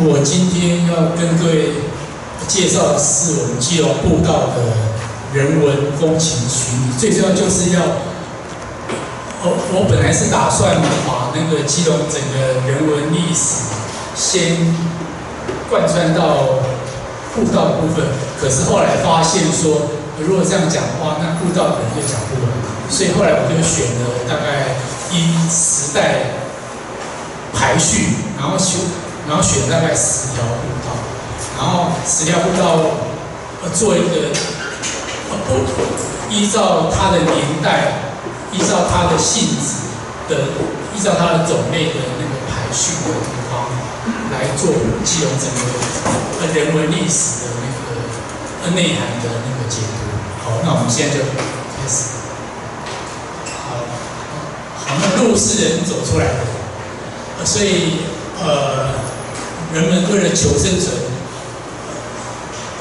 我今天要跟各位介绍的是我们基隆步道的人文风情巡礼，最重要就是要，我我本来是打算把那个基隆整个人文历史先贯穿到步道部分，可是后来发现说，如果这样讲的话，那步道可能就讲不完，所以后来我就选了大概依时代排序，然后修。然后选大概十条步道，然后十条步道呃做一个呃不依照它的年代，依照它的性质的，依照它的种类的那个排序的方法来做基隆整个呃人文历史的那个呃内涵的那个解读。好，那我们现在就开始。好，好，那路是人走出来的，所以呃。人们为了求生存，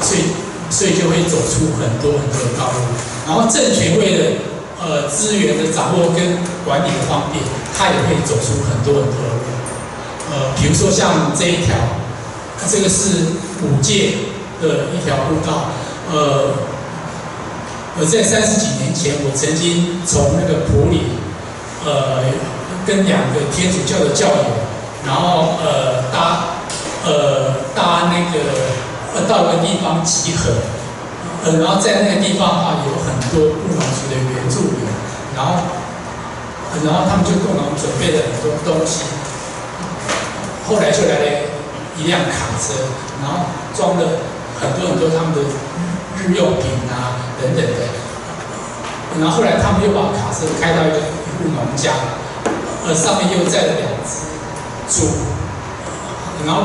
所以所以就会走出很多很多的道路。然后政权为了呃资源的掌握跟管理的方便，它也会走出很多很多的路。呃，比如说像这一条，这个是五界的一条步道。呃，我在三十几年前，我曾经从那个普里，呃，跟两个天主教的教友，然后呃搭。呃，搭那个呃到个地方集合，呃，然后在那个地方的话，有很多不同族的原住民，然后，然后他们就共同准备了很多东西，后来就来了一辆卡车，然后装了很多很多他们的日用品啊等等的，然后后来他们又把卡车开到一个一户农家，呃，上面又载了两只猪，然后。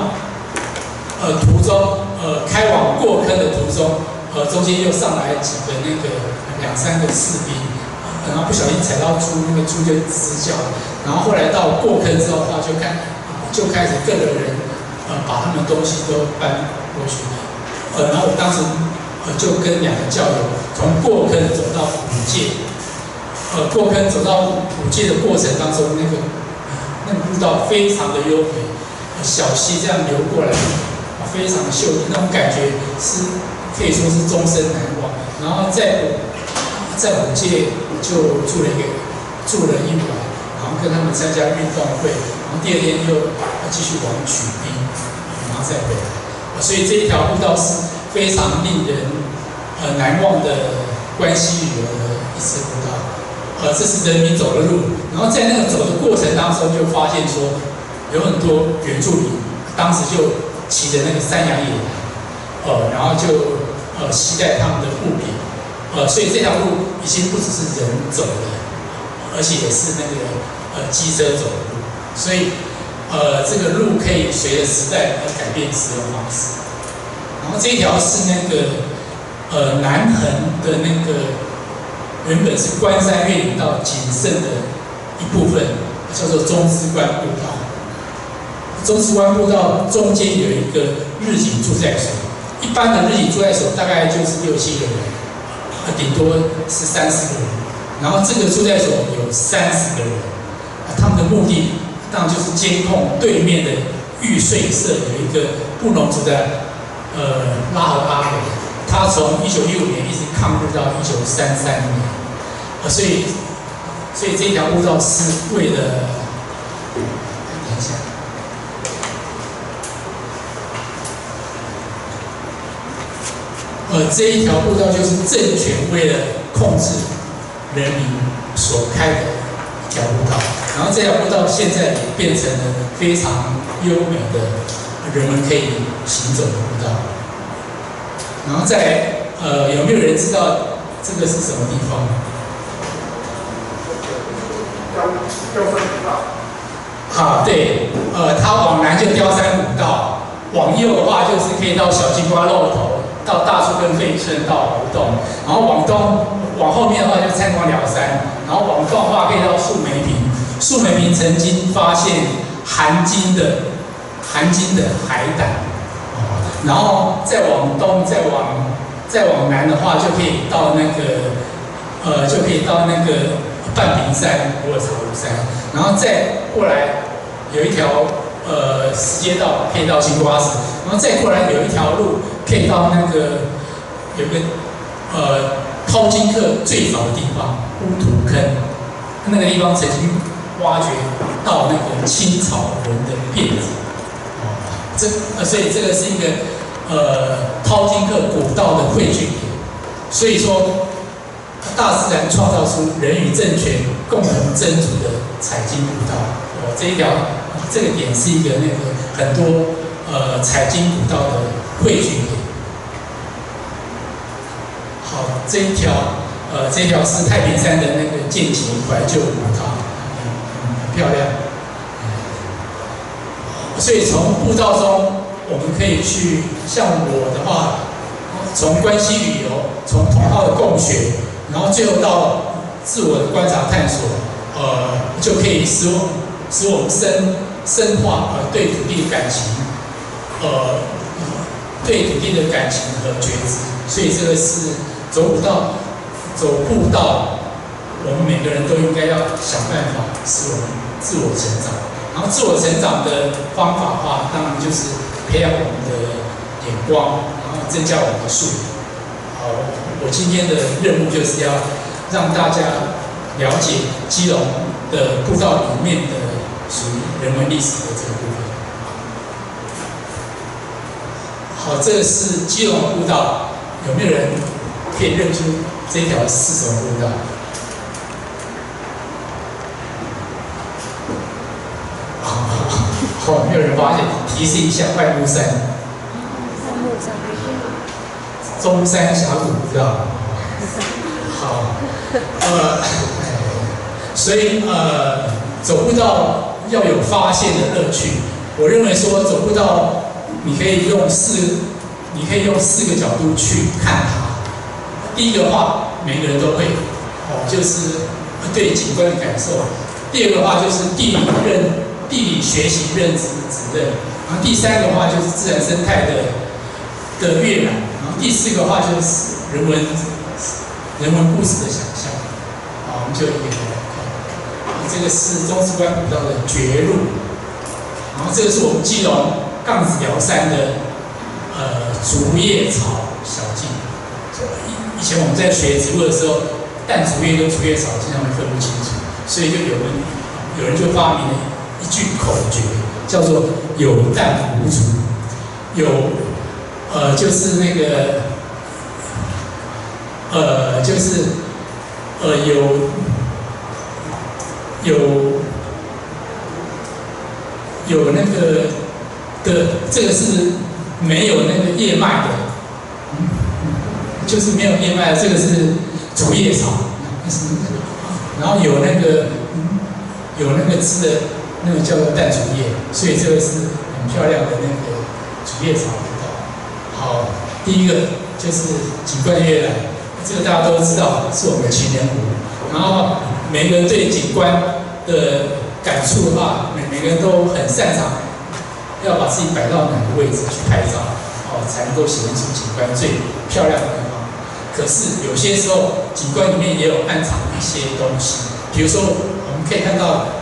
呃，途中，呃，开往过坑的途中，呃，中间又上来几个那个两三个士兵，然后不小心踩到猪，那个猪就吱叫。然后后来到过坑之后的话，就看，就开始各个人，呃，把他们东西都搬过去。呃，然后我当时，呃，就跟两个教友从过坑走到五界，呃，过坑走到五界的过程当中，那个那个步道非常的优美，小溪这样流过来。非常秀丽，那种感觉是可以说是终身难忘。然后在在五界就住了一个住了一晚，然后跟他们参加运动会，然后第二天又继续往取兵，然后再回来。所以这一条步道是非常令人呃难忘的关西旅游的一次步道。呃，这是人民走的路，然后在那个走的过程当中，就发现说有很多原住民，当时就。骑着那个山羊野狼，呃，然后就呃携带他们的物品，呃，所以这条路已经不只是人走的，而且也是那个呃机车走的路，所以呃这个路可以随着时代而改变使用方式。然后这一条是那个呃南横的那个原本是关山越岭道仅剩的一部分，叫做中之关步道。中石湾步道中间有一个日景住宅所，一般的日景住宅所大概就是六七个人，啊，顶多是三四个人。然后这个住宅所有三十个人，他们的目的当然就是监控对面的玉穗社有一个布农族的呃拉和阿美，他从一九一五年一直抗日到一九三三年，啊，所以所以这条步道是为了看一下。呃，这一条步道就是政权为了控制人民所开的一条步道，然后这条步道现在变成了非常优美的人们可以行走的步道。然后在呃，有没有人知道这个是什么地方？雕山古道。好，对，呃，它往南就雕山古道，往右的话就是可以到小金瓜露头。到大树跟废村到胡洞，然后往东往后面的话就参观了山，然后往东的话可以到树梅坪。树梅坪曾经发现含金的含金的海胆，然后再往东再往再往南的话就可以到那个呃就可以到那个半屏山或者茶壶山，然后再过来有一条呃石阶道可以到青瓜石，然后再过来有一条路可以到那个有个呃淘金客最早的地方乌土坑，那个地方曾经挖掘到那个清朝人的辫子，哦，这呃所以这个是一个呃淘金客古道的汇聚。点，所以说大自然创造出人与政权共同争逐的采金古道，哦这一条这个点是一个那个很多呃采金古道的汇聚。好，这一条呃这一条是太平山的那个剑脊怀旧古道，很很漂亮。所以从步道中，我们可以去像我的话，从关系旅游，从同好的共学，然后最后到自我的观察探索，呃，就可以使我使我们深深化呃对土地的感情，呃对土地的感情和觉知。所以这个是走古道，走步道，我们每个人都应该要想办法使我们自我成长。然后自我成长的方法的话，当然就是培养我们的眼光，然后增加我们的素养。好，我今天的任务就是要让大家了解基隆的步道里面的属于人文历史的这个哦。这是基隆步道，有没有人可以认出这条是什么步道？好，没有人发现，提示一下外木山。中山峡谷知道。好，呃，所以呃，走步道要有发现的乐趣。我认为说走步道，你可以用四，你可以用四个角度去看它。第一个话，每个人都会，哦，就是对景观的感受。第二个话就是地理认。地理学习认知指认，然后第三个话就是自然生态的的阅览，然后第四个话就是人文人文故事的想象。好，我们就一个来看。这个是中石关古道的绝路，然后这个是我们基隆杠子寮山的呃竹叶草小径。以以前我们在学植物的时候，淡竹叶跟竹叶草经常会分不清楚，所以就有人有人就发明了。一句口诀叫做“有淡无竹”，有呃就是那个呃就是呃有有有那个的这个是没有那个叶脉的，就是没有叶脉，这个是竹叶草，然后有那个有那个枝的。那个叫做淡竹叶，所以这个是很漂亮的那个竹叶草。好，第一个就是景观阅览，这个大家都知道是我们的青年湖。然后每个人对景观的感触的话，每每个人都很擅长，要把自己摆到哪个位置去拍照，哦，才能够显现出景观最漂亮的地方。可是有些时候，景观里面也有暗藏一些东西，比如说我们可以看到。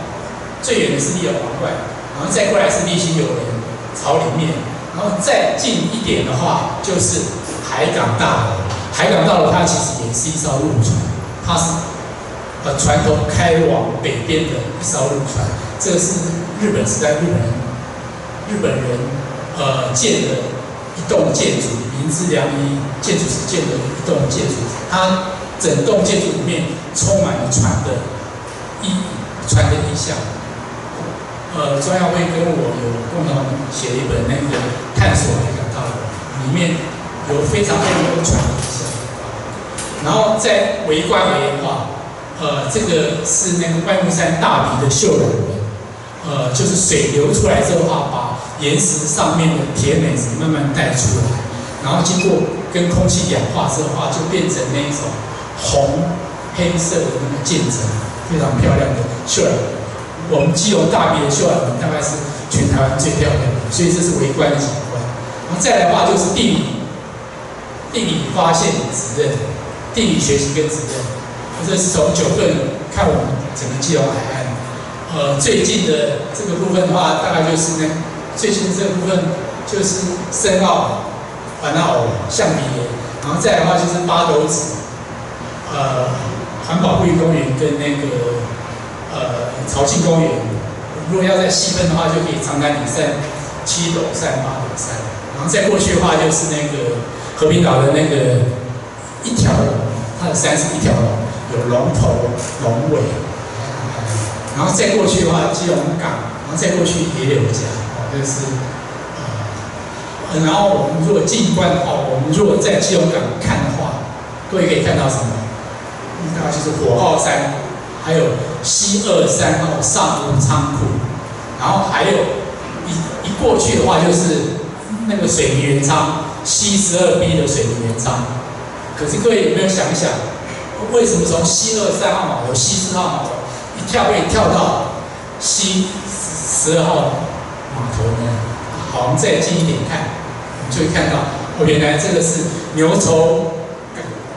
最远的是立尔皇冠，然后再过来是立新友人草里面，然后再近一点的话就是海港大楼。海港大楼它其实也是一艘陆船，它是呃船头开往北边的一艘陆船。这个是日本时代日本人日本人呃建的一栋建筑，明治良医建筑师建的一栋建筑，它整栋建筑里面充满了船的意船的意象。呃，庄耀辉跟我有共同写一本那个探索海港大楼，里面有非常非常多船的意象。然后在围观而言的话，呃，这个是那个外木山大鼻的秀软纹，呃，就是水流出来之后的话，把岩石上面的甜美质慢慢带出来，然后经过跟空气氧化之后的话，就变成那一种红黑色的那个渐层，非常漂亮的秀软纹。我们基隆大鼻的秀兰纹大概是全台湾最漂亮的，所以这是围观的景观。然后再来的话就是地理，地理发现指认，地理学习跟指认。这是从九份看我们整个基隆海岸，呃，最近的这个部分的话，大概就是那最近这部分就是深澳、环澳、象鼻岩，然后再的话就是八斗子，呃，环保护育公园跟那个呃潮庆公园。如果要再细分的话，就可以长滩里山、七斗山、八斗山，然后再过去的话就是那个和平岛的那个一条龙，它的山是一条龙，有龙头、龙尾。然后再过去的话，基隆港，然后再过去野柳家，就是呃，然后我们如果近观的话，我们如果在基隆港看的话，各位可以看到什么？大概就是火号山，还有西二三号上屋仓库，然后还有一一过去的话就是那个水泥原仓，西十二 B 的水泥原仓。可是各位有没有想一想，为什么从西二三号码头、西四号码头？一跳可以跳到西十二号码头呢。好，我们再近一点看，我们就会看到，哦，原来这个是牛稠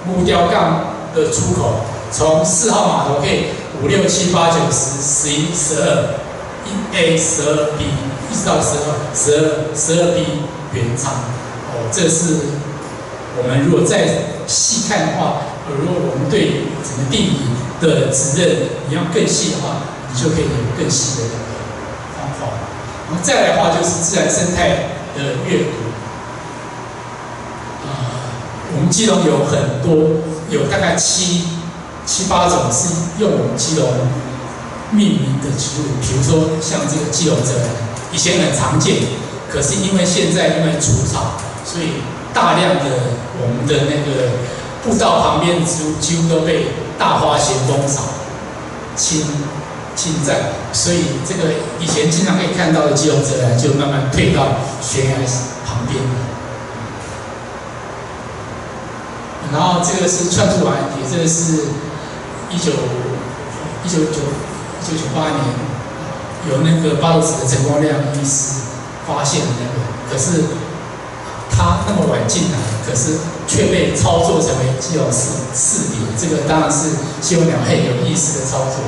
木雕杠的出口，从四号码头可以五六七八九十十一十二一 A 十二 B 一直到十二十二十二 B 原厂。哦，这是我们如果再细看的话，如果我们对整个地理。的指认，你要更细的话，你就可以有更细的了解。然后再来的话，就是自然生态的阅读。啊，我们基隆有很多，有大概七七八种是用我们基隆命名的植物，比如说像这个基隆泽兰，以前很常见，可是因为现在因为除草，所以大量的我们的那个步道旁边的植物几乎都被。大花咸丰草侵侵占，所以这个以前经常可以看到的基隆车呢就慢慢退到悬崖旁边。然后这个是串珠丸，也这个是一九一九九一九九八年由那个巴洛斯的陈光亮医师发现的那个，可是。他那么晚进来，可是却被操作成为基隆四四点，这个当然是西游鸟很有意思的操作，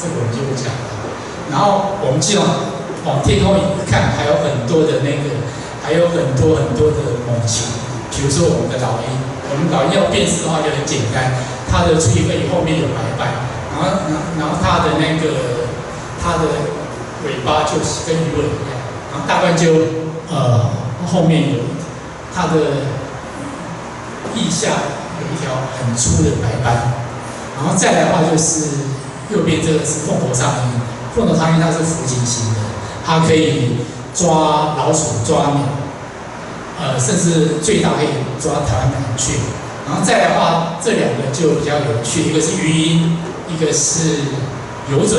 这个我们就不讲了。然后我们基隆往天空一看，还有很多的那个，还有很多很多的猛禽，比如说我们的老鹰，我们老鹰要辨识的话就很简单，它的翅尾后面有白斑，然后然后它的那个它的尾巴就是跟鱼尾一样，然后大概就呃后面有。它的翼下有一条很粗的白斑，然后再来的话就是右边这个是凤头苍鹰，凤头苍鹰它是浮锦型的，它可以抓老鼠、抓鸟，呃，甚至最大可以抓台湾蓝雀。然后再来的话，这两个就比较有趣，一个是鱼鹰，一个是游隼，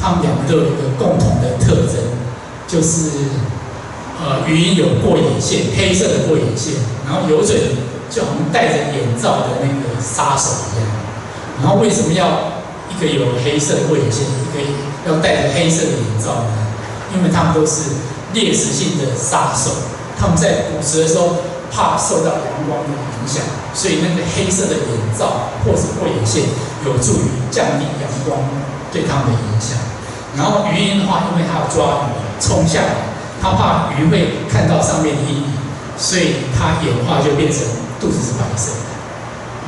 它们两个都有一个共同的特征，就是。呃，鱼鹰有过眼线，黑色的过眼线，然后游隼就好像戴着眼罩的那个杀手一样。然后为什么要一个有黑色的过眼线，一个要戴着黑色的眼罩？因为他们都是猎食性的杀手，他们在捕食的时候怕受到阳光的影响，所以那个黑色的眼罩或是过眼线有助于降低阳光对他们的影响。然后鱼鹰的话，因为它要抓鱼冲下来。它怕鱼会看到上面的阴影，所以它演化就变成肚子是白色的。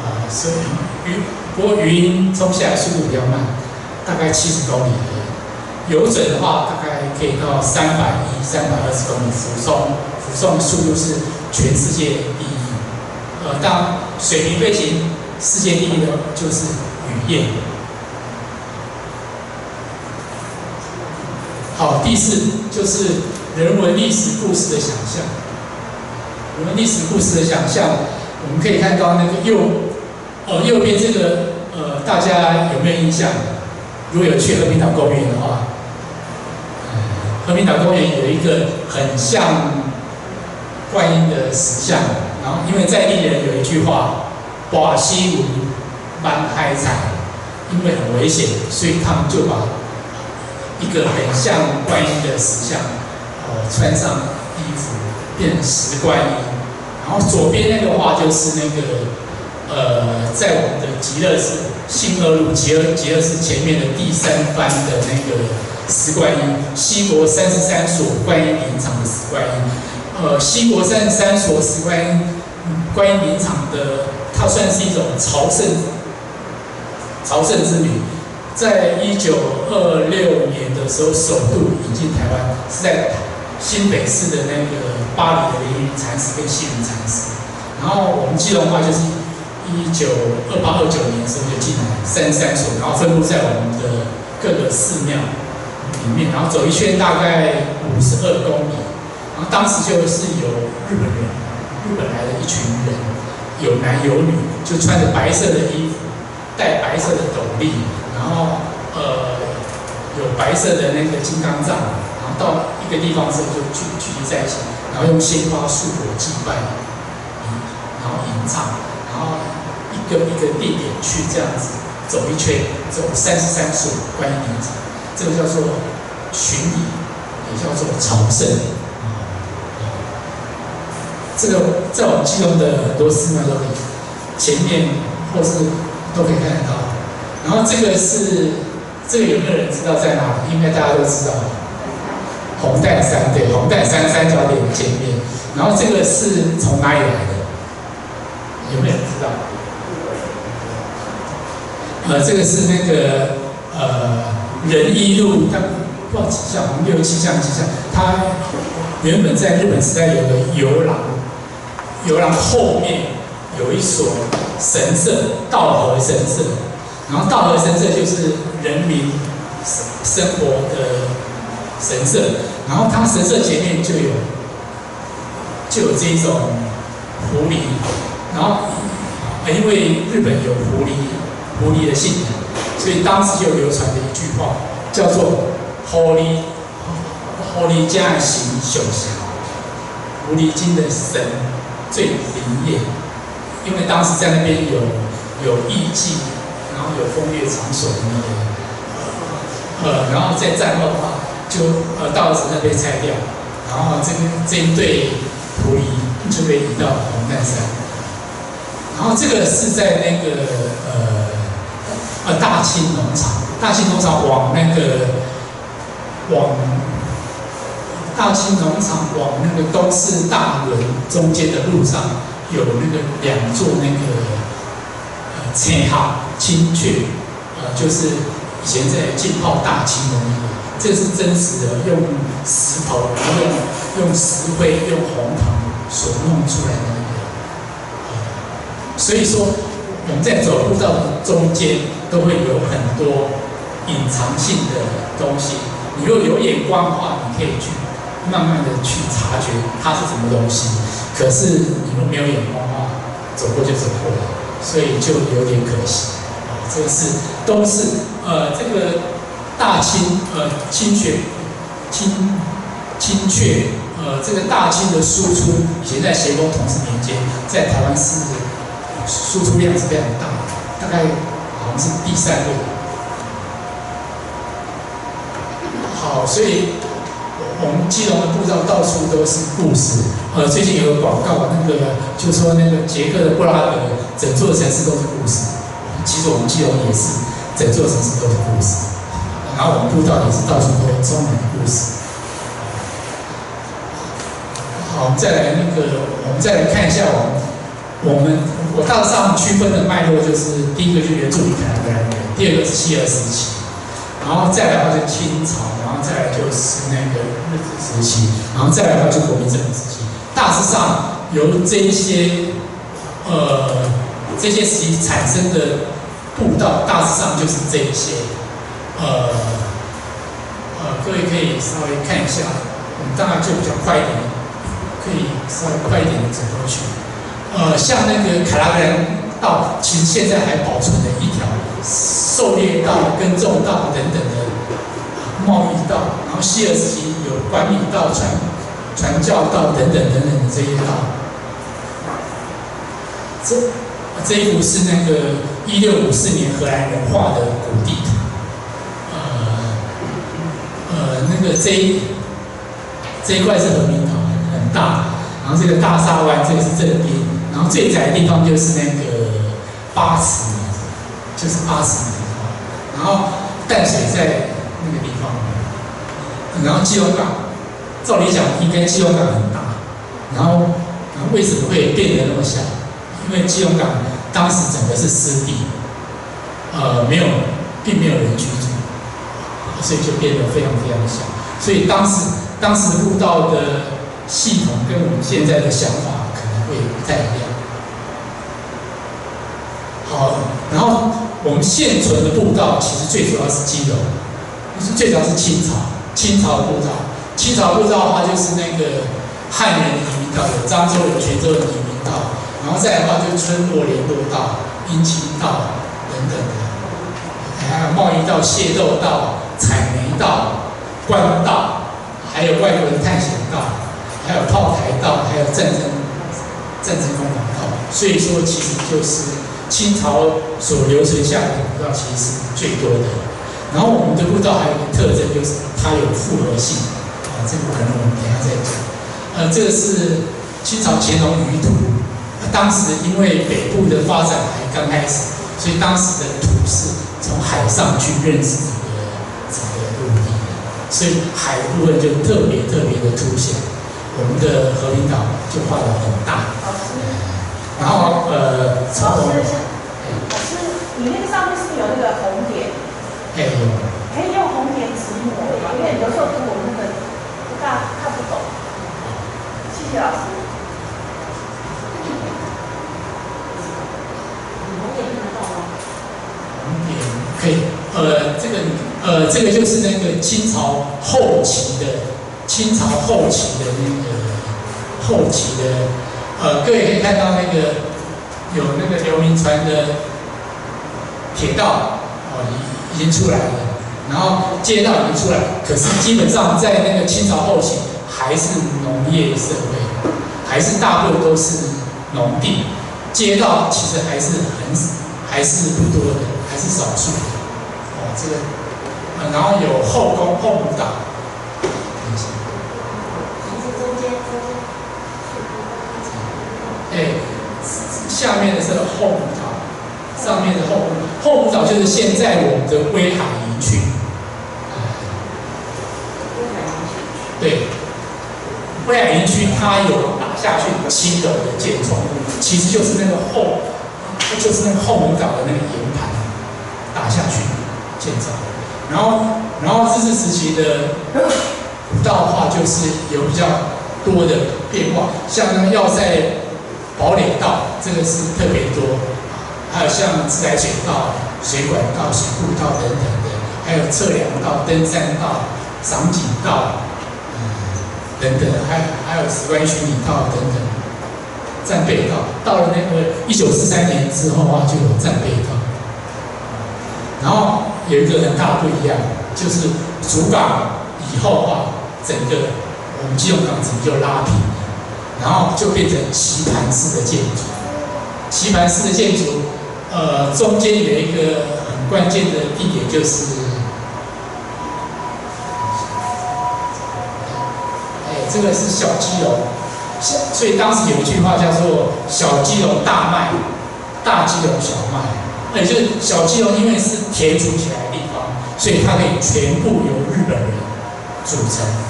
啊，所以鱼不过语音冲下来速度比较慢，大概七十公里而已。游隼的话，大概可以到三百一、三百二十公里俯冲，俯冲速度是全世界第一。呃，当水平飞行，世界第一的就是雨燕。好，第四就是。人文历史故事的想象，人文历史故事的想象，我们可以看到那个右，呃，右边这个，呃，大家有没有印象？如果有去和平岛公园的话，和平岛公园有一个很像观音的石像，然后因为在地人有一句话，把西无搬开采，因为很危险，所以他们就把一个很像观音的石像。呃穿上衣服变成石观音，然后左边那个画就是那个呃，在我们的极乐寺新二路极乐极乐寺前面的第三番的那个石观音，西国三十三所观音林场的石观音，呃，西国三十三所石观音观音林场的，它算是一种朝圣朝圣之旅。在一九二六年的时候，首度引进台湾，是在新北市的那个巴黎的凌云禅师跟西云禅师。然后我们基隆话就是一九二八二九年的时候就进来三三所，然后分布在我们的各个寺庙里面，然后走一圈大概五十二公里。然后当时就是有日本人，日本来的一群人，有男有女，就穿着白色的衣服，戴白色的斗笠。然后，呃，有白色的那个金刚杖，然后到一个地方之后就聚聚集在一起，然后用鲜花素果祭拜，然后吟唱，然后一个一个地点去这样子走一圈，走三十三所观音名场，这个叫做巡礼，也叫做朝圣。这个在我们其中的很多寺庙都可以，前面或是都可以看得到。然后这个是，这个有没有人知道在哪里？应该大家都知道，红蛋山对，红蛋山三角点见面。然后这个是从哪里来的？有没有知道？呃，这个是那个呃仁义路，它不知道几巷，六七巷几巷。它原本在日本时代有个游廊，游廊后面有一所神社，道和神社。然后道和神社就是人民生活的神社，然后它神社前面就有就有这一种狐狸，然后因为日本有狐狸狐狸的信仰，所以当时就流传的一句话叫做“狐狸狐狸家行修行，狐狸精的神最灵验”，因为当时在那边有有艺妓。然后有风月场所的那个，呃，然后在战后的话，就呃到神社被拆掉，然后这这一对狐狸就被移到红蛋山，然后这个是在那个呃呃大清农场，大清农场往那个往大清农场往那个东市大轮中间的路上，有那个两座那个呃。青哈青雀，呃，就是以前在浸泡大清的那个，这是真实的，用石头，然后用用石灰、用红糖所弄出来的。所以说，我们在走步道的中间都会有很多隐藏性的东西。你若有眼光的话，你可以去慢慢的去察觉它是什么东西。可是你若没有眼光的话，走过就走过了。所以就有点可惜，啊，这个是都是呃，这个大清呃清血清清阙呃，这个大清的输出以前在咸丰同治年间，在台湾是输出量是非常大，大概好像是第三位。好，所以我们基隆的步道到处都是故事。呃，最近有个广告，那个就说那个捷克的布拉格。整座城市都是故事，其实我们基隆也是，整座城市都是故事。然后我们步道也是到处都充满故事。好，再来那个，我们再来看一下我们，我们我大致上区分的脉络就是，第一个就是原住民凯达格兰人，第二个是西尔时期，然后再来的话就清朝，然后再来就是那个日治时期，然后再来的话就国民政府时期。大致上由这一些，呃。这些时期产生的步道，大致上就是这一些。呃，呃，各位可以稍微看一下，我们当然就比较快一点，可以稍微快一点的走过去。呃，像那个卡拉格兰道，其实现在还保存了一条狩猎道、耕种道等等的贸易道，然后希尔时期有管理道、传传教道等等等等的这些道。这。这一幅是那个一六五四年荷兰人画的古地图，呃，呃，那个这一这一块是和平岛，很大，然后这个大沙湾这个是正边，然后最窄的地方就是那个八尺米，就是八十米然后淡水在那个地方，然后基隆港，照理讲应该基隆港很大，然后然后为什么会变得那么小？因为基隆港当时整个是湿地，呃，没有，并没有人居住，所以就变得非常非常小。所以当时当时路道的系统跟我们现在的想法可能会不太一样。好，然后我们现存的步道其实最主要是基隆，是最主要是清朝清朝的步道。清朝步道的话就是那个汉人移民道，有漳州人泉州人移民道，然后再的话就村落联络道、姻亲道等等的，还有贸易道、械斗道、采煤道、官道，还有外国人探险道，还有炮台道，还有战争战争攻防道。所以说，其实就是。清朝所留存下来的步道其实是最多的，然后我们的步道还有一个特征，就是它有复合性，啊，这个可能我们等下再讲。呃，这个是清朝乾隆舆图，当时因为北部的发展还刚开始，所以当时的图是从海上去认识这个整个陆地，所以海部分就特别特别的凸显，我们的和平岛就画得很大。然后呃，从老师，老师，你那个上面是不是有那个红点？哎有。可以用红点指抹吗？因为有时候读我们那个不大看不懂。谢谢老师。红点看得到吗？红点可以，呃，这个呃，这个就是那个清朝后期的，清朝后期的那个后期的。呃，各位可以看到那个有那个刘铭传的铁道哦，已已经出来了，然后街道已经出来，可是基本上在那个清朝后期还是农业社会，还是大部分都是农地，街道其实还是很还是不多的，还是少数的哦。这个，呃，然后有后宫后母岛。哎，下面的是后母岛，上面的后母后母岛就是现在我们的威海营区。对，威海营区它有打下去七楼的建筑物，其实就是那个后，就是那个后母岛的那个岩盘打下去建造。然后，然后日治时期的古道的话，就是有比较多的变化，像那个要塞。堡垒道这个是特别多，还有像自来水道、水管道、水库道等等的，还有测量道、登山道、赏景道，嗯，等等，还有还有石湾巡礼道等等，战备道。到了那个一九四三年之后啊，就有战备道。然后有一个很大不一样，就是主港以后啊，整个我们基隆港城就拉平。然后就变成棋盘式的建筑，棋盘式的建筑，呃，中间有一个很关键的地点就是，哎，这个是小基隆，所以当时有一句话叫做“小基隆大卖，大基隆小卖”，也就是小基隆因为是填储起来的地方，所以它可以全部由日本人组成。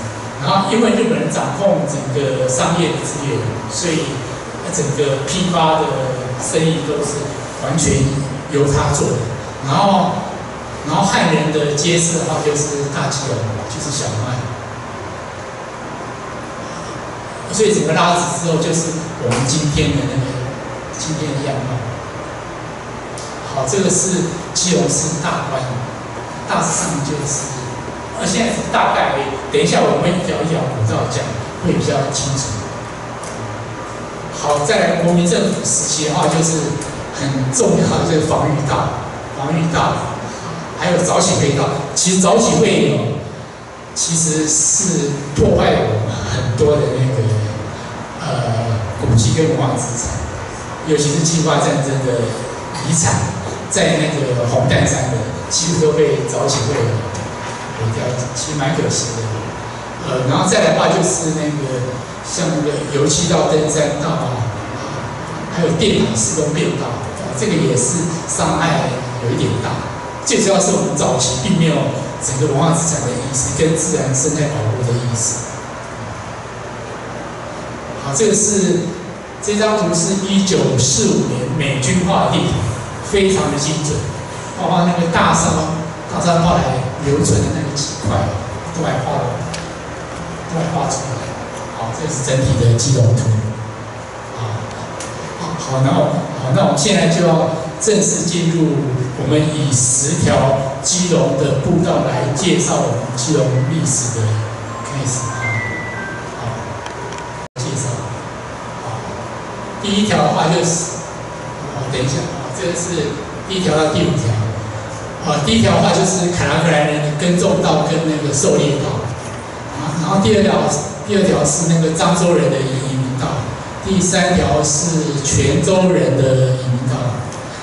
然后，因为日本人掌控整个商业的资源，所以整个批发的生意都是完全由他做的。然后，然后汉人的街市的话就是大基隆，就是小麦。所以整个拉直之后，就是我们今天的那个今天的样貌。好，这个是基隆市大观，大致上就是。那现在是大概，等一下我们会一条一条古道讲，会比较清楚。好，在国民政府时期的话，就是很重要的这个防御道，防御道，还有早起会道。其实早起会其实是破坏了我们很多的那个呃古迹跟文化资产，尤其是计划战争的遗产，在那个红蛋山的，几乎都被早起会。毁掉，其实蛮可惜的。呃，然后再来的话就是那个像那个油漆道、登山道啊，还有电缆施工变道，这个也是伤害有一点大。最主要是我们早期并没有整个文化资产的意识跟自然生态保护的意识。好，这个是这张图是一九四五年美军画的地图，非常的精准，包括那个大山大山后来留存的那个几块，都还画了，都画出来。好，这是整体的基隆图。好，好那我好，那我们现在就要正式进入我们以十条基隆的步道来介绍我们基隆历史的开始啊。好，介绍。好，第一条的话就是，好，等一下啊，这个是第一条到第五条。啊，第一条的话就是凯拉克兰人的耕种道跟那个狩猎道。然后第二条，第二条是那个漳州人的移民道。第三条是泉州人的移民道，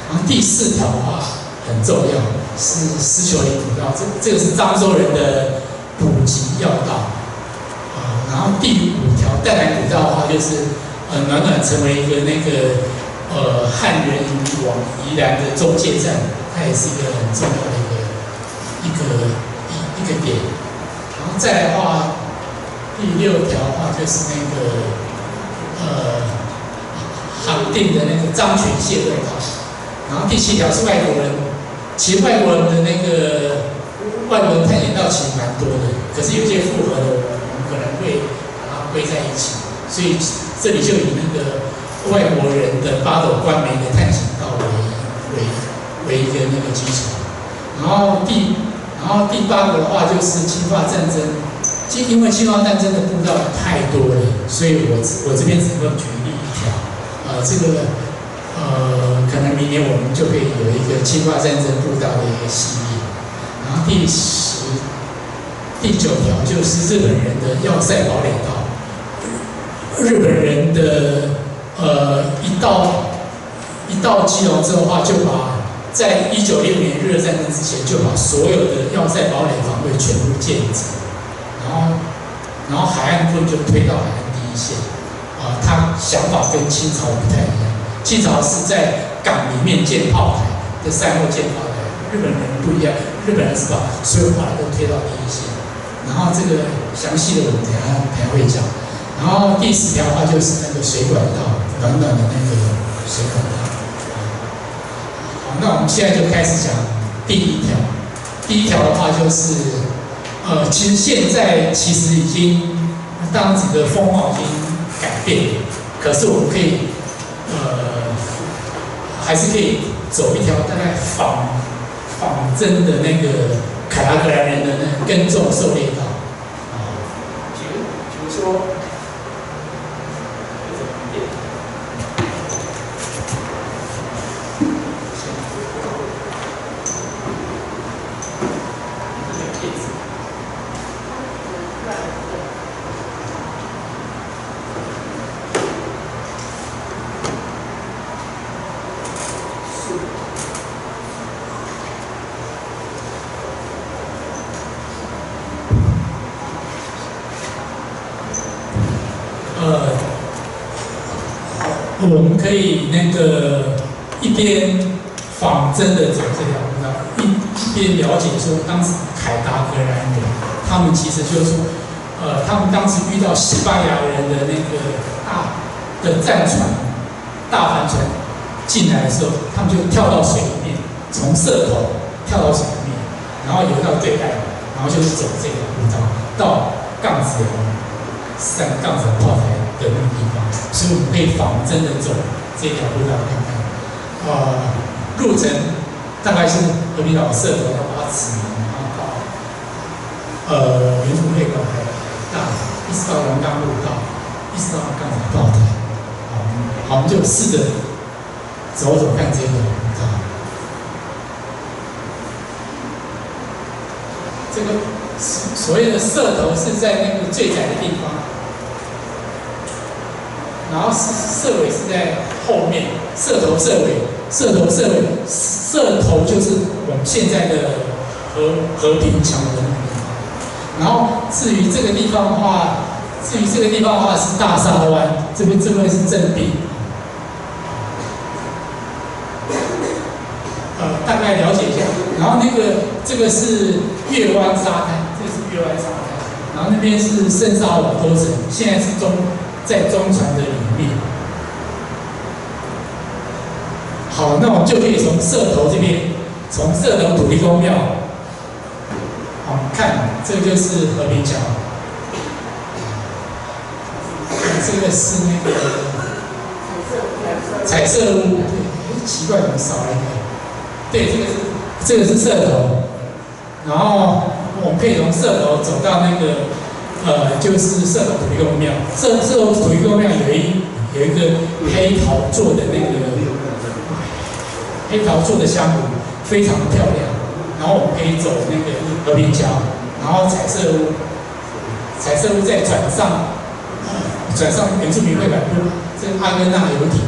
然后第四条的话很重要，是石球岭古道，这这个是漳州人的补给要道，啊，然后第五条淡南古道的话就是呃暖暖成为一个那个呃汉人移民往宜兰的中介站，它也是一个很重要的一个一个一一个点，然后再来的话第六条的话就是那个。呃，航定的那个张权械队道，然后第七条是外国人，其实外国人的那个外国人探险道其实蛮多的，可是有些复合的，我们可能会把它归在一起，所以这里就以那个外国人的八斗关梅的探险道为为为一个那个基础，然后第然后第八个的话就是侵华战争。因为侵华战争的步道太多了，所以我我这边只能举例一条。呃，这个呃，可能明年我们就可以有一个侵华战争步道的一个系列。然后第十、第九条就是日本人的要塞堡垒道。日本人的呃一到一到基隆之后的话，就把在一九六年日俄战争之前，就把所有的要塞堡垒防卫全部建成。然后，然后海岸部就推到海岸第一线，啊，他想法跟清朝不太一样。清朝是在港里面建炮台，在山后建炮台。日本人不一样，日本人是把所有炮台都推到第一线。然后这个详细的我们等下还会讲。然后第十条的话就是那个水管道，短短的那个水管道。好，那我们现在就开始讲第一条。第一条的话就是。呃，其实现在其实已经，当时的风貌已经改变，可是我们可以，呃，还是可以走一条大概仿仿真的那个凯拉格兰人的那耕种狩猎，啊，比如比如说。我们可以那个一边仿真的走这条路，一一边了解说当时凯达格兰人，他其实就是说，呃，他们当时遇到西班牙人的那个大的战船、大帆船进来的时候，他们就跳到水里面，从社头跳到水里面，然后游到对岸，然后就是走这条路道到杠子楼三杠子炮台。的那个地方，所以我们可以仿真的走这条路道看看。呃，路程大概是和平岛社头到八尺，然后到呃原土内港还大，一直到龙岗路到，一直到刚才炮台。好，好，我们就试着走走看这条路道。这个所谓的社头是在那个最窄的地方。然后社尾是在后面，社头社尾，社头社尾，社头就是我们现在的和和平桥的那个地方。然后至于这个地方的话，至于这个地方的话是大沙湾，这边这边是正定，呃，大。概了解一下。然后那个这个是月湾沙滩，这是月湾沙滩，然后那边是圣沙瓦托城，现在是中在中船的里面。好，那我们就可以从社头这边，从社头土地公庙，好看，这个就是和平桥。这个是那个彩色屋，对，奇怪怎么少了一个？对，这个是这个是社头，然后我们可以从社头走到那个呃，就是社头土地公庙。社社头土地公庙有一有一个黑陶做的那个黑陶做的香炉，非常的漂亮。然后我们可以走那个和平桥，然后彩色屋，彩色屋再转上。转上原住民会馆，这个阿根纳游艇，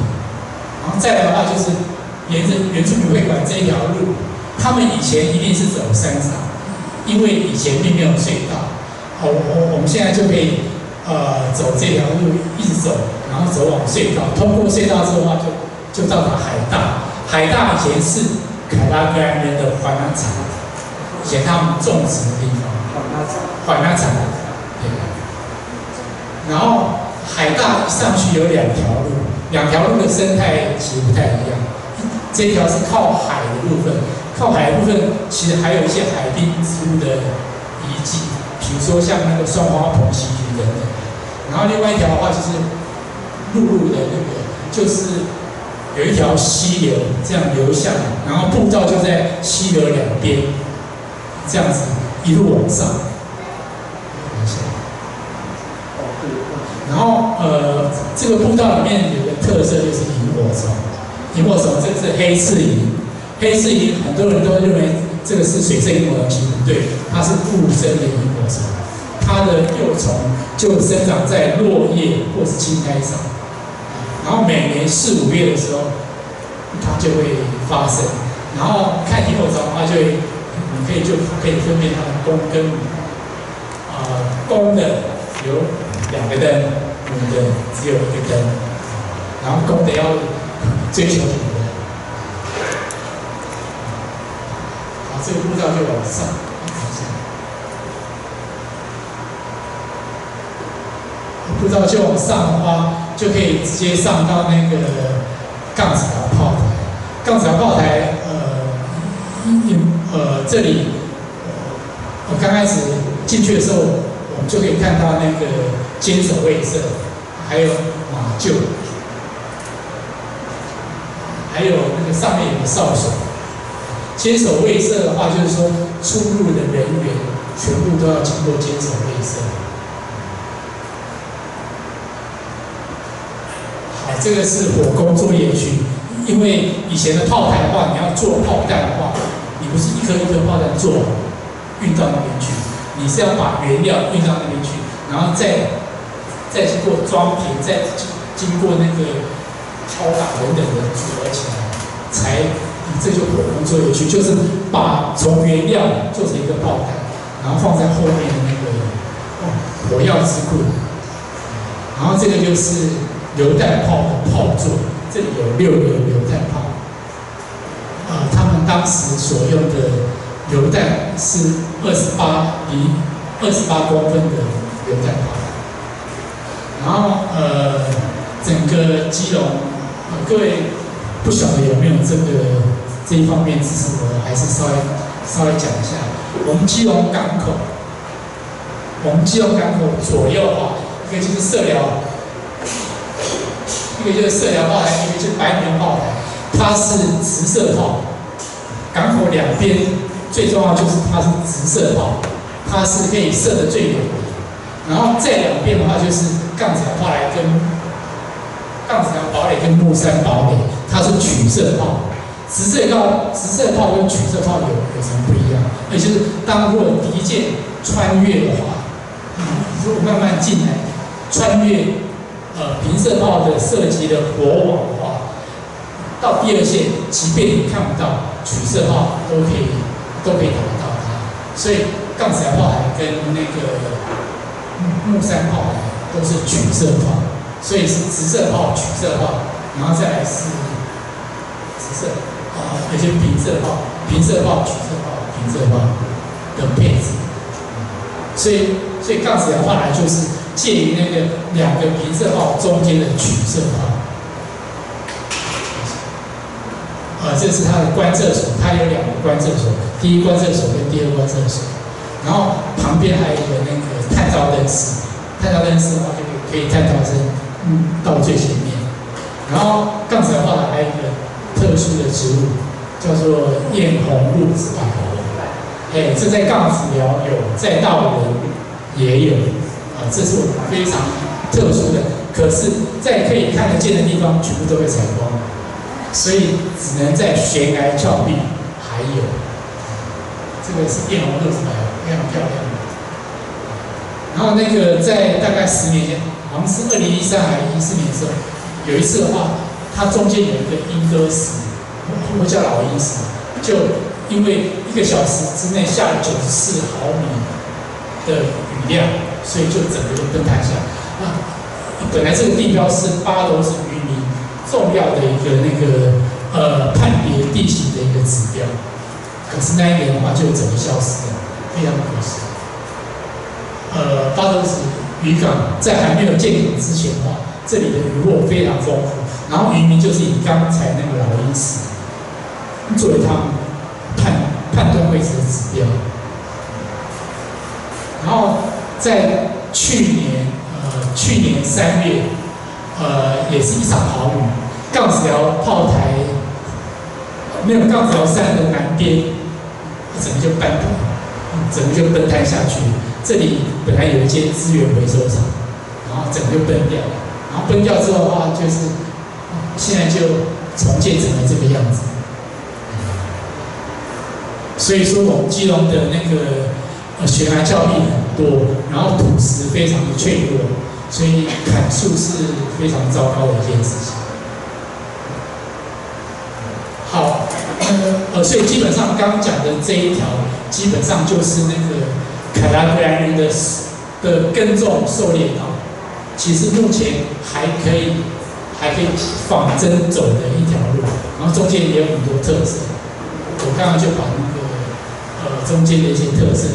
然后再来的话就是沿着原住民会馆这一条路，他们以前一定是走山上，因为以前并没有隧道。好，我我们现在就可以呃走这条路一直走，然后走往隧道，通过隧道之后的话就就到达海大。海大以前是凯拉格兰人的环南场，以前他们种植的方。环南场。环南场。对。然后。海大上去有两条路，两条路的生态其实不太一样。这一条是靠海的部分，靠海的部分其实还有一些海滨植物的遗迹，比如说像那个双花蓬溪等等。然后另外一条的话就是陆路的那个，就是有一条溪流这样流向，然后步道就在溪流两边，这样子一路往上。然后，呃，这个步道里面有个特色就是萤火虫。萤火虫，这是黑刺萤。黑刺萤，很多人都认为这个是水生萤火虫，其实不对，它是附生的萤火虫。它的幼虫就生长在落叶或是青苔上，然后每年四五月的时候，它就会发生。然后看萤火虫的话，就会你可以就可以分辨它的公跟母。啊，公的有。两个灯，母的只有一个灯，然后公的要追求母的。好，这个步道就往上，步道就往上的话，就可以直接上到那个杠子寮炮台。杠子炮台，呃，呃，这里，我刚开始进去的时候，我们就可以看到那个。坚守卫社，还有马厩，还有那个上面有个哨所。坚守卫社的话，就是说出入的人员全部都要经过坚守卫社。好，这个是火攻作业区，因为以前的炮台的话，你要做炮弹的话，你不是一颗一颗炮弹做运到那边去，你是要把原料运到那边去，然后再。再经过装瓶，再经经过那个敲打等等的组合起来，才这就火工作业区，就是把从原料做成一个炮弹，然后放在后面的那个火药之库，然后这个就是榴弹炮的炮座，这里有六个榴弹炮，啊，他们当时所用的榴弹是二十八厘二十八公分的榴弹炮。然后呃，整个基隆，各位不晓得有没有这个这一方面知识，我还是稍微稍微讲一下。我们基隆港口，我们基隆港口左右啊，一个就是射辽，一个就是射辽炮台，一个就是白棉炮台，它是直射炮。港口两边最重要就是它是直射炮，它是可以射的最远。然后这两边的话就是。杠子的炮台跟杠子的堡垒跟木山堡垒，它是曲射炮。直射炮、直射炮跟曲射炮有有什么不一样？那就是当如果敌舰穿越的话，如果慢慢进来，穿越呃平射炮的射击的火网的话，到第二线，即便你看不到曲射炮，都可以都可以得到它。所以杠子炮台跟那个木山炮台。都是曲射炮，所以是紫色炮、曲射炮，然后再来是紫色，啊，而且平色炮、平色炮、曲射炮、平色炮的配置。所以，所以杠子摇后来就是介于那个两个平色炮中间的曲射炮。啊，这是它的观测所，它有两个观测所，第一观测所跟第二观测所，然后旁边还有一个那个探照灯丝，探照灯丝的话就可以探照成嗯到最前面，然后杠子的话还有一个特殊的植物叫做艳红露子柏，哎，这在杠子苗有，在道人也有，啊，这是我们非常特殊的，可是，在可以看得见的地方全部都被采光。所以只能在悬崖峭壁还有，这个是艳红露子柏，非常漂亮。然后那个在大概十年前，好像是二零一三还是一四年的时候，有一次的话，它中间有一个莺歌石，我叫老鹰石，就因为一个小时之内下了九十四毫米的雨量，所以就整个就崩塌下来。啊，本来这个地标是八斗子渔民。重要的一个那个呃判别地形的一个指标，可是那一年的话就整个消失了，非常可惜。呃，八斗子渔港在还没有建港之前的话，这里的渔获非常丰富，然后渔民就是以刚才那个老鹰石作为他们判判断位置的指标。然后在去年呃去年三月。呃，也是一场豪雨，杠子寮炮台没有杠子寮山的南边，整个就崩塌，整个就崩塌下去。这里本来有一间资源回收厂，然后整个就崩掉了。然后崩掉之后的话，就是现在就重建成了这个样子。所以说，我们基隆的那个呃悬崖峭壁很多，然后土石非常的脆弱。所以砍树是非常糟糕的一件事情。好，呃，所以基本上刚讲的这一条，基本上就是那个凯拉格兰人的的耕种狩猎道，其实目前还可以还可以仿真走的一条路，然后中间也有很多特色。我刚刚就把那个呃中间的一些特色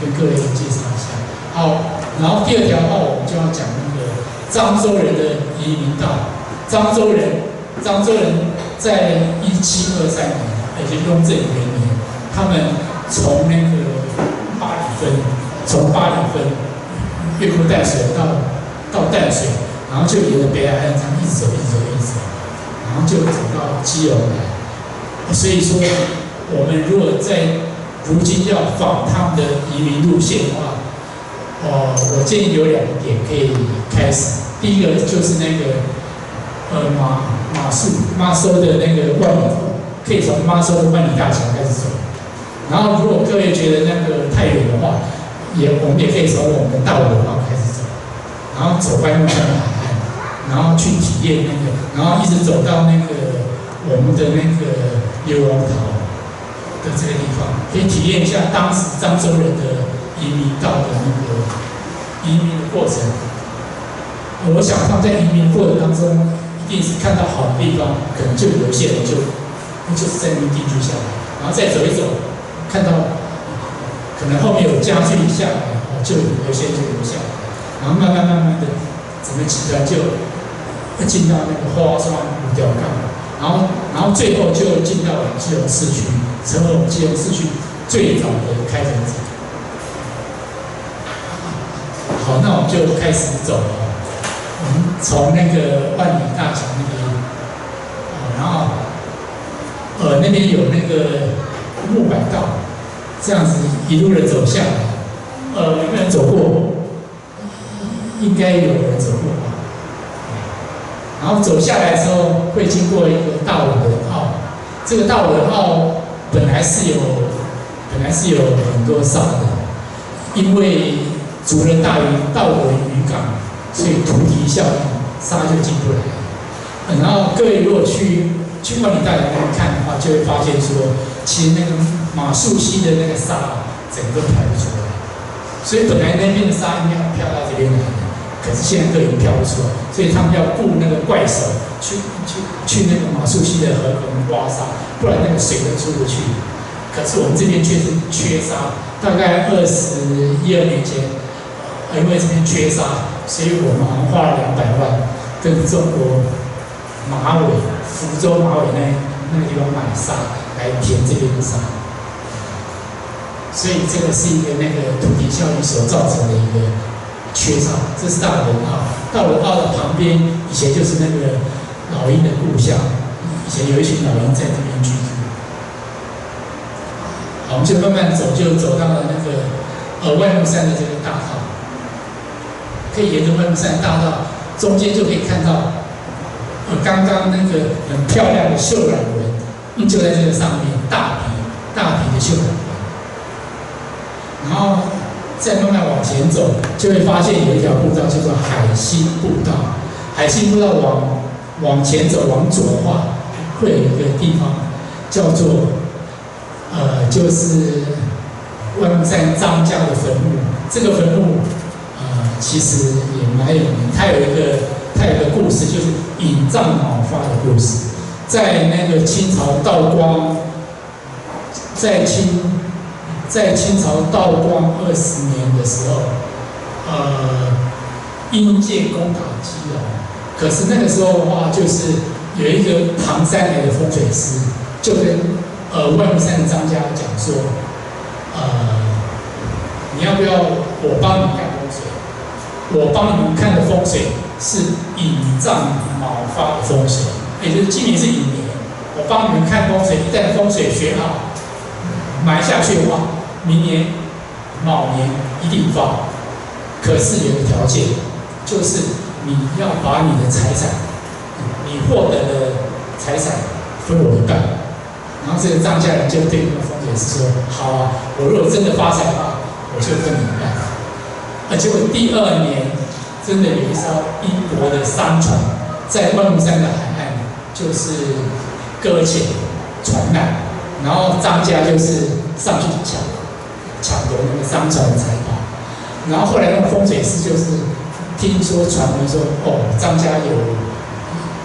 跟各位介绍一下。好。然后第二条的话，我们就要讲那个漳州人的移民道。漳州人，漳州人在一七二三年，也就雍正元年，他们从那个八里分，从八里分越过淡水到到淡水，然后就沿着北海岸上一直走，一直走，一直走，然后就走到基隆来。所以说，我们如果在如今要仿他们的移民路线的话，哦，我建议有两个点可以开始。第一个就是那个，呃，马马术马术的那个万里，可以从马收的万里大桥开始走。然后，如果各位觉得那个太远的话，也我们也可以从我们的道路号开始走，然后走关木山海岸，然后去体验那个，然后一直走到那个我们的那个硫磺岛的这个地方，可以体验一下当时漳州人的。移民到的那个移民的过程，我想他们在移民过程当中，一定是看到好的地方，可能就有些人，就就是在那定居下来，然后再走一走，看到可能后面有家具一下来，哦，就有些就留下来，然后慢慢慢慢的，整个集团就进到那个花双五条杠，然后然后最后就进到了基隆市区，成为我们基隆市区最早的开城者。好，那我们就开始走了。我们从那个万里大桥那边，然后，呃，那边有那个木板道，这样子一路的走下来。呃，有没有人走过？应该有人走过吧。然后走下来之后，会经过一个大文澳。这个大文澳本来是有，本来是有很多沙的，因为。主人大于到了渔港，所以土堤效应，沙就进不来。然后各位如果去去万里大桥那边看的话，就会发现说，其实那个马术溪的那个沙整个排不出来。所以本来那边的沙应该漂到这边来的，可是现在都已经漂不出来。所以他们要雇那个怪手去去去那个马术溪的河口挖沙，不然那个水都出不去。可是我们这边确实缺沙，大概二十一二年前，因为这边缺沙，所以我们花了两百万跟中国马尾、福州马尾那那个地方买沙来填这边的沙。所以这个是一个那个土地效应所造成的一个缺少，这是大人澳。大人澳的旁边以前就是那个老鹰的故乡，以前有一群老鹰在这边居住。好，我们就慢慢走，就走到了那个呃外木山的这个大道，可以沿着外木山大道中间就可以看到刚刚那个很漂亮的秀软纹，就在这个上面，大皮大皮的秀软纹。然后再慢慢往前走，就会发现有一条步道叫做海心步道。海心步道往往前走，往左的话，会有一个地方叫做呃，就是万山张家的坟墓。这个坟墓呃，其实也蛮有名，它有一个他有个故事，就是引藏毛发的故事。在那个清朝道光，在清在清朝道光二十年的时候，呃，因界攻打基隆，可是那个时候的话，就是有一个唐山来的风水师，就跟呃万山的张家讲说，呃，你要不要我帮你看风水？我帮你看的风水是引藏卯发的风水，也就是今年是寅年，我帮你们看风水，一旦风水学好，埋下去的话，明年卯年一定发。可是有个条件，就是你要把你的财产，你获得的财产分我一半。然后这个张家人就对那个风水师说：“好啊，我如果真的发财的话，我就分你一半。”啊，结果第二年真的有一艘英国的商船在万木山的海岸就是搁浅船难，然后张家就是上去抢抢夺那个商船的财宝。然后后来那个风水师就是听说传闻说，哦，张家有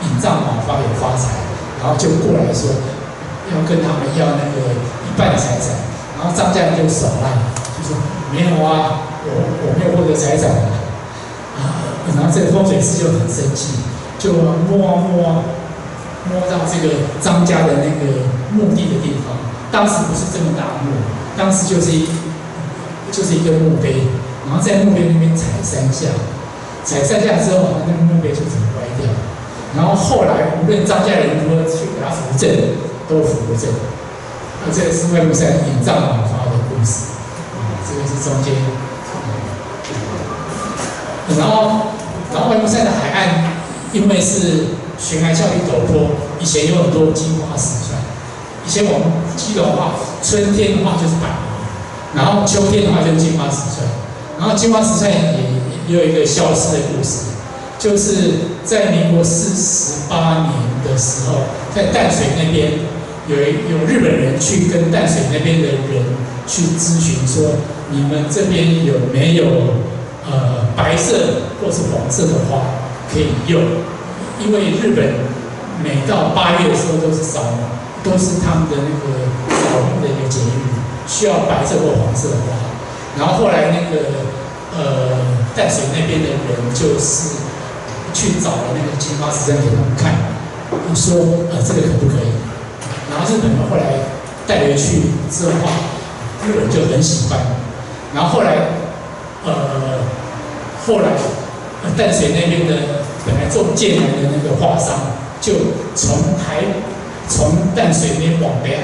引藏宝发有发财，然后就过来说要跟他们要那个一半的财产，然后张家人就耍赖，就说没有啊，我我没有获得财产，然后这个风水师就很生气，就摸啊摸啊摸到这个张家的那个墓地的地方，当时不是这么大墓，当时就是一就是一个墓碑。然后在墓碑那边踩三下，踩三下之后，那个墓碑就整个歪掉。然后后来无论张家人如何去给他扶正，都扶不正。那这个是外木山引藏马发的故事，啊，这个是中间。然后，然后外木山的海岸，因为是悬崖峭壁陡坡，以前有很多金花石川。以前我们基隆的话，春天的话就是百合，然后秋天的话就是金花石川。然后金花石川也也有一个消失的故事，就是在民国四十八年的时候，在淡水那边有一有日本人去跟淡水那边的人去咨询说，你们这边有没有呃白色或是黄色的花可以用？因为日本每到八月的时候都是扫，都是他们的那个扫墓的一个节日，需要白色或黄色的花。然后后来那个呃淡水那边的人就是去找了那个金花石山给他们看，说呃这个可不可以？然后日本人后来带回去之后，日本就很喜欢。然后后来呃后来淡水那边的本来种芥兰的那个画商，就从台从淡水那边往北海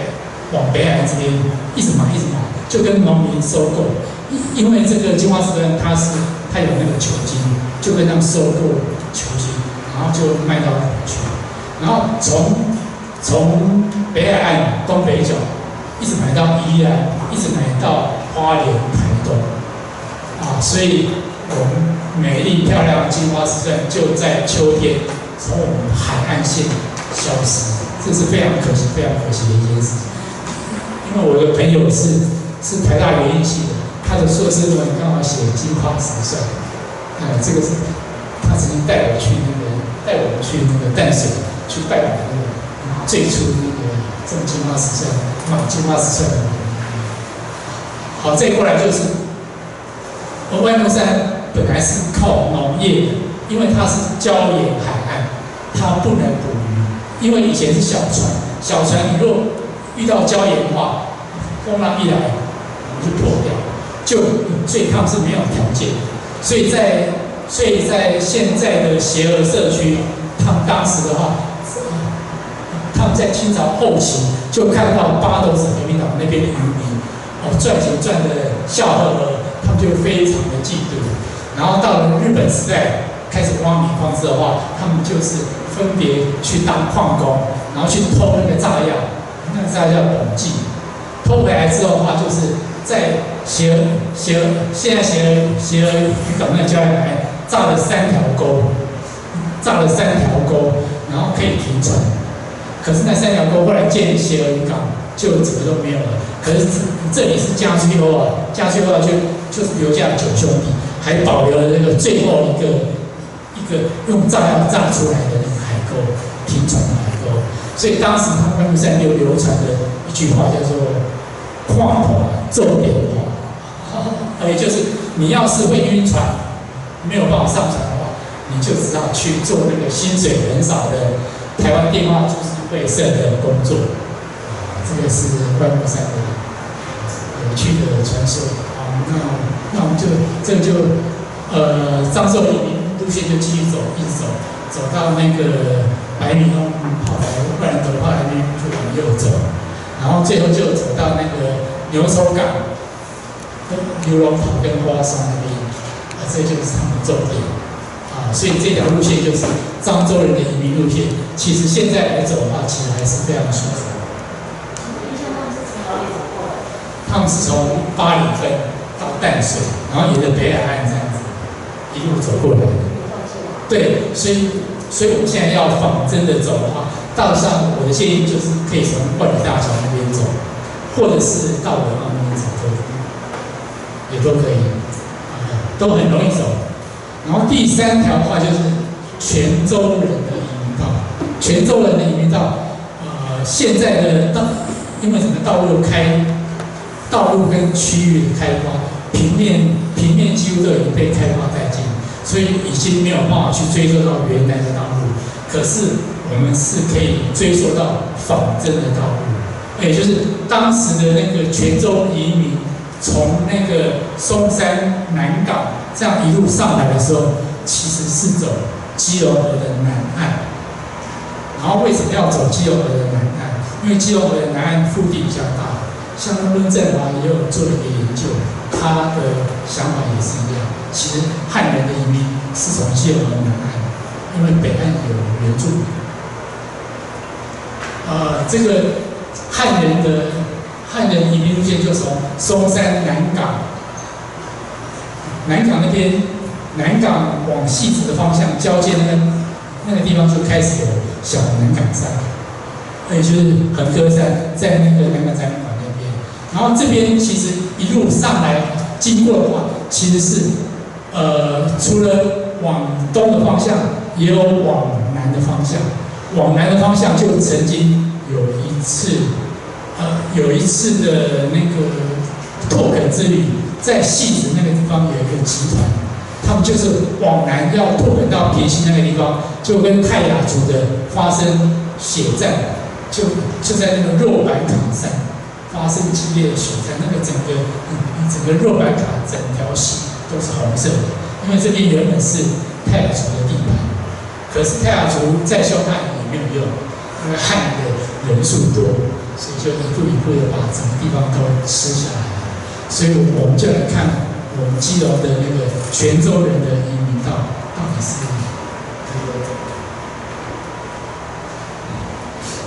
往北海这边一直买一直买，就跟农民收购。因因为这个金花石砖，它是它有那个球茎，就跟他们收购球茎，然后就卖到去，然后从从北海岸东北角一直买到宜兰，一直买到花莲、台东，啊，所以我们美丽漂亮的金花石砖就在秋天从我们海岸线消失，这是非常可惜、非常可惜的一件事情。因为我的朋友是是台大园艺系的。他的硕士论文刚好写金花石蒜，啊，这个是他曾经带我去那个带我们去那个淡水去拜访那个最初那个种金花石像，啊，金花石像的。好，再过来就是，我外木山本来是靠农业，因为它是礁岩海岸，它不能捕鱼，因为以前是小船，小船你若遇到礁岩的话，风浪一来，就破掉，就所以他们是没有条件，所以在所以在现在的协和社区，他们当时的话，他们在清朝后期就看到八斗子和平岛那边的渔民。哦，赚钱赚的笑呵呵，他们就非常的嫉妒。然后到了日本时代，开始挖米矿之后的话，他们就是分别去当矿工，然后去偷那个炸药，那个炸药叫苯剂。偷回来之后的话，就是在协协现在协协渔港那礁岩来炸了三条沟，炸了三条沟，然后可以停船。可是那三条沟后来建协渔港，就整个都没有了。可是这里是加西欧啊，加西欧就就是留下了九兄弟，还保留了那个最后一个一个用炸药炸出来的那个海沟，停船的海沟。所以当时他们山就流传的一句话叫做“跨破重点化”，也就是你要是会晕船，没有办法上船的话，你就只好去做那个薪水很少的台湾电话株式会社的工作。这个是关木山的有趣的传说，那那我们就这就呃张寿林路线就继续走，一直走，走到那个白米东炮台万人头炮台那边就往右走，然后最后就走到那个牛首港、牛龙塘跟花山那边，啊，这就是他们的重点啊，所以这条路线就是漳州人的移民路线。其实现在来走的话，其实还是非常舒服。他们是从八里分淡水，然后沿着北海岸这样子一路走过来。对，所以所以我们现在要仿真的走的话，道上我的建议就是可以从万里大桥那边走，或者是到文澳那边走也都可以，都很容易走。然后第三条的话就是泉州人的移民道，泉州人的移民道，呃，现在的道因为整个道路开。道路跟区域的开发，平面平面几乎都已经被开发殆尽，所以已经没有办法去追溯到原来的道路。可是我们是可以追溯到仿真的道路，也就是当时的那个泉州移民从那个松山南港这样一路上来的时候，其实是走基隆河的南岸。然后为什么要走基隆河的南岸？因为基隆河的南岸腹地比较大。像温振华也有做一个研究，他的想法也是一样。其实汉人的移民是从西河南岸，因为北岸有原住民。呃，这个汉人的汉人移民路线就从松山南港，南港那边，南港往戏子的方向交界那个那个地方就开始有小南港山，也就是横科山，在那个南港山。然后这边其实一路上来经过的话，其实是，呃，除了往东的方向，也有往南的方向。往南的方向就曾经有一次，呃，有一次的那个拓垦之旅，在戏子那个地方有一个集团，他们就是往南要拓垦到平溪那个地方，就跟泰雅族的发生血战，就就在那个肉板卡山。发生激烈的血战，那个整个整个若白卡整条溪都是红色的，因为这边原本是泰雅族的地盘，可是泰雅族再凶悍也没有用，因为汉的人数多，所以就一步一步的把整个地方都吃下来了。所以我们就来看我们基隆的那个泉州人的移民道到底是。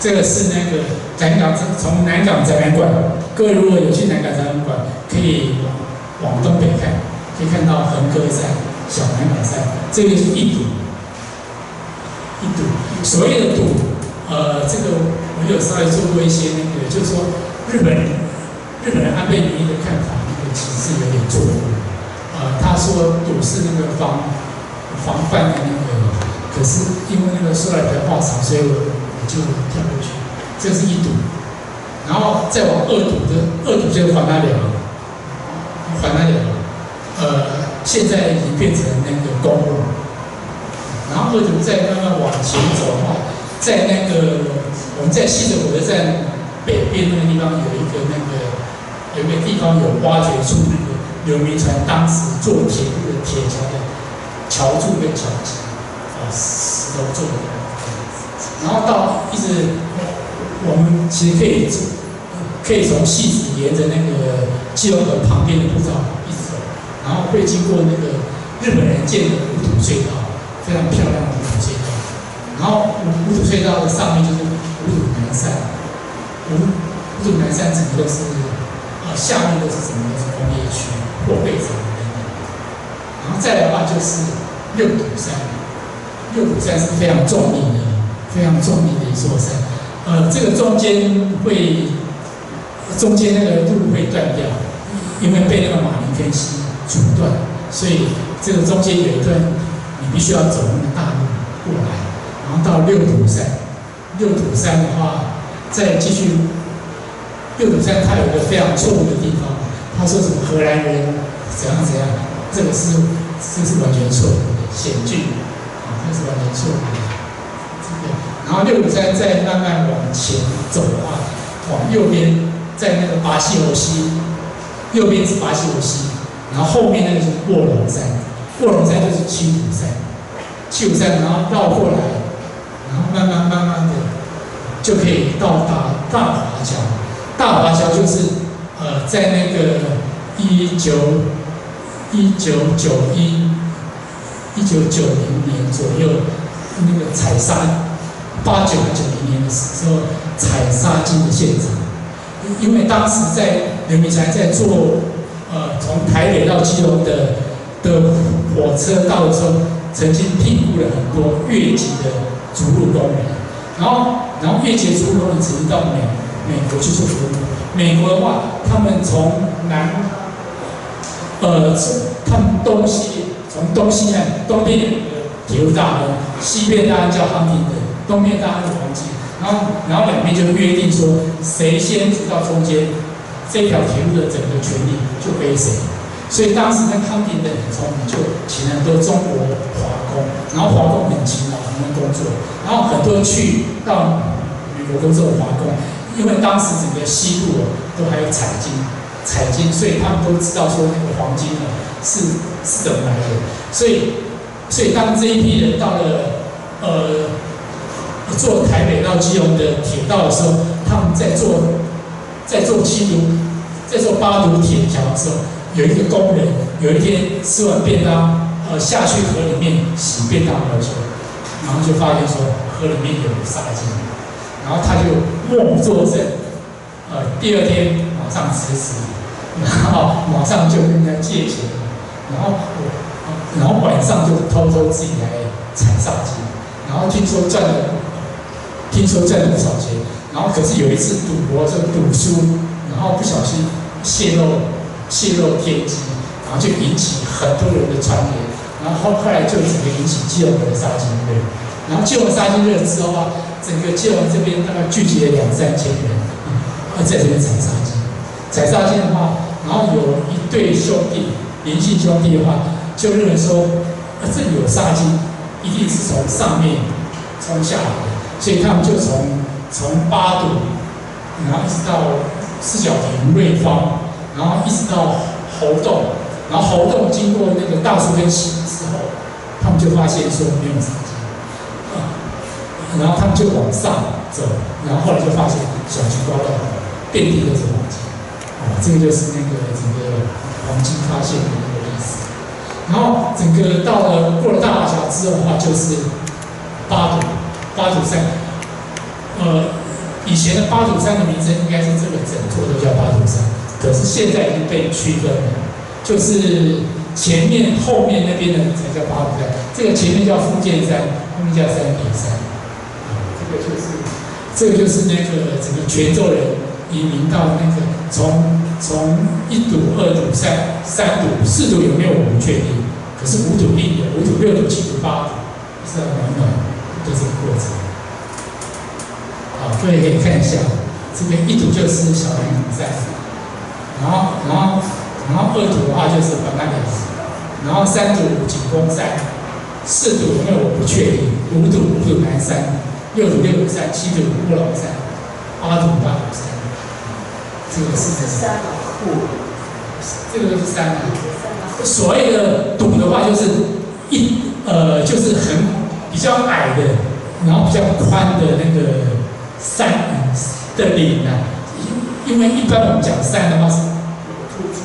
这个是那个南港从南港展览馆，各位如果有去南港展览馆，可以往东北看，可以看到横歌山、小南港山，这个是一堵，一堵。所谓的堵，呃，这个我有稍微做过一些那个，就是说日本人日本人安倍民意的看法，那个其实有点错误。呃，他说堵是那个防防范的那个，可是因为那个说来比较话长，所以我。就跳过去，这是一堵，然后再往二堵的二堵就是环南了，环南了，呃，现在已经变成那个公路，然后二堵再慢慢往前走的话，在那个我们在西子火车站北边那个地方有一个那个有一个地方有挖掘出那个刘铭传当时做铁路的铁桥的桥柱跟桥基，啊，石头做的。然后到一直，我们其实可以可以从戏子沿着那个基隆河旁边的步道一直走，然后会经过那个日本人建的五土隧道，非常漂亮的五土隧道。然后五五土隧道的上面就是五土南山，五五土南山整个都是，啊，下面都是什么？都是工业区、货柜厂等等。然后再来的话就是六土山，六土山是非常壮丽的。非常壮丽的一座山，呃，这个中间会，中间那个路会断掉，因为被那个马林天溪阻断，所以这个中间有一段你必须要走那个大路过来，然后到六土山，六土山的话，再继续，六土山它有一个非常错误的地方，他说什么荷兰人？怎样怎样，这个是这是完全错误的，险峻，啊，这是完全错误的。这个然后六五山再慢慢往前走的话，往右边在那个巴西河西，右边是巴西河西，然后后面那个是卧龙山，卧龙山就是七虎山，七虎山然后绕过来，然后慢慢慢慢的就可以到达大华桥，大华桥就是呃在那个一九一九九一一九九零年左右那个采砂。八九九零年的时候，采砂金的现场，因为当时在刘铭传在做呃从台北到基隆的的火车道的时候，曾经聘雇了很多越级的逐鹿工人，然后然后越籍逐鹿工人曾经到美美国去做服务，美国的话，他们从南呃他们东西从东西岸东边铁路大门，西边大安叫哈密的。东面大安是黄金，然后然后两边就约定说，谁先走到中间，这条铁路的整个权利就归谁。所以当时那康廷的很聪明，就请很多中国华工，然后华工很勤劳，很能工作，然后很多去到美国工作的华工，因为当时整个西部都还有采金，采金，所以他们都知道说那个黄金呢是是怎么来的。所以所以当这一批人到了呃。坐台北到基隆的铁道的时候，他们在做在做七堵，在做八堵铁桥的时候，有一个工人有一天吃完便当，呃，下去河里面洗便当的时候，然后就发现说河里面有沙金，然后他就默不作声，呃，第二天马上辞职，然后马上就跟人家借钱，然后我，然后晚上就偷偷自己来采沙金，然后听说赚了。听说赚了不少钱，然后可是有一次赌博就赌输，然后不小心泄露泄露天机，然后就引起很多人的传言，然后后来就整个引起基隆的杀金热，然后基隆杀金热之后啊，整个基隆这边大概聚集了两三千人，啊在这边采沙金，采沙金的话，然后有一对兄弟，林姓兄弟的话，就认为说，啊这里有沙金，一定是从上面冲下来。所以他们就从从八堵，然后一直到四角亭、瑞芳，然后一直到猴洞，然后猴洞经过那个大树根溪之后，他们就发现说没有沙金，啊，然后他们就往上走，然后后来就发现小区刮到遍地都是黄金，啊，这个就是那个整个黄金发现的那个意思。然后整个到了过了大马桥之后的话，就是八堵。八堵山，呃，以前的八堵山的名称应该是这个整座都叫八堵山，可是现在已经被区分了，就是前面后面那边的才叫八堵山，这个前面叫福建山，后面叫三顶山，这个就是这个就是那个整个泉州人移民到那个从从一堵、二堵、三三堵、四堵有没有我们确定，可是五堵定有，五堵、六堵、七堵、八堵，是很暖暖。的这个过程，好各位可以看一下，这边一堵就是小南港站，然后然后然后二堵的话就是环南港，然后三堵景峰山，四堵因为我不确定，五堵五堵南山，六堵六堵山，七堵乌老山，八堵八堵山，这个是这山个，哦，这个是三啊。山啊，所谓的堵的话，就是一呃，就是很比较矮的，然后比较宽的那个山的岭啊。因因为一般我们讲山的话是有突出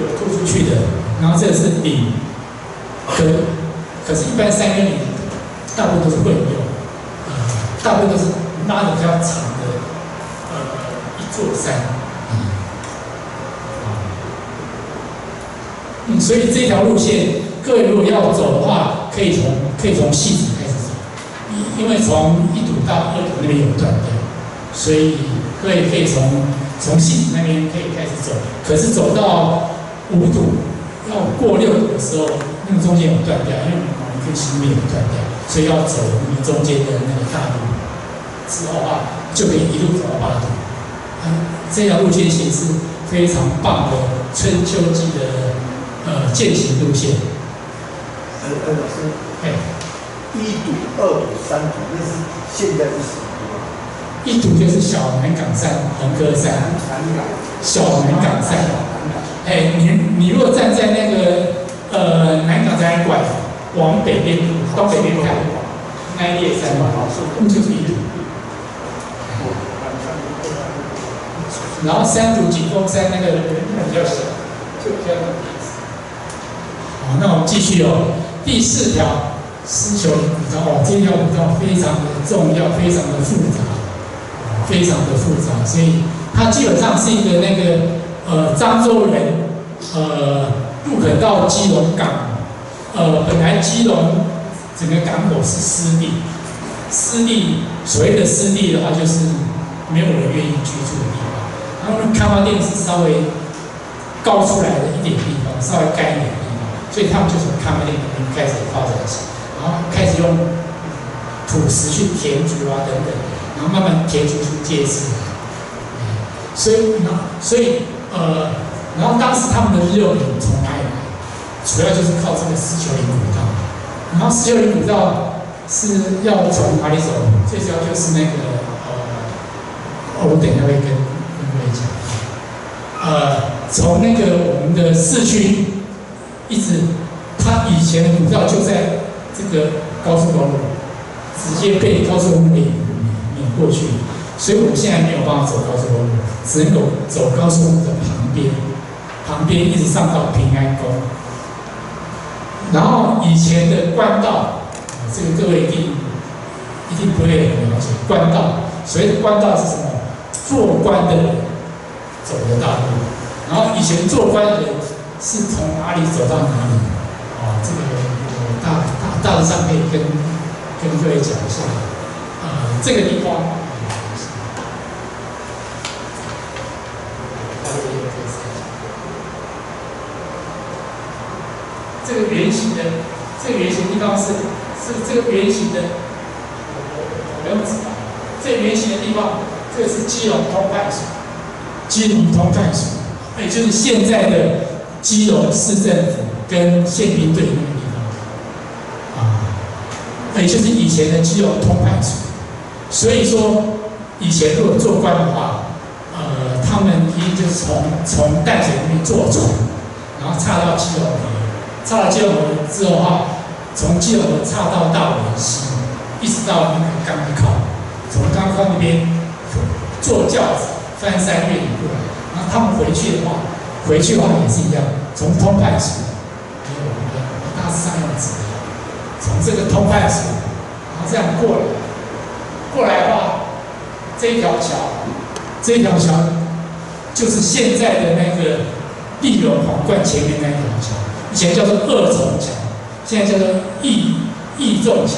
有突出去的，然后这个是岭，可可是，一般山跟岭大部分都是混用，呃，大部分都是拉的比较长的呃一座山。嗯，所以这条路线，各位如果要走的话，可以从可以从戏子开始走，因因为从一堵到二堵那边有断掉，所以各位可以从从戏子那边可以开始走。可是走到五堵要过六堵的时候，那个中间有断掉，因为某一个行面有断掉，所以要走那个中间的那个大路之后啊，就可以一路走到八堵。这条路线线是非常棒的春秋季的。呃，践行路线，呃呃，老师，哎，一堵、二堵、三堵，那是现在是什么地方？一堵就是小南港山、横歌山。小南港山。哎，你你如果站在那个呃南港展览馆往北边、东北边看，那一列山嘛，那就是一堵。然后三堵景峰山那个那比较小，就比较。好，那我们继续哦。第四条丝绸古道哦，这条比较非常的重要，非常的复杂，非常的复杂，所以它基本上是一个那个呃漳州人呃不可到基隆港，呃本来基隆整个港口是湿地，湿地所谓的湿地的话就是没有人愿意居住的地方，然后开发店是稍微高出来的一点地方，稍微干一点。所以他们就从咖啡店里面开始发展起，然后开始用土石去填筑啊等等，然后慢慢填筑出街市。所以，然后，所以，呃，然后当时他们的日用品从哪里来？主要就是靠这个丝球林古道。然后丝绸林古道是要从哪里走？最主要就是那个，呃，我等一下会跟跟各位讲。呃，从那个我们的市区。一直，他以前的古道就在这个高速公路，直接被高速公路碾碾过去，所以我们现在没有办法走高速公路，只能够走高速公路的旁边，旁边一直上到平安宫。然后以前的官道，这个各位一定一定不会很了解，官道所谓的官道是什么？做官的人走的道路，然后以前做官的人。是从哪里走到哪里？啊，这个我大大大致上可以跟跟各位讲一下。啊，这个地方，这个圆形的，这个圆形地方是是这个圆形的，我我我用纸啊，这圆形的地方，这是基隆通派出所，基隆通派出所，也就是现在的。基隆市政府跟宪兵队那个地方，啊，也就是以前的基隆通派出所。以说，以前如果做官的话，呃，他们一定就是从从淡水那边坐船，然后插到基隆河，岔到基隆河之后的话，从基隆河岔到大武溪，一直到那个港口，从港口那边坐轿子翻山越岭过来，然后他们回去的话。回去的话也是一样，从通派出，因为我们的大致上用纸，从这个通派出，然后这样过来，过来的话，这一条桥，这一条桥就是现在的那个碧龙皇冠前面那一条桥，以前叫做二重桥，现在叫做义义重桥，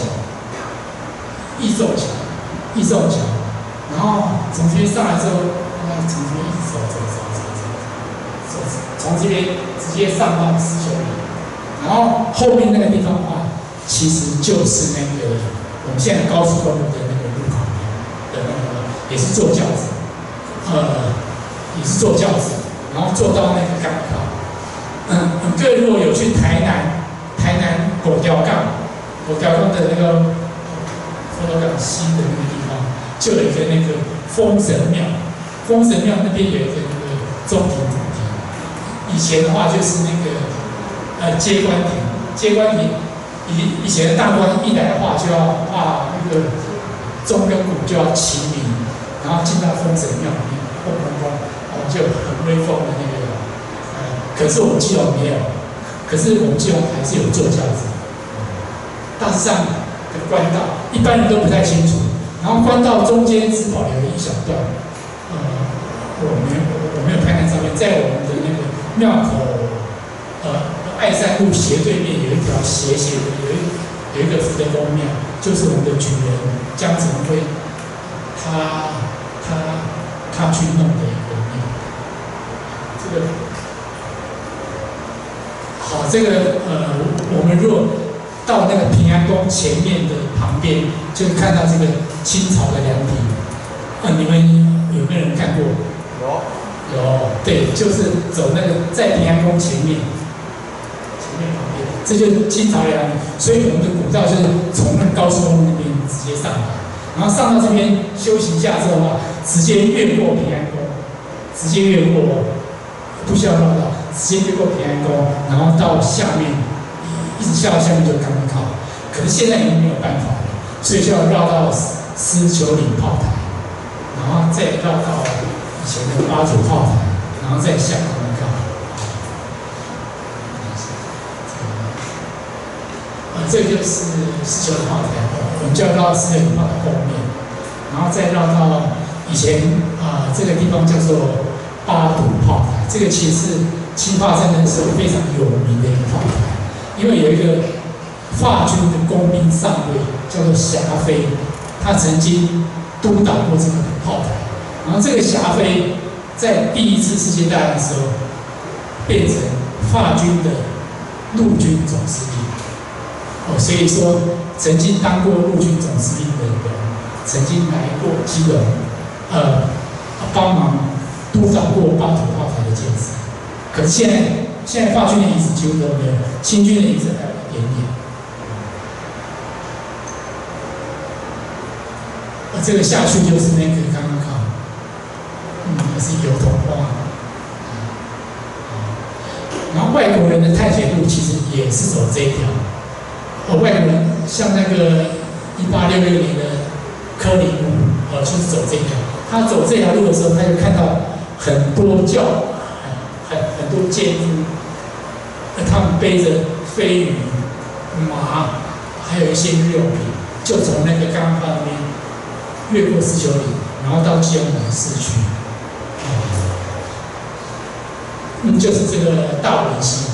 义重桥，义重桥，然后从这边上来之后，啊，从这边一直走走。从这边直接上到石球里，然后后面那个地方的话，其实就是那个我们现在高速公路的那个路口的那个也是坐轿子，呃，也是坐轿子，然后坐到那个港口。嗯，各位如果有去台南，台南狗吊港，狗吊港的那个佛罗港西的那个地方，就有一个那个风神庙。风神庙那边有一个那个中庭。以前的话就是那个呃接官亭，接官亭以以前的大官一来的话就要画那个中跟鼓就要齐名，然后进到封神庙里面，咣咣咣，然后就很威风的那个。呃，可是我们基隆没有，可是我们基隆还是有坐轿子。大致上的官道一般人都不太清楚，然后官道中间只保留一小段。呃，我没有我没有拍那照片，在我们庙口，呃，爱山路斜对面有一条斜斜的，有一有一个福德宫庙，就是我们的举人江成辉，他他他去弄的一个庙。这个好，这个呃，我们如果到那个平安宫前面的旁边，就看到这个清朝的凉亭。啊，你们有没有人看过？有，有，对，就是走那个在平安宫前面，前面旁边，这就是清朝凉亭。所以我们的古道就是从那高速公路那边直接上来，然后上到这边休息一下之后的话，直接越过平安宫，直接越过，不需要绕道，直接越过平安宫，然后到下面，一直下到下面就刚刚靠。可是现在已经没有办法了，所以就要绕到狮球岭炮台。然后再绕到前的八祖炮台，然后再向那个，啊，这就是狮球炮台，我们就要绕狮球炮台后面，然后再绕到以前啊这个地方叫做八堵炮台，这个其实是清法战争时候非常有名的一个炮台，因为有一个法军的工兵上尉叫做霞飞，他曾经。督导过这个炮台，然后这个霞飞在第一次世界大战的时候变成法军的陆军总司令。哦，所以说曾经当过陆军总司令的人，曾经来过基隆，呃，帮忙督导过八土炮台的建设。可是现在，现在法军的遗址几乎都没有，清军的遗址还有一点点。这个下去就是那个，是油桐花。然后外国人的探险路其实也是走这一条。哦，外国人像那个一八六六年的科林姆，呃，就是走这条。他走这条路的时候，他就看到很多轿，很很多建筑，他们背着飞鱼、马，还有一些日用品，就从那个刚刚那边。越过四九里，然后到基隆市区，就是这个大文溪，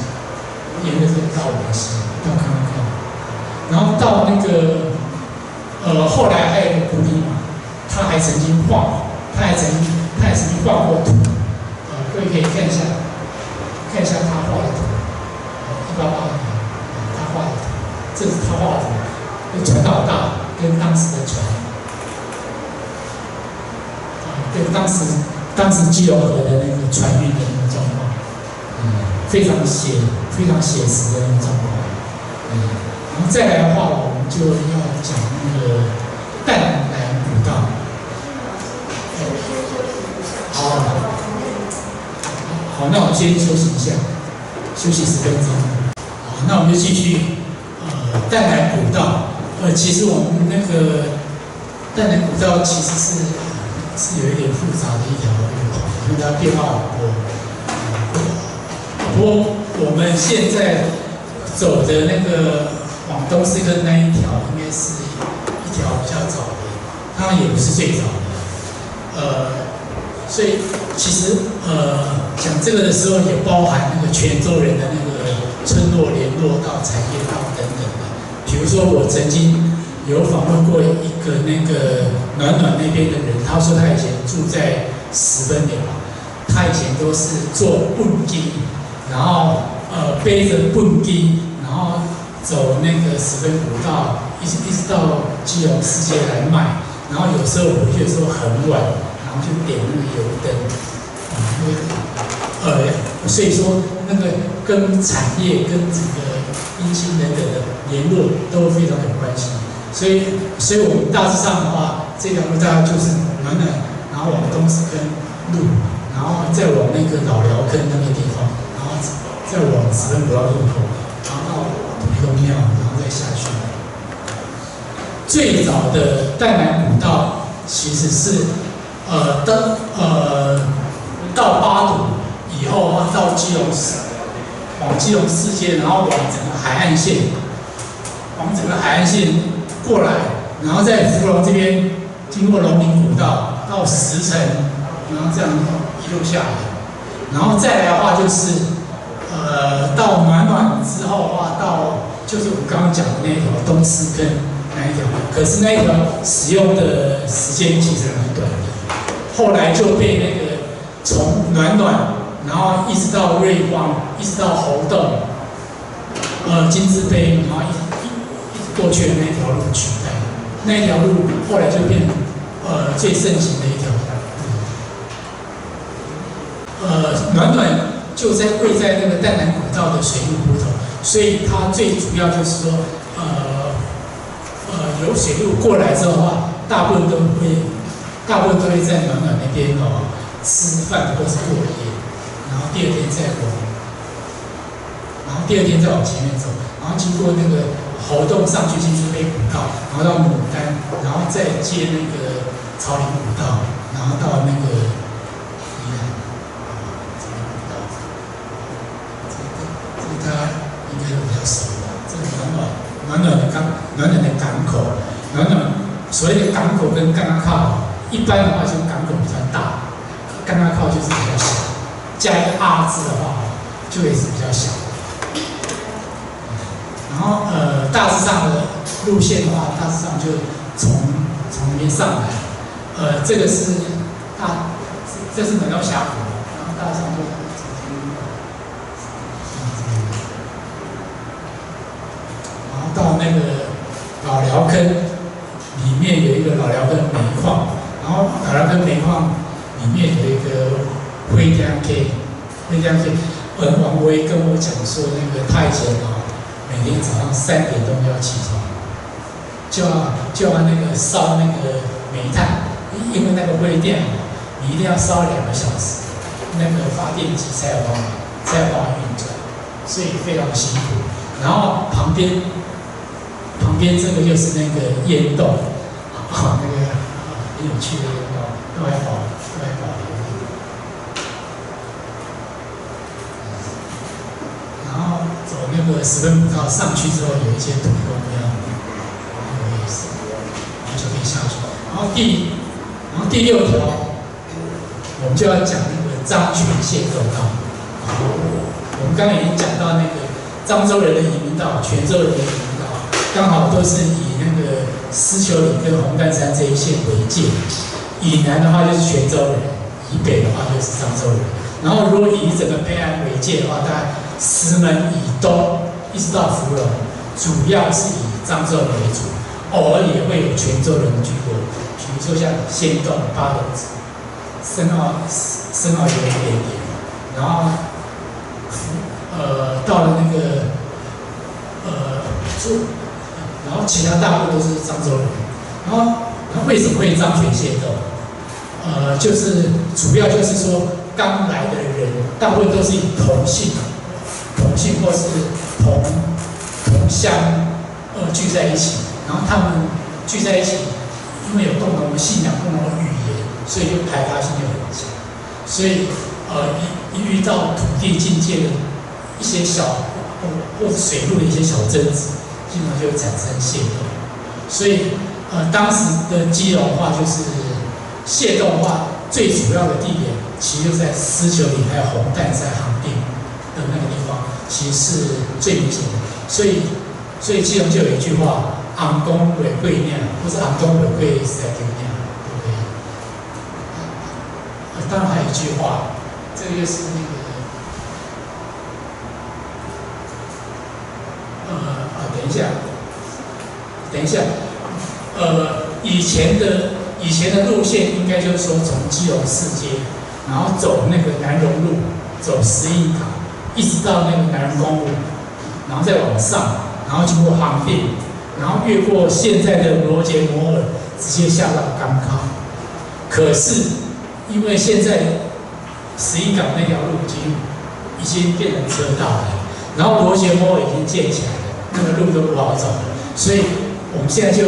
沿着这个大文溪到看看，然后到那个，呃，后来还有一个古迪嘛，他还曾经画，他还曾经，他还曾经画过图，啊，各位可以看一下，看一下他画的图，一八八年，他画的图，这是他画的图，那船好大，跟当时的船。跟，当时当时基隆河的那个船运的，非常写非常写实的那种状况，嗯，然后再来的话，我们就要讲那个淡南古道。好，好，那我先休息一下，休息十分钟。好，那我们就继续，呃，淡南古道，呃，其实我们那个淡南古道其实是。是有一点复杂的一条路，因为它变化很多。不我们现在走的那个往东四根那一条，应该是一条比较早的，它也不是最早的。呃，所以其实呃讲这个的时候，也包含那个泉州人的那个村落联络道、产业道等等的。比如说我曾经。有访问过一个那个暖暖那边的人，他说他以前住在十分寮，他以前都是做布机，然后呃背着布机，然后走那个十分古道，一直一直到基隆世界来卖，然后有时候回去的时候很晚，然后就点那个油灯，啊，那个呃，所以说那个跟产业跟整个冰心等等的联络都非常有关系。所以，所以我们大致上的话，这条路大概就是暖暖，然后往东石坑路，然后再往那个老寮坑那个地方，后再往慈恩古道路口，然后到土地公庙，然后再下去。最早的淡南古道其实是，呃，登呃到八堵以后，到基隆市，往基隆市街，然后往整个海岸线，往整个海岸线。过来，然后在福隆这边经过龙林古道到石城，然后这样一路下来，然后再来的话就是，呃，到暖暖之后的话，到就是我刚刚讲的那条东四坑那一条，可是那一条使用的时间其实很短，后来就被那个从暖暖，然后一直到瑞光，一直到猴洞，呃，金字碑，然后一一直。过去的那条路取代，那一条路后来就变呃最盛行的一条。呃，暖暖就在位在那个淡南古道的水路铺头，所以它最主要就是说，呃呃有水路过来之后的话，大部分都会大部分都会在暖暖那边哦吃饭或是过夜，然后第二天再往，然后第二天再往前面走，然后经过那个。活动上去金丝碑古道，然后到牡丹，然后再接那个朝林古道，然后到那个宜兰朝林古道。这个这个大家应该都比较熟吧？这个暖暖暖暖的港暖暖的港口，暖暖所谓的港口跟干靠，一般的话就港口比较大，干靠就是比较小，加一个 R 字的话，就会是比较小。然后呃，大致上的路线的话，大致上就从从那边上来，呃，这个是大，这是门道峡谷，然后大致上就从这边，然后到那个老寮坑里面有一个老寮坑煤矿，然后老寮坑煤矿里面有一个灰江 K，灰江 K，呃，王威跟我讲说那个太监啊。每天早上三点钟要起床，就要就要那个烧那个煤炭，因为那个灰电你一定要烧两个小时，那个发电机才有办法才有办法运转，所以非常辛苦。然后旁边旁边这个就是那个烟洞，啊，那个很有趣的烟洞，都还保都还保留。那个十分步道上去之后，有一些土沟庙，很有意思，然后就可以下去。然后第，然后第六条，我们就要讲那个漳泉线沟道。我们刚刚已经讲到那个漳州人的移民到、泉州人的移民道，刚好都是以那个狮球岭跟红丹山这一线为界。以南的话就是泉州人，以北的话就是漳州人。然后如果以整个北岸为界的话，大概。石门以东一直到芙蓉，主要是以漳州人为主，偶尔也会有泉州人居多。比如说像仙洞、八斗子、深澳、深澳有一点点，然后呃到了那个呃住，然后其他大部分都是漳州人。然后那为什么会漳泉仙洞？呃，就是主要就是说刚来的人大部分都是以同姓。同姓或是同同乡呃聚在一起，然后他们聚在一起，因为有共同的信仰、共同的语言，所以就排他性就很强。所以呃一一遇到土地境界的一些小或或者水路的一些小争执，基本上就会产生械斗。所以呃当时的基隆话就是械斗的话，最主要的地点其实就在狮球岭还有红蛋山航店的那个地方。其实是最明显的，所以，所以基隆就有一句话：“昂公为贵念，不是昂公为贵是在丢念，对不对？”当然还有一句话，这个就是那个，呃，啊，等一下，等一下，呃，以前的以前的路线应该就是说从基隆市街，然后走那个南荣路，走石英港，一直到那个南荣公路，然后再往上，然后经过杭店，然后越过现在的罗杰摩尔，直接下到港康。可是因为现在石英港那条路已经已经变成车道了，然后罗杰摩尔已经建起来，那个路都不好走，所以我们现在就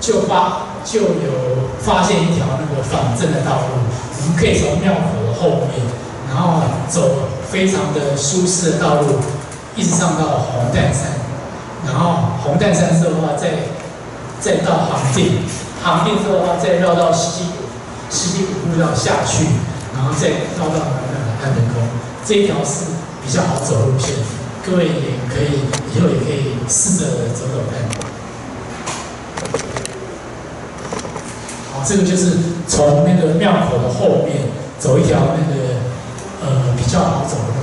就发就有发现一条那个仿真的道路，我们可以从庙口的后面，然后走非常的舒适的道路，一直上到红蛋山，然后红蛋山之后的话，再再到杭定，杭定之后的话，再绕到西谷，西谷步道下去，然后再绕到南南的安仁宫，这一条是比较好走路线，各位也可以以后也可以试着走走看。好，这个就是从那个庙口的后面走一条那个呃比较好走的路，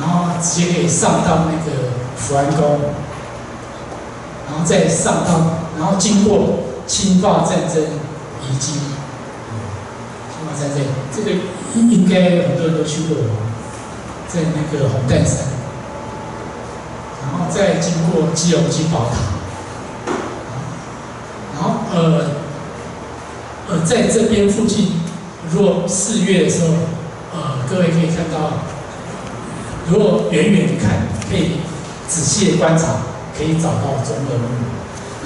然后直接可以上到那个福安宫，然后再上到，然后经过侵华战争遗迹，侵华战争这个应该很多人都去过，在那个红蛋山，再经过基隆金宝塔，然后呃。呃，在这边附近，如果四月的时候，呃，各位可以看到，如果远远看，可以仔细的观察，可以找到中二木。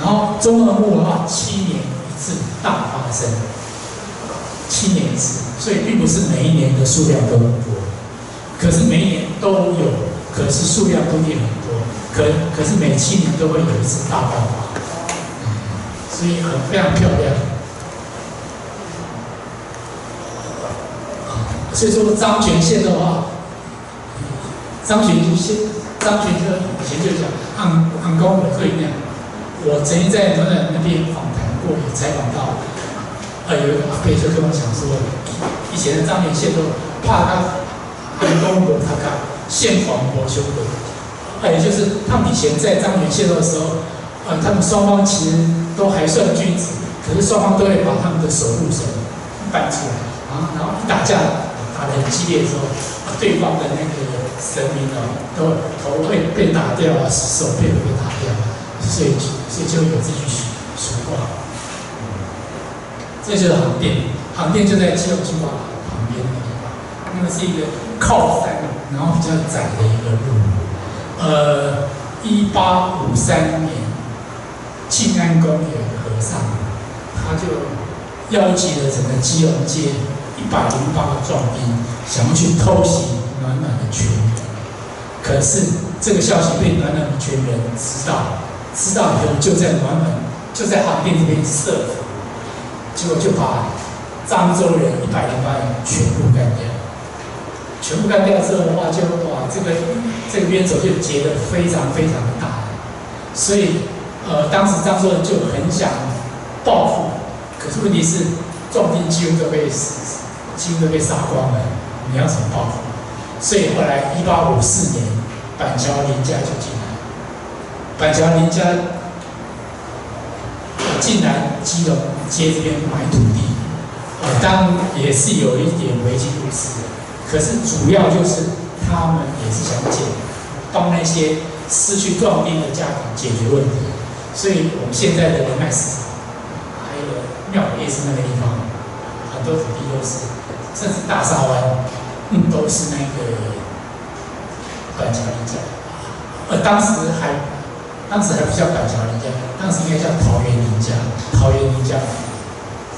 然后中二木的话，七年一次大发生，七年一次，所以并不是每一年的数量都很多，可是每一年都有，可是数量不一定很多，可可是每七年都会有一次大爆发，所以很非常漂亮。所以说张泉县的话，张泉县张泉就以前就讲按按高的会量，我曾经在暖暖那边访谈过，也采访到，呃，有一个阿伯就跟我讲说，以前的张泉县都怕他汉高的他看县皇伯修的，也就是他们以前在张泉县的时候，呃，他们双方其实都还算君子，可是双方都会把他们的守护神搬出来，啊，然后一打架。打得很激烈的时候，对方的那个神明哦，都头会被打掉啊，手被会被打掉，所以所以就有这句俗俗话。这就是航店，航店就在基隆金华旁边那个地方，那个是一个靠山，然后比较窄的一个路。呃，一八五三年，静安宫有个和尚，他就邀集了整个基隆街。一百零八个壮丁想要去偷袭暖暖的泉源，可是这个消息被暖暖的泉源知道，知道以后就在暖暖就在航店这边设伏，结果就把漳州人一百零八人全部干掉。全部干掉之后的话，就哇这个这个冤仇就结得非常非常的大，所以呃当时漳州人就很想报复，可是问题是壮丁几乎都被。几乎都被杀光了，你要怎么报复？所以后来一八五四年，板桥林家就进来，板桥林家进来基隆街这边买土地，呃，当也是有一点危机入市的，可是主要就是他们也是想解帮那些失去壮丁的家庭解决问题，所以我们现在的人脉市场，还有庙也是那个地方，很多土地都是。甚至大沙湾，嗯，都是那个板桥人家，呃，当时还，当时还不叫板桥人家，当时应该叫桃园林家，桃园林家，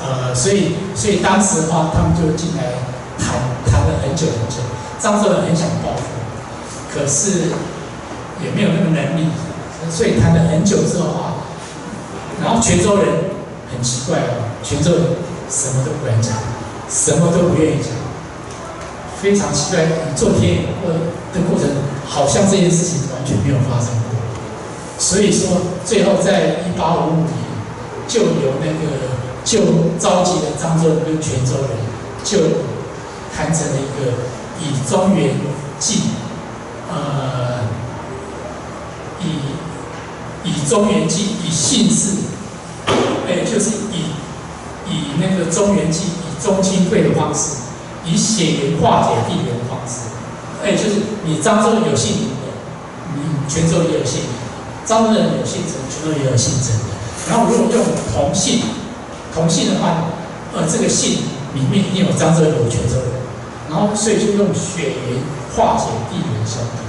呃，所以，所以当时的话，他们就进来谈，很久很久。张作人很想报复，可是也没有那个能力，所以谈了很久之后啊，然后泉州人很奇怪哦，泉州人什么都不敢讲。什么都不愿意讲，非常奇怪。你做田野过的过程，好像这件事情完全没有发生过。所以说，最后在一八五五年，就由那个就召集了漳州人跟泉州人，就谈成了一个以中原记，呃，以以中原记以姓氏哎，就是以以那个中原纪以中清会的方式，以血缘化解地缘的方式，哎，就是你漳州有姓林的，你泉州也有姓林，漳州人有姓陈，泉州也有姓陈的。然后如果用同姓同姓的话，呃，这个姓里面一定有漳州有泉州人，然后所以就用血缘化解地缘相同。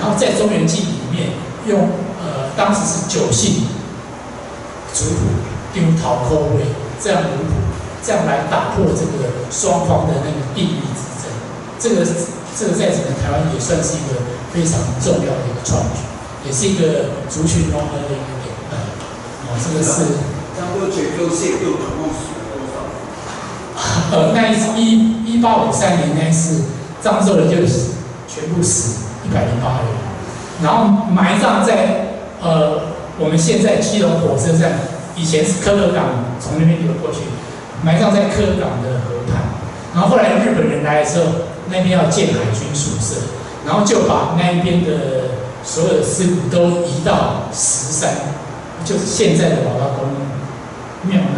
然后在中原记里面用呃当时是九姓族谱用陶口位这样族谱，这样来打破这个双方的那个地域之争。这个这个在整个台湾也算是一个非常重要的一个创举，也是一个族群融合的一个典范。哦，这个是。漳州泉州县又总共死了多少？呃，那一次一一八五三年那一次，漳州人就全部死一百零八人，然后埋葬在呃我们现在基隆火车站，以前是科勒港从那边流过去，埋葬在科勒港的河畔，然后后来日本人来的时候，那边要建海军宿舍，然后就把那一边的所有的尸骨都移到石山，就是现在的老大公庙那个地方，呃，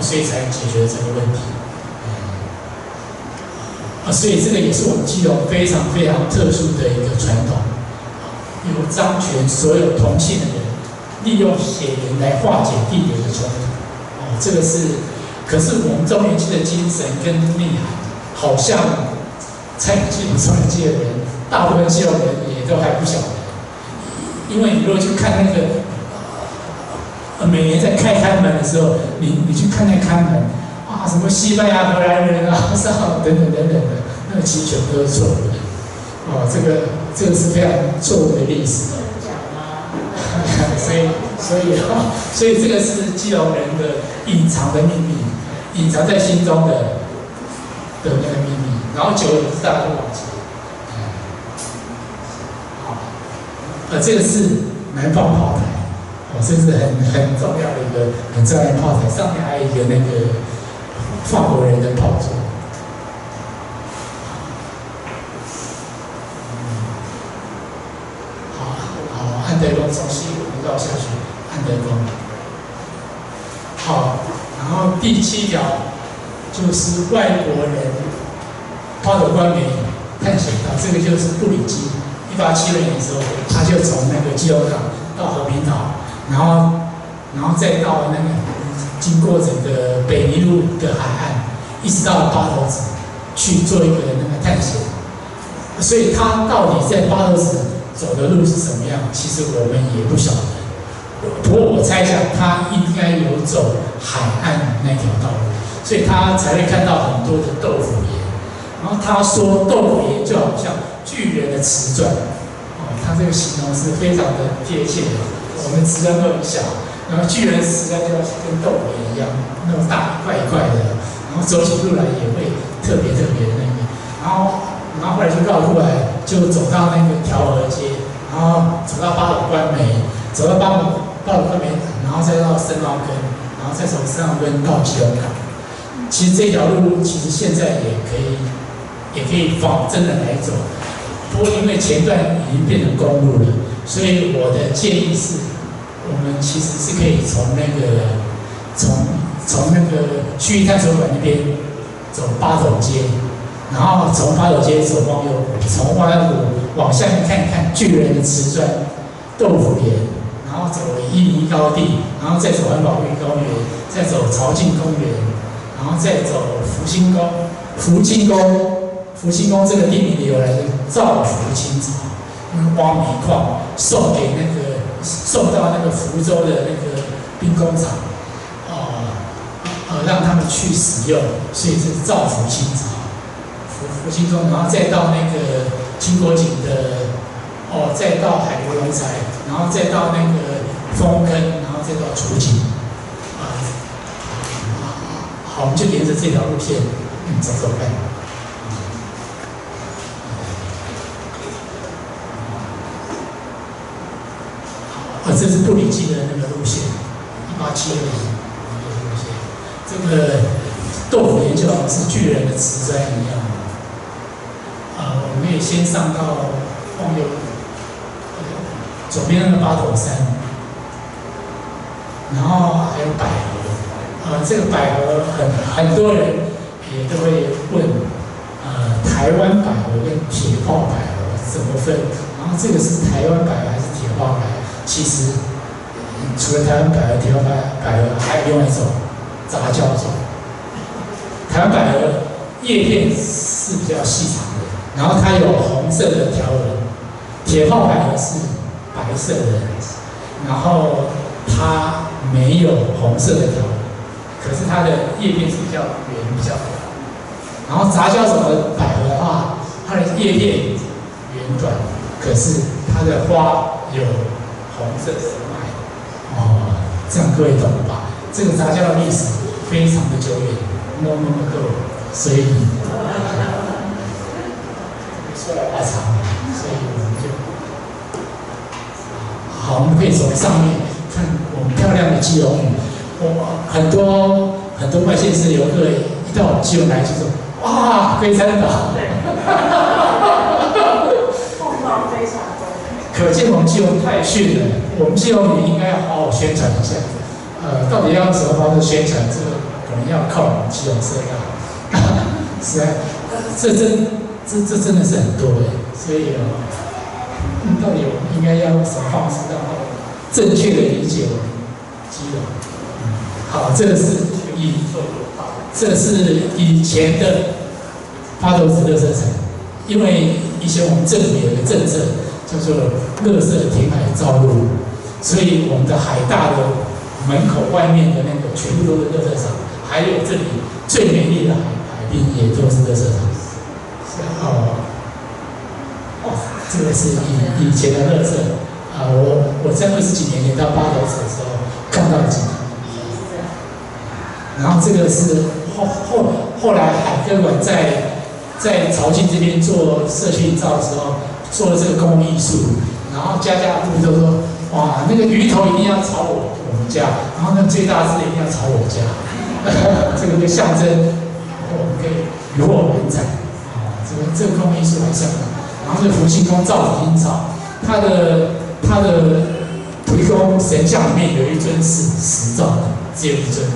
所以才解决了这个问题。啊，所以这个也是我们基隆非常非常特殊的一个传统，有张权所有同姓的人利用血缘来化解地缘的冲突。哦，这个是，可是我们中原期的精神跟内涵，好像在基隆中原期的人，大部分基隆人也都还不晓得，因为你如果去看那个。每年在开开门的时候，你你去看那开门，啊，什么西班牙、荷兰人啊，上等等等等的，那个其实全部都是错的。哦，这个这个是非常错误的历史。所以所以哈所以这个是基隆人的隐藏的秘密，隐藏在心中的的那个秘密。然后久而久之，大家都忘记了。好，呃，这个是南方炮台。哦，这是很很重要的一个很重要的炮台，上面还有一个那个法国人的炮座。好，好，安德宫从西五绕下去，安德宫。好，然后第七条就是外国人他的官媒探险到，这个就是布里基，一八七六年的时候，他就从那个基隆港到和平岛。然后，然后再到那个经过整个北尼路的海岸，一直到八头子去做一个那个探险。所以他到底在八头子走的路是什么样，其实我们也不晓得。不过我猜想他应该有走海岸那条道路，所以他才会看到很多的豆腐岩。然后他说豆腐岩就好像巨人的瓷砖，哦，他这个形容是非常的贴切的。我们瓷砖都很小，然后巨人瓷砖就要跟豆腐一样那么大一块一块的，然后走起路来也会特别特别的那个，然后然后后来就绕过来，就走到那个条河街，然后走到八斗关梅，走到八斗八斗关梅，然后再到深澳根，然后再从深澳根到基隆港。其实这条路其实现在也可以也可以仿真的来走，不过因为前段已经变成公路了，所以我的建议是。我们其实是可以从那个从从那个区域探索馆那边走八斗街，然后从八斗街走望右，从望右谷往下面看一看巨人的瓷砖豆腐岩，然后走一零一高地，然后再走环保绿公园，再走朝境公园，然后再走福星宫。福星宫，福星宫这个地名的由来是造福清朝，挖煤矿送给那个。送到那个福州的那个兵工厂，哦，呃，让他们去使用，所以是造福清朝，福福清宫，然后再到那个清国景的，哦，再到海流龙才，然后再到那个丰坑，然后再到楚景，啊，好，我们就沿着这条路线走走看。这是布里基的那个路线，一八七六年那个路线。这个豆腐岩就好像是巨人的瓷砖一样。啊，我们可以先上到望右，左边那个八斗山。然后还有百合，呃，这个百合很很多人也都会问，呃，台湾百合跟铁炮百合怎么分？然后这个是台湾百合还是铁炮百合？其实除了台湾百合、铁炮百百合，还有另外一种杂交种。台湾百合叶片是比较细长的，然后它有红色的条纹，铁炮百合是白色的，然后它没有红色的条纹，可是它的叶片是比较圆、比较短。然后杂交种的百合的话，它的叶片圆短，可是它的花有红色丝脉。哦，这样各位懂了吧？这个杂交的历史非常的久远，那么那么够，所以说来话长，所以我们就好，我们可以从上面看我们漂亮的基隆屿。我很多很多外县市游客一到我们基隆来就说。哇，龟山岛，碰到非常多。可见我们基隆太逊了。我们基隆也应该要好好宣传一下。呃，到底要用什么方式宣传？这个可能要靠我们基隆社要。是啊，这真这这真的是很多哎。所以啊，到底我们应该要用什么方式让他们正确的理解我们基隆？好，这个是以。这是以前的八斗子热色城，因为以前我们政府有一个政策叫做“乐色填海造陆”，所以我们的海大的门口外面的那个全部都是热色场，还有这里最美丽的海海滨也都是热色场。哦，哦，这个是以以前的热色啊，我我在二十几年前到八斗子的时候看到的景。然后这个是后后后来海科馆在在朝庆这边做社区营造的时候做了这个公共艺术，然后家家户户都说哇那个鱼头一定要朝我我们家，然后那最大只一定要朝我家，这个就象征我们可以与我同在啊，这个这个公共艺术很像。然后这福星宫造福阴草，它的它的土地公神像里面有一尊是石造的，只有一尊。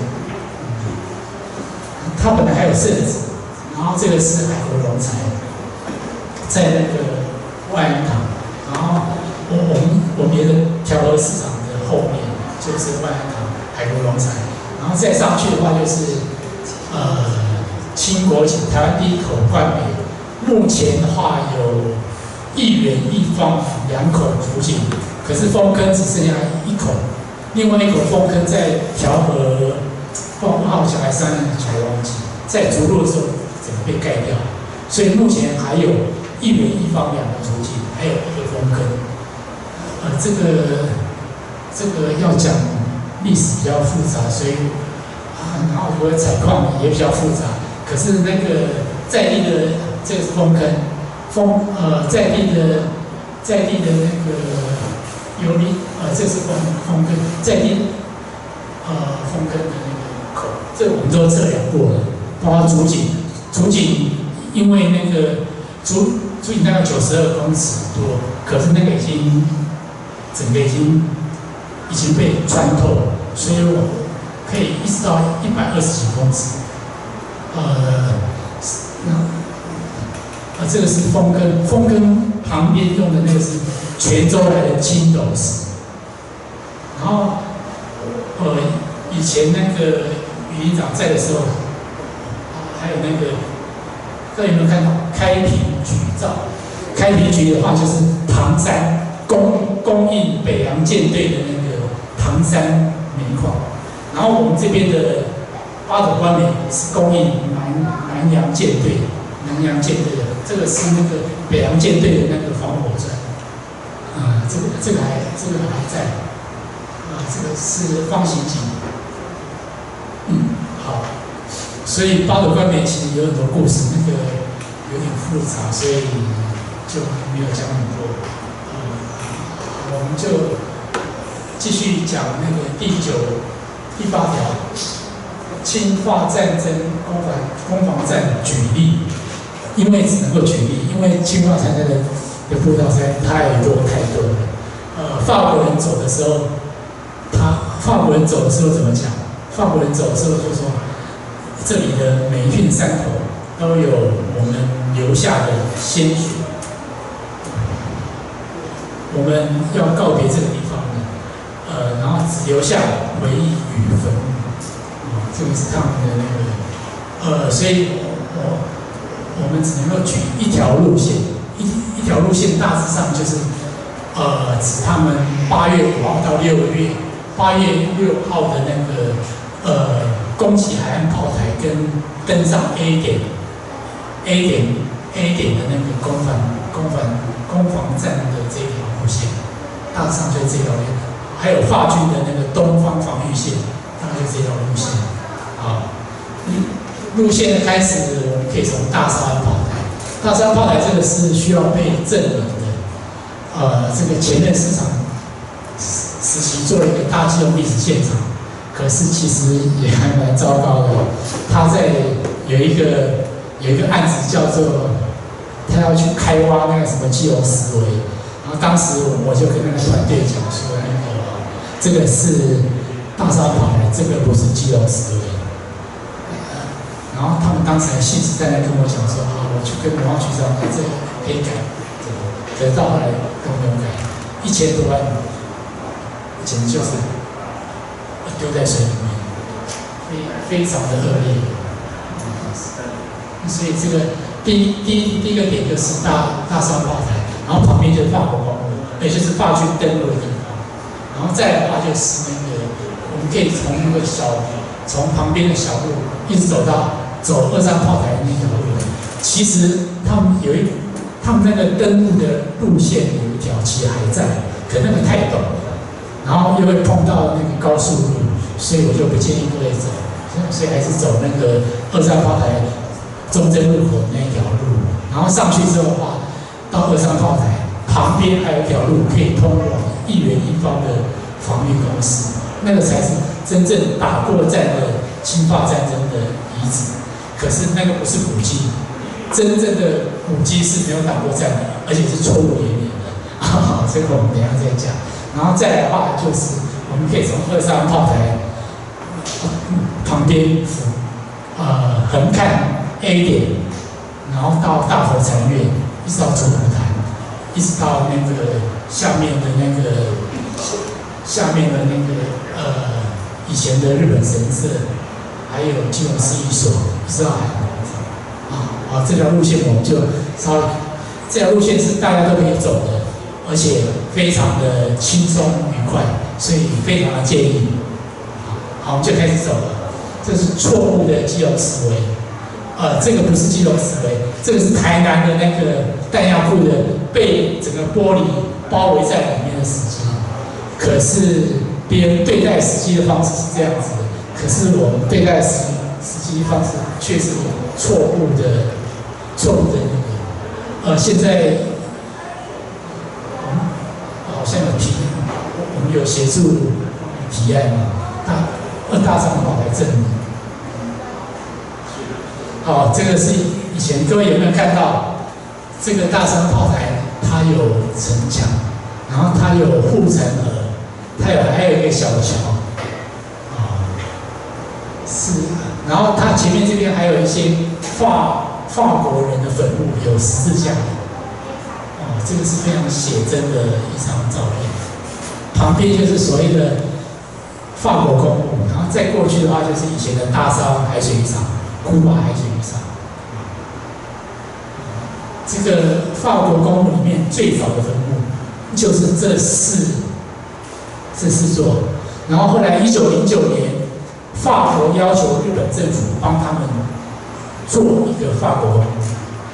它本来还有圣子，然后这个是海国龙财，在那个万安堂，然后我我们我们的调和市场的后面就是万安堂海国龙财，然后再上去的话就是呃清国井台湾第一口冠冕，目前的话有一元一方两口福井，可是封坑只剩下一口，另外一口封坑在调和。封号小孩三年才忘记，在逐鹿的时候怎么被盖掉？所以目前还有一元一方两个足迹，还有一个风坑。呃，这个这个要讲历史比较复杂，所以啊，然后我的采矿也比较复杂。可是那个在地的这个是风坑，风呃在地的在地的那个有利呃这是风风坑，在地呃风坑的那个口。这我们都测量过了，包括竹井，竹井因为那个竹竹井大概九十二公尺多，可是那个已经整个已经已经被穿透，所以我可以一直到一百二十几公尺。呃，那啊这个是风根，风根旁边用的那个是泉州来的青斗石，然后呃以前那个。余营长在的时候，还有那个，各位有没有看到开平局照？开平局的话，就是唐山供供应北洋舰队的那个唐山煤矿，然后我们这边的八斗关美是供应南南洋舰队，南洋舰队的，这个是那个北洋舰队的那个防火砖，啊，这个这个还这个还在，啊，这个是方形井。嗯，好，所以八斗关美其实有很多故事，那个有点复杂，所以就没有讲很多。嗯，我们就继续讲那个第九、第八条，侵华战争攻防攻防战举例，因为只能够举例，因为侵华战争的的步道山太多太多了。呃，法国人走的时候，他法国人走的时候怎么讲？法国人走的时候就说，这里的每一片山头都有我们留下的鲜血，我们要告别这个地方的，呃，然后只留下回忆与坟墓，啊，这个是他们的那个，呃，所以我我们只能够举一条路线，一一条路线大致上就是，呃，指他们八月五号到六月，八月六号的那个。呃，攻击海岸炮台跟登上 A 点，A 点 A 点的那个攻防攻防攻防战的这条路线，大致上就这条路，还有法军的那个东方防御线，大概就这条路线。啊，路线的开始，我们可以从大沙湾炮台。大沙湾炮台这个是需要被证明的。呃，这个前任市场实习做了一个大气动历史现场。可是其实也还蛮糟糕的，他在有一个有一个案子叫做，他要去开挖那个什么基隆石围，然后当时我就跟那个团队讲说，那个这个是大沙跑来，这个不是基隆石围，然后他们当时还信誓旦旦跟我讲说，啊，我去跟文化局长这个可以改，可到后来都没有改，一千多万，简直就是。丢在水里面，非非常的恶劣。所以这个第一第一第一个点就是大大三炮台，然后旁边就是法国公墓，也就是法军登陆的地方。然后再的话就是那个，我们可以从那个小从旁边的小路一直走到走二三炮台那条路。其实他们有一他们那个登陆的路线有一条其实还在，可那个太陡了。然后又会碰到那个高速路，所以我就不建议各位走，所以还是走那个二三炮台中正路口那一条路。然后上去之后的话，到二三炮台旁边还有一条路可以通往一元一方的防御公司，那个才是真正打过战的侵法战争的遗址。可是那个不是古迹，真正的古迹是没有打过战的，而且是错误连连的。这个我们等下再讲。然后再来的话，就是我们可以从二三炮台旁边俯呃横看 A 点，然后到大佛禅院，一直到竹湖潭，一直到那个下面的那个下面的那个呃以前的日本神社，还有金融事务所，一直到海南啊，好，这条路线我们就稍，这条路线是大家都可以走的。而且非常的轻松愉快，所以非常的建议。好，我们就开始走了。这是错误的肌肉思维，呃，这个不是肌肉思维，这个是台南的那个弹药库的被整个玻璃包围在里面的时机。可是别人对待时机的方式是这样子的，可是我们对待时时机方式却是错误的，错误的那个。呃，现在。好像有提，我们有协助提案嘛？大二大三炮台证明。好，这个是以前各位有没有看到？这个大山炮台它有城墙，然后它有护城河，它有还有一个小桥，啊，是，然后它前面这边还有一些法法国人的坟墓，有十字架。哦这个是非常写真的一张照片，旁边就是所谓的法国公墓，然后再过去的话就是以前的大沙海水浴场、古巴海水浴场。这个法国公墓里面最早的坟墓就是这四这四座，然后后来一九零九年，法国要求日本政府帮他们做一个法国公墓，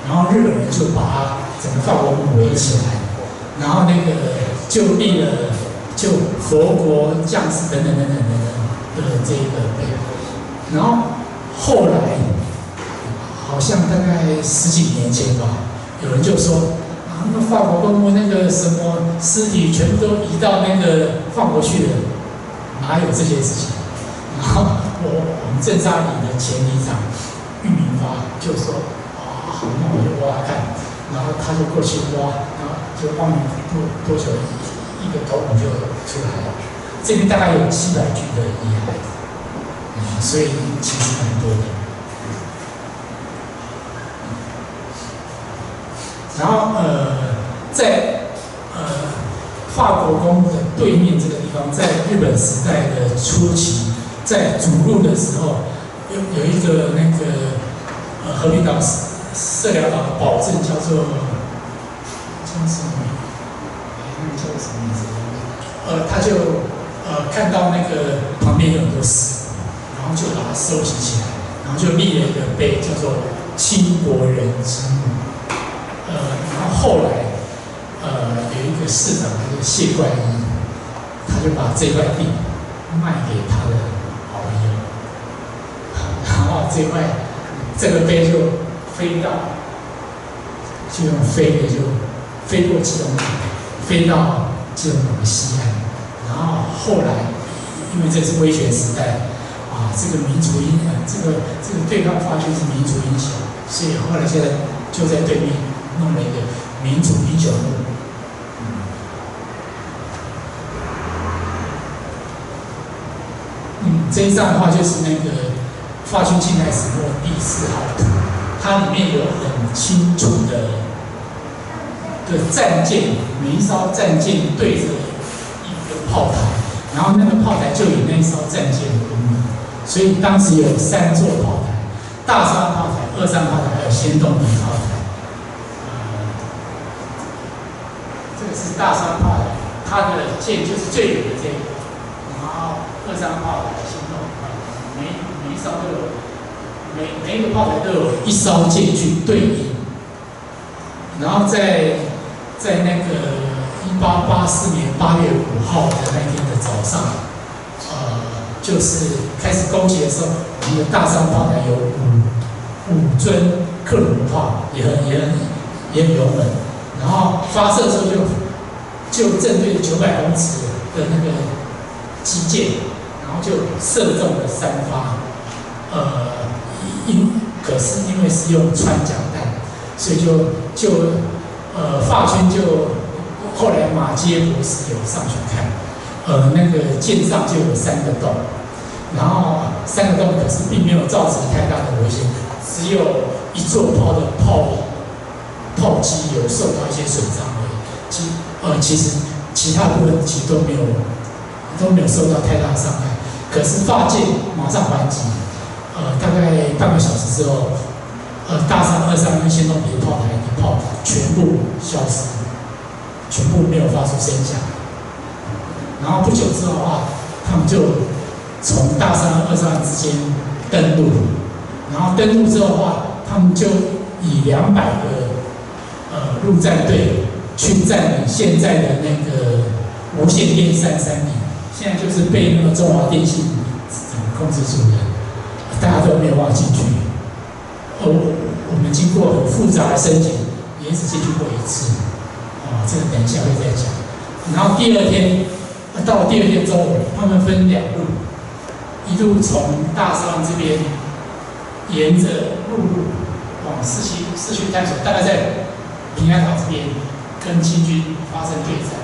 然后日本人就把。整个法国墓围起来，然后那个就立了就佛国将士等等等等等等的这个碑，然后后来好像大概十几年前吧，有人就说啊，那法国公墓那个什么尸体全部都移到那个法国去了，哪有这些事情？然后我我们镇沙里的前里长玉明发就说啊，好，那我就挖看。然后他就过去挖，然后就挖了多多久，一个头骨就出来了。这边大概有七百具的遗骸，嗯，所以其实蛮多的。然后呃，在呃法国宫的对面这个地方，在日本时代的初期，在主路的时候，有有一个那个呃和平岛社寮岛的保证叫做叫什么？名字？呃，他就呃看到那个旁边有很多石，然后就把它收集起来，然后就立了一个碑，叫做倾国人之墓。呃，然后后来，呃，有一个市长叫做谢冠一，他就把这块地卖给他的好朋友，然后这块这个碑就飞到，就用飞的就飞过基隆港，飞到基隆港的西岸，然后后来因为这是威权时代，啊，这个民族英呃，这个这个对抗法军是民族英雄，所以后来现在就在对面。弄了一个民族英雄墓。嗯，这一张的话就是那个法军近代史末第四号图，它里面有很清楚的的战舰，每一艘战舰对着一个炮台，然后那个炮台就有那一艘战舰的功能，所以当时有三座炮台：大山炮台、二三炮台，还有仙洞门炮台。这个是大山炮台，它的舰就是最远的这个，然后二三炮台行动啊，每每一艘都有，每每一个炮台都有一艘舰去对应，然后在在那个一八八四年八月五号的那天的早上，就是开始攻击的时候，我们的大山炮台有五五尊克鲁炮，也很也很也很勇猛，然后发射的时候就。就正对九百公尺的那个基箭，然后就射中了三发，呃，因可是因为是用穿甲弹，所以就就呃法军就后来马街博士有上去看，呃那个舰上就有三个洞，然后三个洞可是并没有造成太大的危险，只有一座炮的炮炮机有受到一些损伤而已。其呃，其实其他部分其实都没有都没有受到太大的伤害，可是发箭马上还击，呃，大概半个小时之后，呃，大三二三跟先动敌的炮台一炮全部消失，全部没有发出声响。然后不久之后啊，他们就从大山二三之间登陆，然后登陆之后的话，他们就以两百个呃陆战队。去占领现在的那个无线电三三零，现在就是被那个中华电信控制住的，大家都没有办法进去。哦，我们经过很复杂的申请，也只进去过一次。啊，这个等一下会再讲。然后第二天，到了第二天中午，他们分两路，一路从大沙湾这边，沿着陆路往市区市区探索，大概在平安岛这边。跟清军发生对战，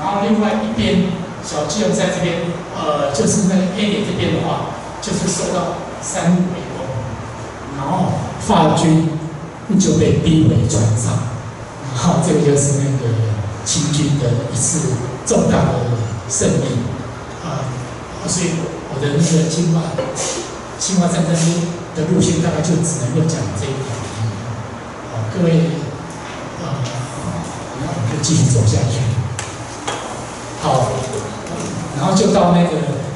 然后另外一边小基隆在这边，呃，就是那个 A 点这边的话，就是受到三路围攻，然后法军就被逼回船上，然后这个就是那个清军的一次重大的胜利，啊，所以我的那个清华清华战争的路线大概就只能够讲这一点，啊，各位。继续走下去，好，然后就到那个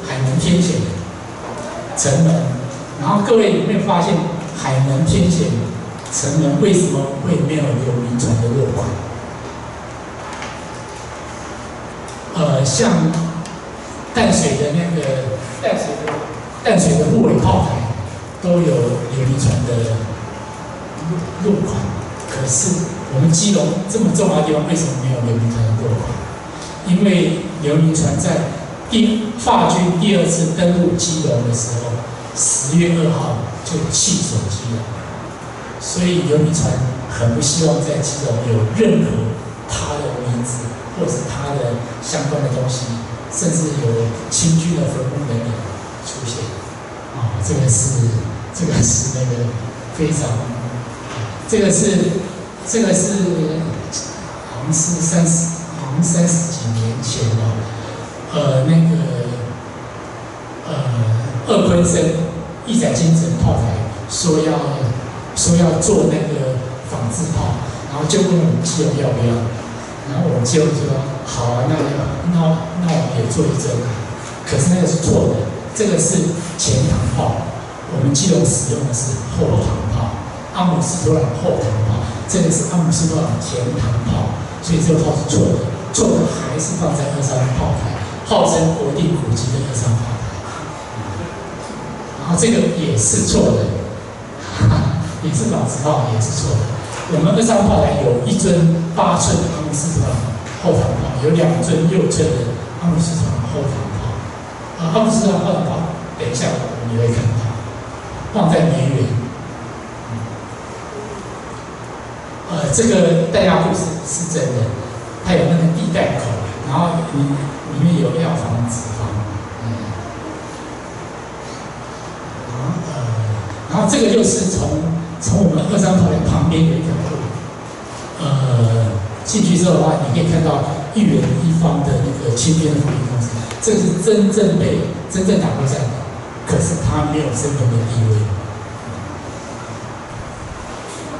海门天险城门，然后各位有没有发现海门天险城门为什么会没有流民船的落款？呃，像淡水的那个淡水的淡水的护卫炮台都有流民船的落款，可是。我们基隆这么重要的地方，为什么没有流民船的过款？因为流民船在第法军第二次登陆基隆的时候，十月二号就弃守基隆，所以流民船很不希望在基隆有任何他的名字或是他的相关的东西甚至有清军的分工等等出现。啊，这个是这个是那个非常，这个是这个是好像是三十好像三十几年前哦，呃那个呃二坤生义载精神炮台说要说要做那个仿制炮，然后就问我们基友要不要，然后我们基友说好啊，那那那我们也做一针，可是那个是错的，这个是前膛炮，我们基隆使用的是后膛炮，阿姆斯特朗后膛炮，这个是阿姆斯特朗前膛炮，所以这个炮是错的，错的还是放在二三炮台，号称国定古迹的二三炮台，然后这个也是错的，也是仿制炮，也是错的。我们二三炮台有一尊八寸的阿姆斯特朗后膛炮，有两尊右侧的阿姆斯特朗后膛炮，啊，阿姆斯特朗后膛炮，等一下我们也会看到，放在边缘。呃，这个弹药库是是真的，它有那个地带口，然后里里面有药房、脂肪，嗯，然后呃，然后这个又是从从我们二三炮台。旁边有一条路，呃，进去之后的话，你可以看到一远一方的那个轻便的福利公司，这是真正被真正打过战的，可是它没有身份的地位。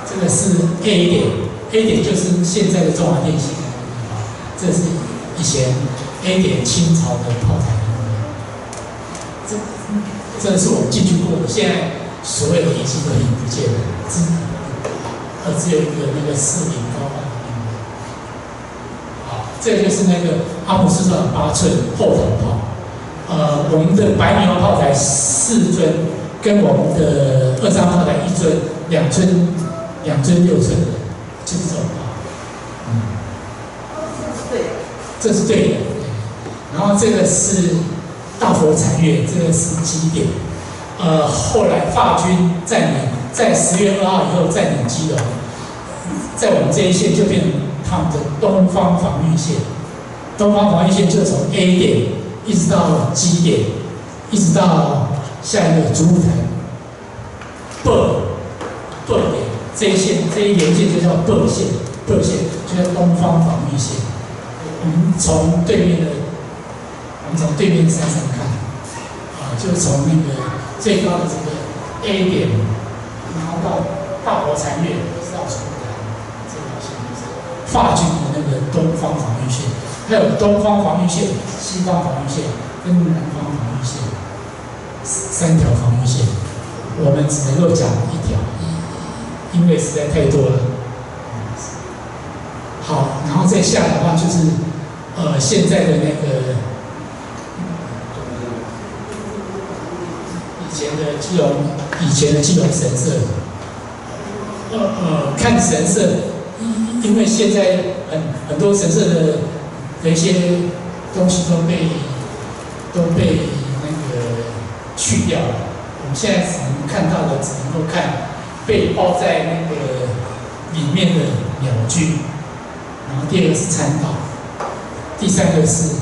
这个是 A 点，A 点就是现在的中华电信，这是以前 A 点清朝的炮台。这这是我们进去过的，现在所有的遗迹都已经不见了，只呃只有一个那个四零高版的那个。好，这就是那个阿姆斯特朗八寸后膛炮。呃，我们的白牛炮台四尊，跟我们的二三炮台一尊、两尊。两尊六寸的，就是这种炮，嗯，对，这是对的。然后这个是大佛残月，这个是基点。呃，后来法军占领，在十月二号以后占领基隆，在我们这一线就变成他们的东方防御线。东方防御线就从 A 点一直到 G 点，一直到下一个主舞台，B B 点。这一线，这一连线就叫簸线，簸线就叫东方防御线。我们从对面的，我们从对面山上看，啊，就从那个最高的这个 A 点，然后到大佛残月，法军的那个东方防御线，还有东方防御线、西方防御线跟南方防御线三条防御线，我们只能够讲一条。因为实在太多了，好，然后再下来的话就是，呃，现在的那个以前的基隆，以前的基隆神社，呃呃，看神社，因为现在很很多神社的的一些东西都被都被那个去掉了，我们现在只能看到的，只能够看。被包在那个里面的鸟居，然后第二个是参道，第三个是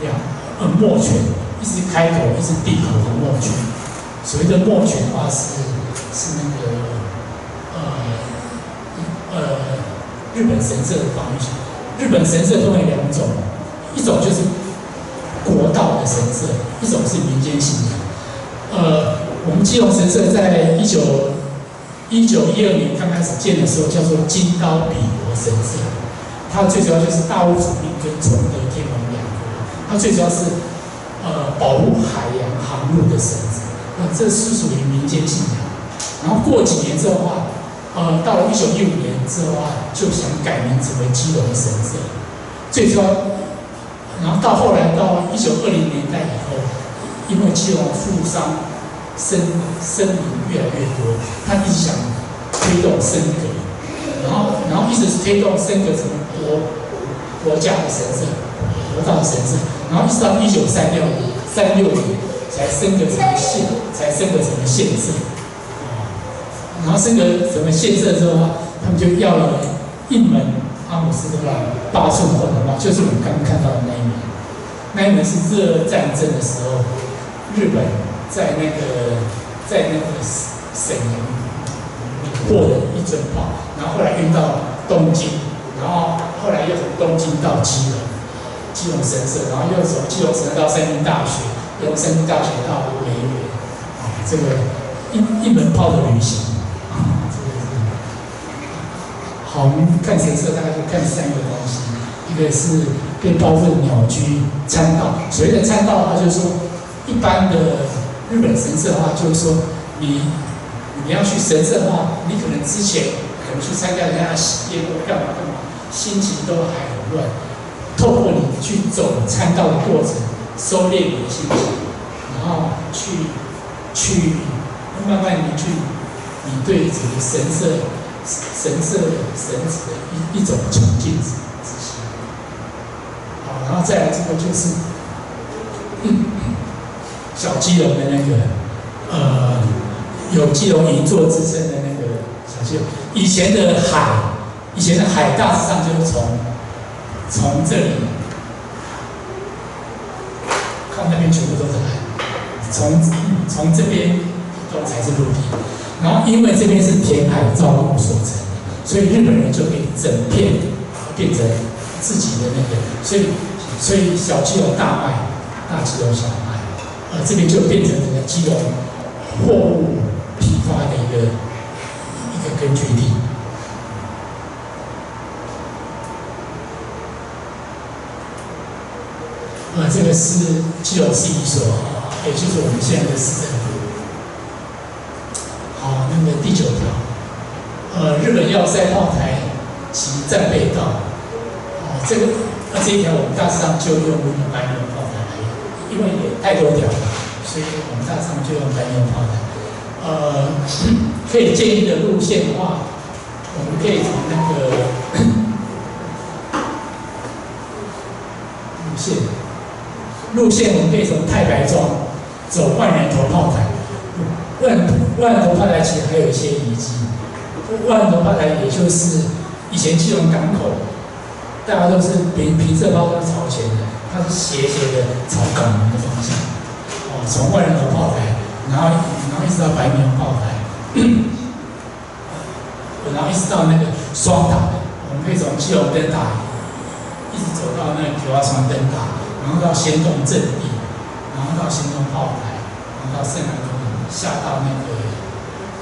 两呃墨泉，一直开口一直闭口的墨泉。所谓的墨泉的话是是那个呃呃日本神社的防御。日本神社分为两种，一种就是国道的神社，一种是民间信仰。呃，我们基隆神社在一九一九一二年刚开始建的时候，叫做金刀比罗神社。它最主要就是大屋主命跟崇德天王两个。它最主要是呃保护海洋航路的神子。那这是属于民间信仰。然后过几年之后的话，呃，到了一九一五年之后啊，就想改名成为基隆神社。最终，然后到后来到一九二零年代以后，因为基隆富商。生生灵越来越多，他一直想推动升格，然后然后一直是推动升格成国国家的神社，国道神社，然后一直到一九三六年三六年才升格成县，才升格成县社，然后升格成为县社之后啊，他们就要了一门阿姆斯特朗八寸火的话，就是我们刚刚看到的那一门，那一门是日俄战争的时候，日本在那个在那个沈阳获得一尊炮，然后后来运到东京，然后后来又从东京到基隆，基隆神社，然后又从基隆神社到三军大学，又从三军大学到梅园，啊，这个一一门炮的旅行，好我们看神社大概就看三个东西，一个是被包覆的鸟居参道，所谓的参道的话，就是说一般的日本神社的话，就是说你你要去神社的话，你可能之前可能去参加人家的喜宴或干嘛干嘛，心情都还很乱。透过你去走参道的过程，收敛你的心情，然后去去慢慢的去，你对整个神社神社神子的一一种崇敬之之心。好，然后再来这个就是，小基隆的那个呃，有基隆银座之称的那个小基隆，以前的海，以前的海大致上就是从从这里看那边全部都是海，从从这边都才是陆地，然后因为这边是填海造陆所成，所以日本人就可以整片变成自己的那个，所以所以小基隆大卖，大基隆小卖，呃，这边就变成整个基隆货物批发的一个一个根据地。啊，这个是基隆市一所，也就是我们现在的市政府。好，那么第九条，呃，日本要塞炮台及战备道，哦，这个那这一条我们大致上就用白牛炮台来，因为也太多条了，所以我们大致上就用白牛炮台。呃，可以建议的路线的话，我们可以从那个 路线。路线我们可以从太白庄走万人头炮台，万万人头炮台其实还有一些遗迹。万人头炮台也就是以前基隆港口，大家都是平平射炮都是朝前的，它是斜斜的朝港门的方向。哦，从万人头炮台，然后然后一直到白棉炮台，然后一直到那个双塔，我们可以从基隆灯塔一直走到那个九华山灯塔。然后到仙洞阵地，然后到仙洞炮台，然后到圣南通，下到那个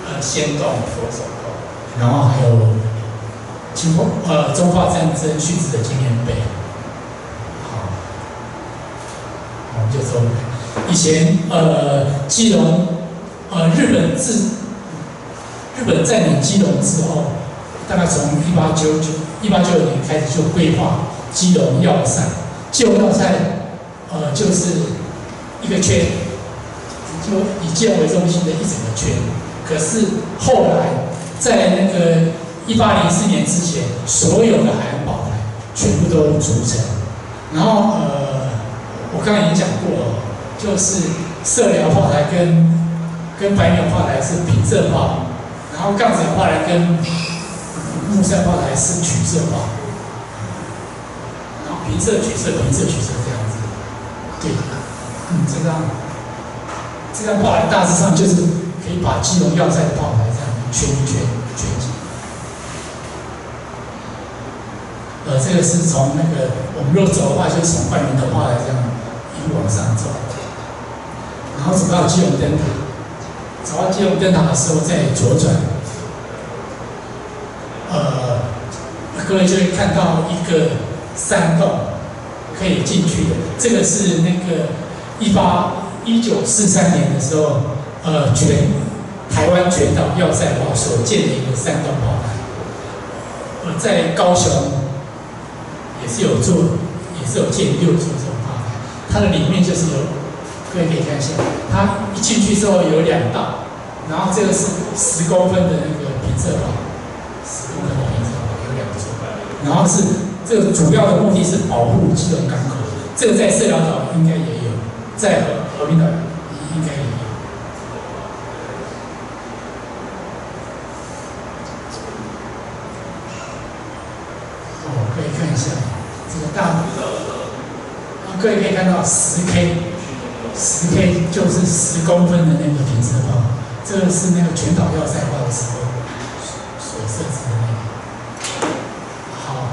呃仙洞佛手沟，然后还有清风呃中华战争续子的纪念碑。好，我们就走。以前呃基隆呃日本自日本占领基隆之后，大概从一八九九一八九九年开始就规划基隆要塞。基隆要塞，呃，就是一个圈，就以基隆为中心的一整个圈。可是后来，在那个一八零四年之前，所有的海洋炮台全部都组成。然后，呃，我刚刚已经讲过了，就是射辽炮台跟跟白鸟炮台是平射炮，然后杠子炮台跟木塞炮台是曲射炮。平色、曲色、平色、曲色这样子，对，嗯，这样，这样炮台大致上就是可以把基隆要塞的炮台这样圈一圈圈起。呃，这个是从那个我们若走的话，就是从万源头炮台这样一路往上走，然后走到基隆灯塔，走到基隆灯塔的时候再左转，呃，各位就会看到一个。山洞可以进去的，这个是那个一八一九四三年的时候，呃，全台湾全岛要塞炮所建的一个山洞炮台。呃，在高雄也是有做，也是有建六座这种炮台。它的里面就是有，各位可以看一下，它一进去之后有两道，然后这个是十公分的那个平射炮，十公分的平射炮有两座，然后是。这个主要的目的是保护基隆港口，这个在社寮岛应该也有，在和和平岛应该也有。可以看一下这个大，各位可以看到十 K，十 K 就是十公分的那个平射炮，这个是那个全岛要塞化的时候所设置的那个。好，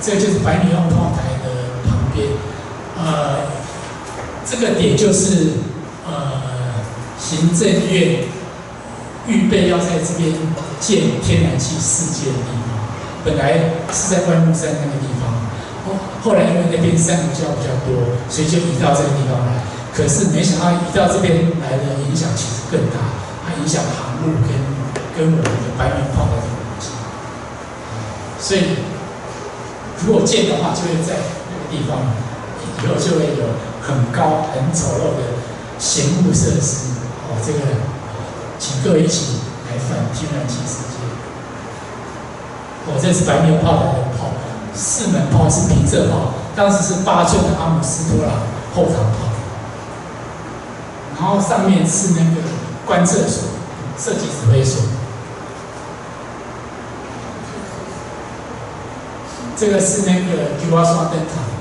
这就是百米用炮台的旁边，呃，这个点就是呃行政院预备要在这边建天然气世界的地方，本来是在万木山那个地方。后后来因为那边珊瑚礁比较多，所以就移到这个地方来。可是没想到移到这边来的影响其实更大，它影响航路跟跟我们的白云炮的东西。所以如果建的话，就会在那个地方，以后就会有很高很丑陋的闲木设施。哦，这个请各位一起来反天然气世界。哦，这是白云炮台的炮。四门炮是平射炮，当时是八寸的阿姆斯特朗后膛炮，然后上面是那个观测所、射击指挥所。这个是那个菊花双灯塔。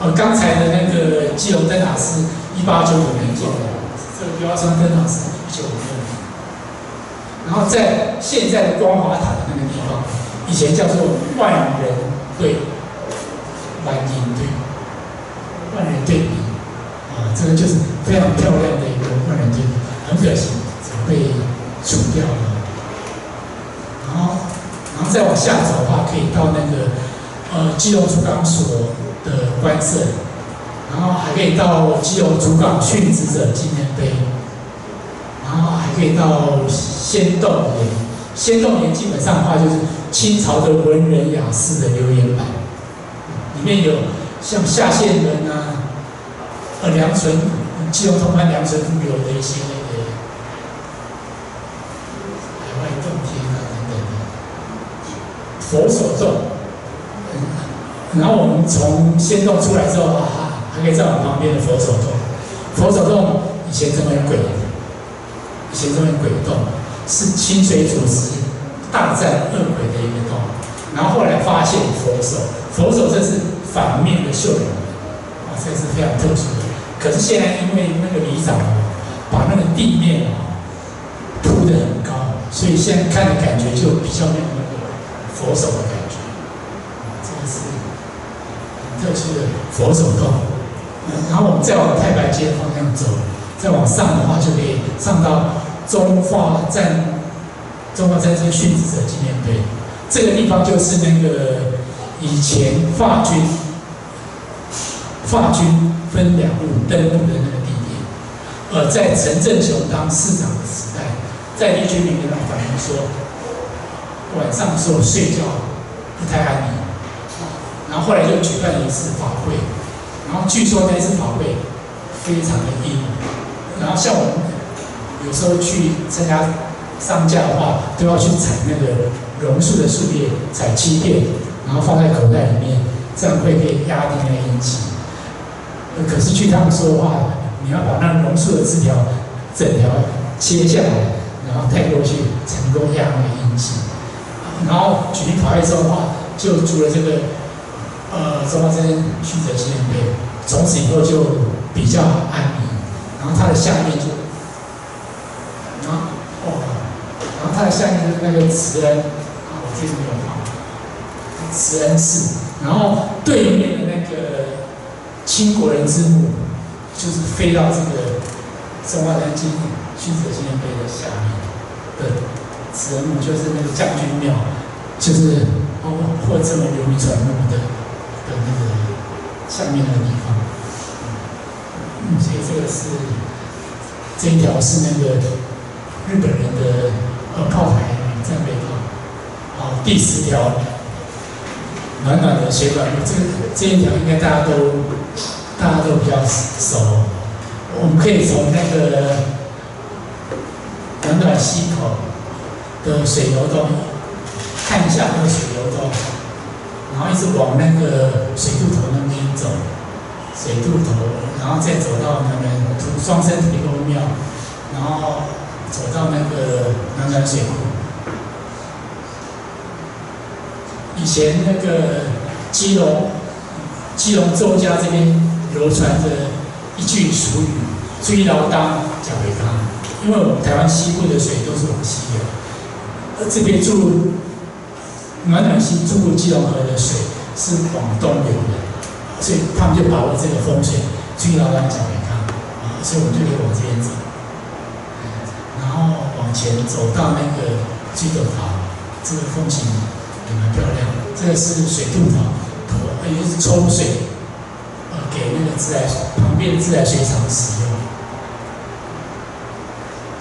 呃，刚才的那个基隆灯塔是一八九五年建的，这个菊花双灯塔是一九五六年。然后在现在的光华塔的那个地方。以前叫做万人队、万营队、万人队比，啊，这个就是非常漂亮的一个万人队，很可惜被除掉了。然后，然后再往下走的话，可以到那个呃基隆主港所的观测，然后还可以到基隆主港殉职者纪念碑，然后还可以到仙洞岩。仙洞岩基本上的话就是。清朝的文人雅士的留言板，里面有像夏县人啊，呃梁存，基隆通判梁存富留的一些那个海外洞天啊等等的佛手洞。然后我们从仙洞出来之后啊，还可以再往旁边的佛手洞。佛手洞以前称为鬼，以前称为鬼洞，是清水祖师。大战恶鬼的一个洞，然后后来发现佛手，佛手这是反面的秀人，啊，这是非常特殊的。可是现在因为那个里长啊，把那个地面啊铺的很高，所以现在看的感觉就比较没有那个佛手的感觉，这个是特殊的佛手洞。然后我们再往太白街方向走，再往上的话就可以上到中化站。中华战争殉职者纪念碑，这个地方就是那个以前法军法军分两路登陆的那个地点。呃，在陈振雄当市长的时代，在地居民跟他反映说，晚上的时候睡觉不太安宁。然后后来就举办了一次法会，然后据说那次法会非常的硬。然后像我们有时候去参加。上架的话，都要去采那个榕树的树叶，采七片，然后放在口袋里面，这样会可以压低那个阴气。可是据他们说的话，你要把那榕树的枝条整条切下来，然后带过去，才能够压那个阴气。然后举行法会之后的话，就除了这个呃中华山曲折纪念碑，从此以后就比较安宁。然后它的下面就。然后哦，然后它的下面就是那个慈恩，啊，我这里没有放，慈恩寺，然后对面的那个清国人之墓，就是飞到这个中华山纪殉者纪念碑的下面的慈恩墓，就是那个将军庙，就是或或这么流传那么的的那个下面的地方，所以这个是这一条是那个日本人的呃。炮台在北方，好，第十条，暖暖的水管路，这这一条应该大家都大家都比较熟。我们可以从那个暖暖溪口的水流洞看一下那个水流洞，然后一直往那个水渡头那边走，水渡头，然后再走到那个土双生土公庙，然后。走到那个南山水库，以前那个基隆基隆周家这边流传着一句俗语：“追劳当脚回康。”因为我们台湾西部的水都是往西流，而这边住暖暖溪注入基隆河的水是往东流的，所以他们就把握这个风水，追劳当脚回康啊，所以我们就可以往这边走，然后往前走到那个基斗桃，这个风景也蛮漂亮。这个是水渡桃，也就是抽水，呃，给那个自来旁边的自来水厂使用。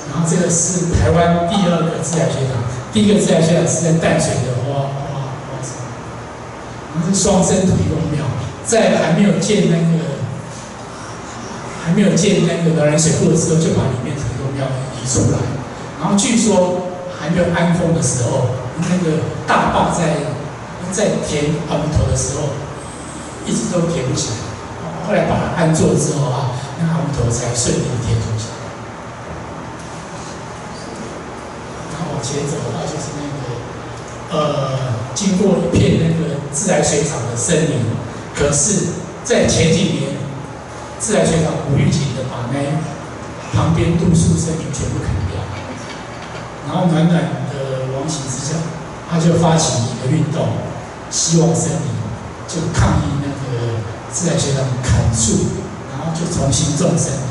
然后这个是台湾第二个自来水厂，第一个自来水厂是在淡水，是双生土地公庙，在还没有建那个还没有建那个暖人水库的时候，就把里面土地公庙移出来。然后据说还没有安丰的时候，那个大坝在在填阿弥陀的时候，一直都填不起来。后来把它安座之后啊，那阿弥陀才顺利填出去。往前走的话，就是那个，呃，经过一片那个自来水厂的森林。可是，在前几年，自来水厂无预警的把那旁边杜树森林全部砍掉。然后暖暖的王喜之下，他就发起一个运动，希望森林就抗议那个自来水厂砍树，然后就重新种森林，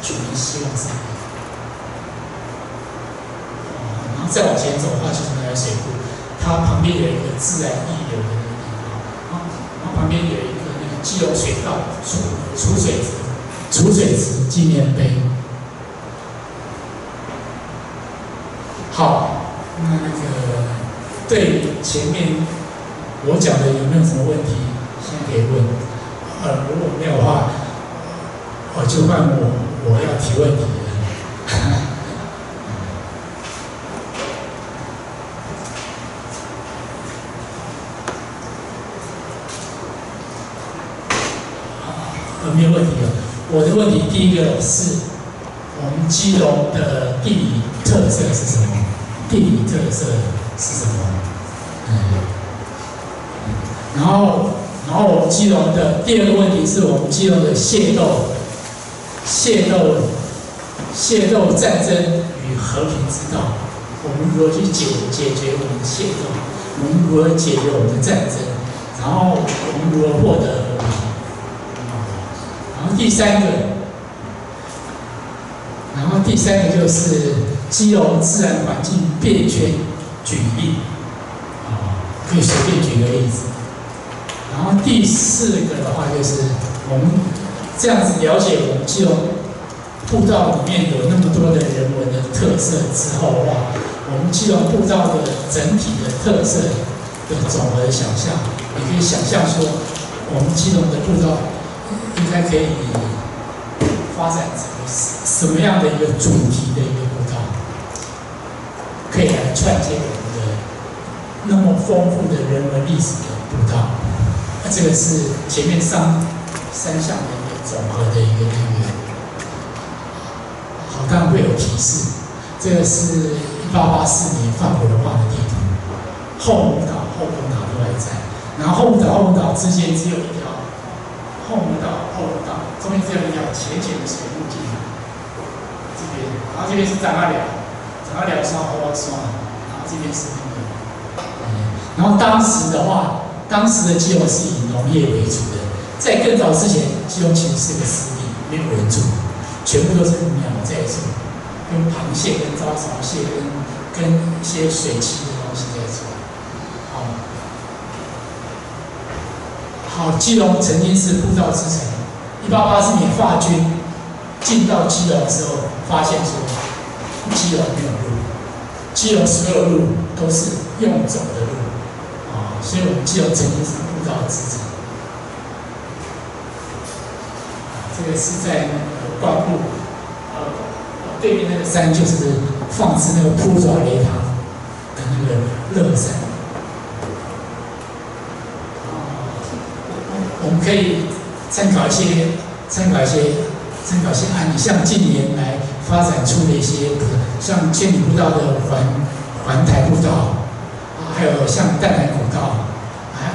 取名希望森林。然后再往前走的话，就是那个水库，它旁边有一个自然溢流的那个地方，然后旁边有一个那个基隆水道储储水池、储水池纪念碑。好，那那个对前面我讲的有没有什么问题？先可以问。呃，如果没有的话，我就换我我要提问题了。没有问题了。我的问题第一个是，我们基隆的地理特色是什么？地理特色是什么？嗯，然后，然后我们基隆的第二个问题是我们基隆的械斗、械斗、械斗战争与和平之道，我们如何去解解决我们的械斗？我们如何解决我们的战争？然后我们如何获得？第三个，然后第三个就是基隆自然环境变迁举例，啊，可以随便举个例子。然后第四个的话就是我们这样子了解我们基隆步道里面有那么多的人文的特色之后的话，我们基隆步道的整体的特色的总和的想象，你可以想象说我们基隆的步道。应该可以发展成什么样的一个主题的一个步道，可以来串接我们的那么丰富的人文历史的步道。那这个是前面三三项的一个总和的一个那个，好，当然会有提示。这个是一八八四年法国人画的地图，后母岛、后母岛都还在，然后后母岛、后母岛之间只有一。后门道、后门道，中间这样一条浅浅的水路径，这边，然后这边是长阿寮，长阿寮刷花刷，然后这边是那个，然后当时的话，当时的基隆是以农业为主的，在更早之前，基隆其实是个湿地，没有人住，全部都是鸟在住，跟螃蟹、跟招潮蟹、跟跟一些水栖的东西在住。好，基隆曾经是布道之城。一八八四年，法军进到基隆的时候，发现说基隆没有路，基隆所有路都是用走的路啊，所以我们基隆曾经是布道之城。这个是在那个关部，呃，对面那个山就是放置那个铺爪雷塔的那个乐山。我们可以参考一些、参考一些、参考一些案例，像近年来发展出的一些，像千里步道的环环台步道，还有像淡南古道，还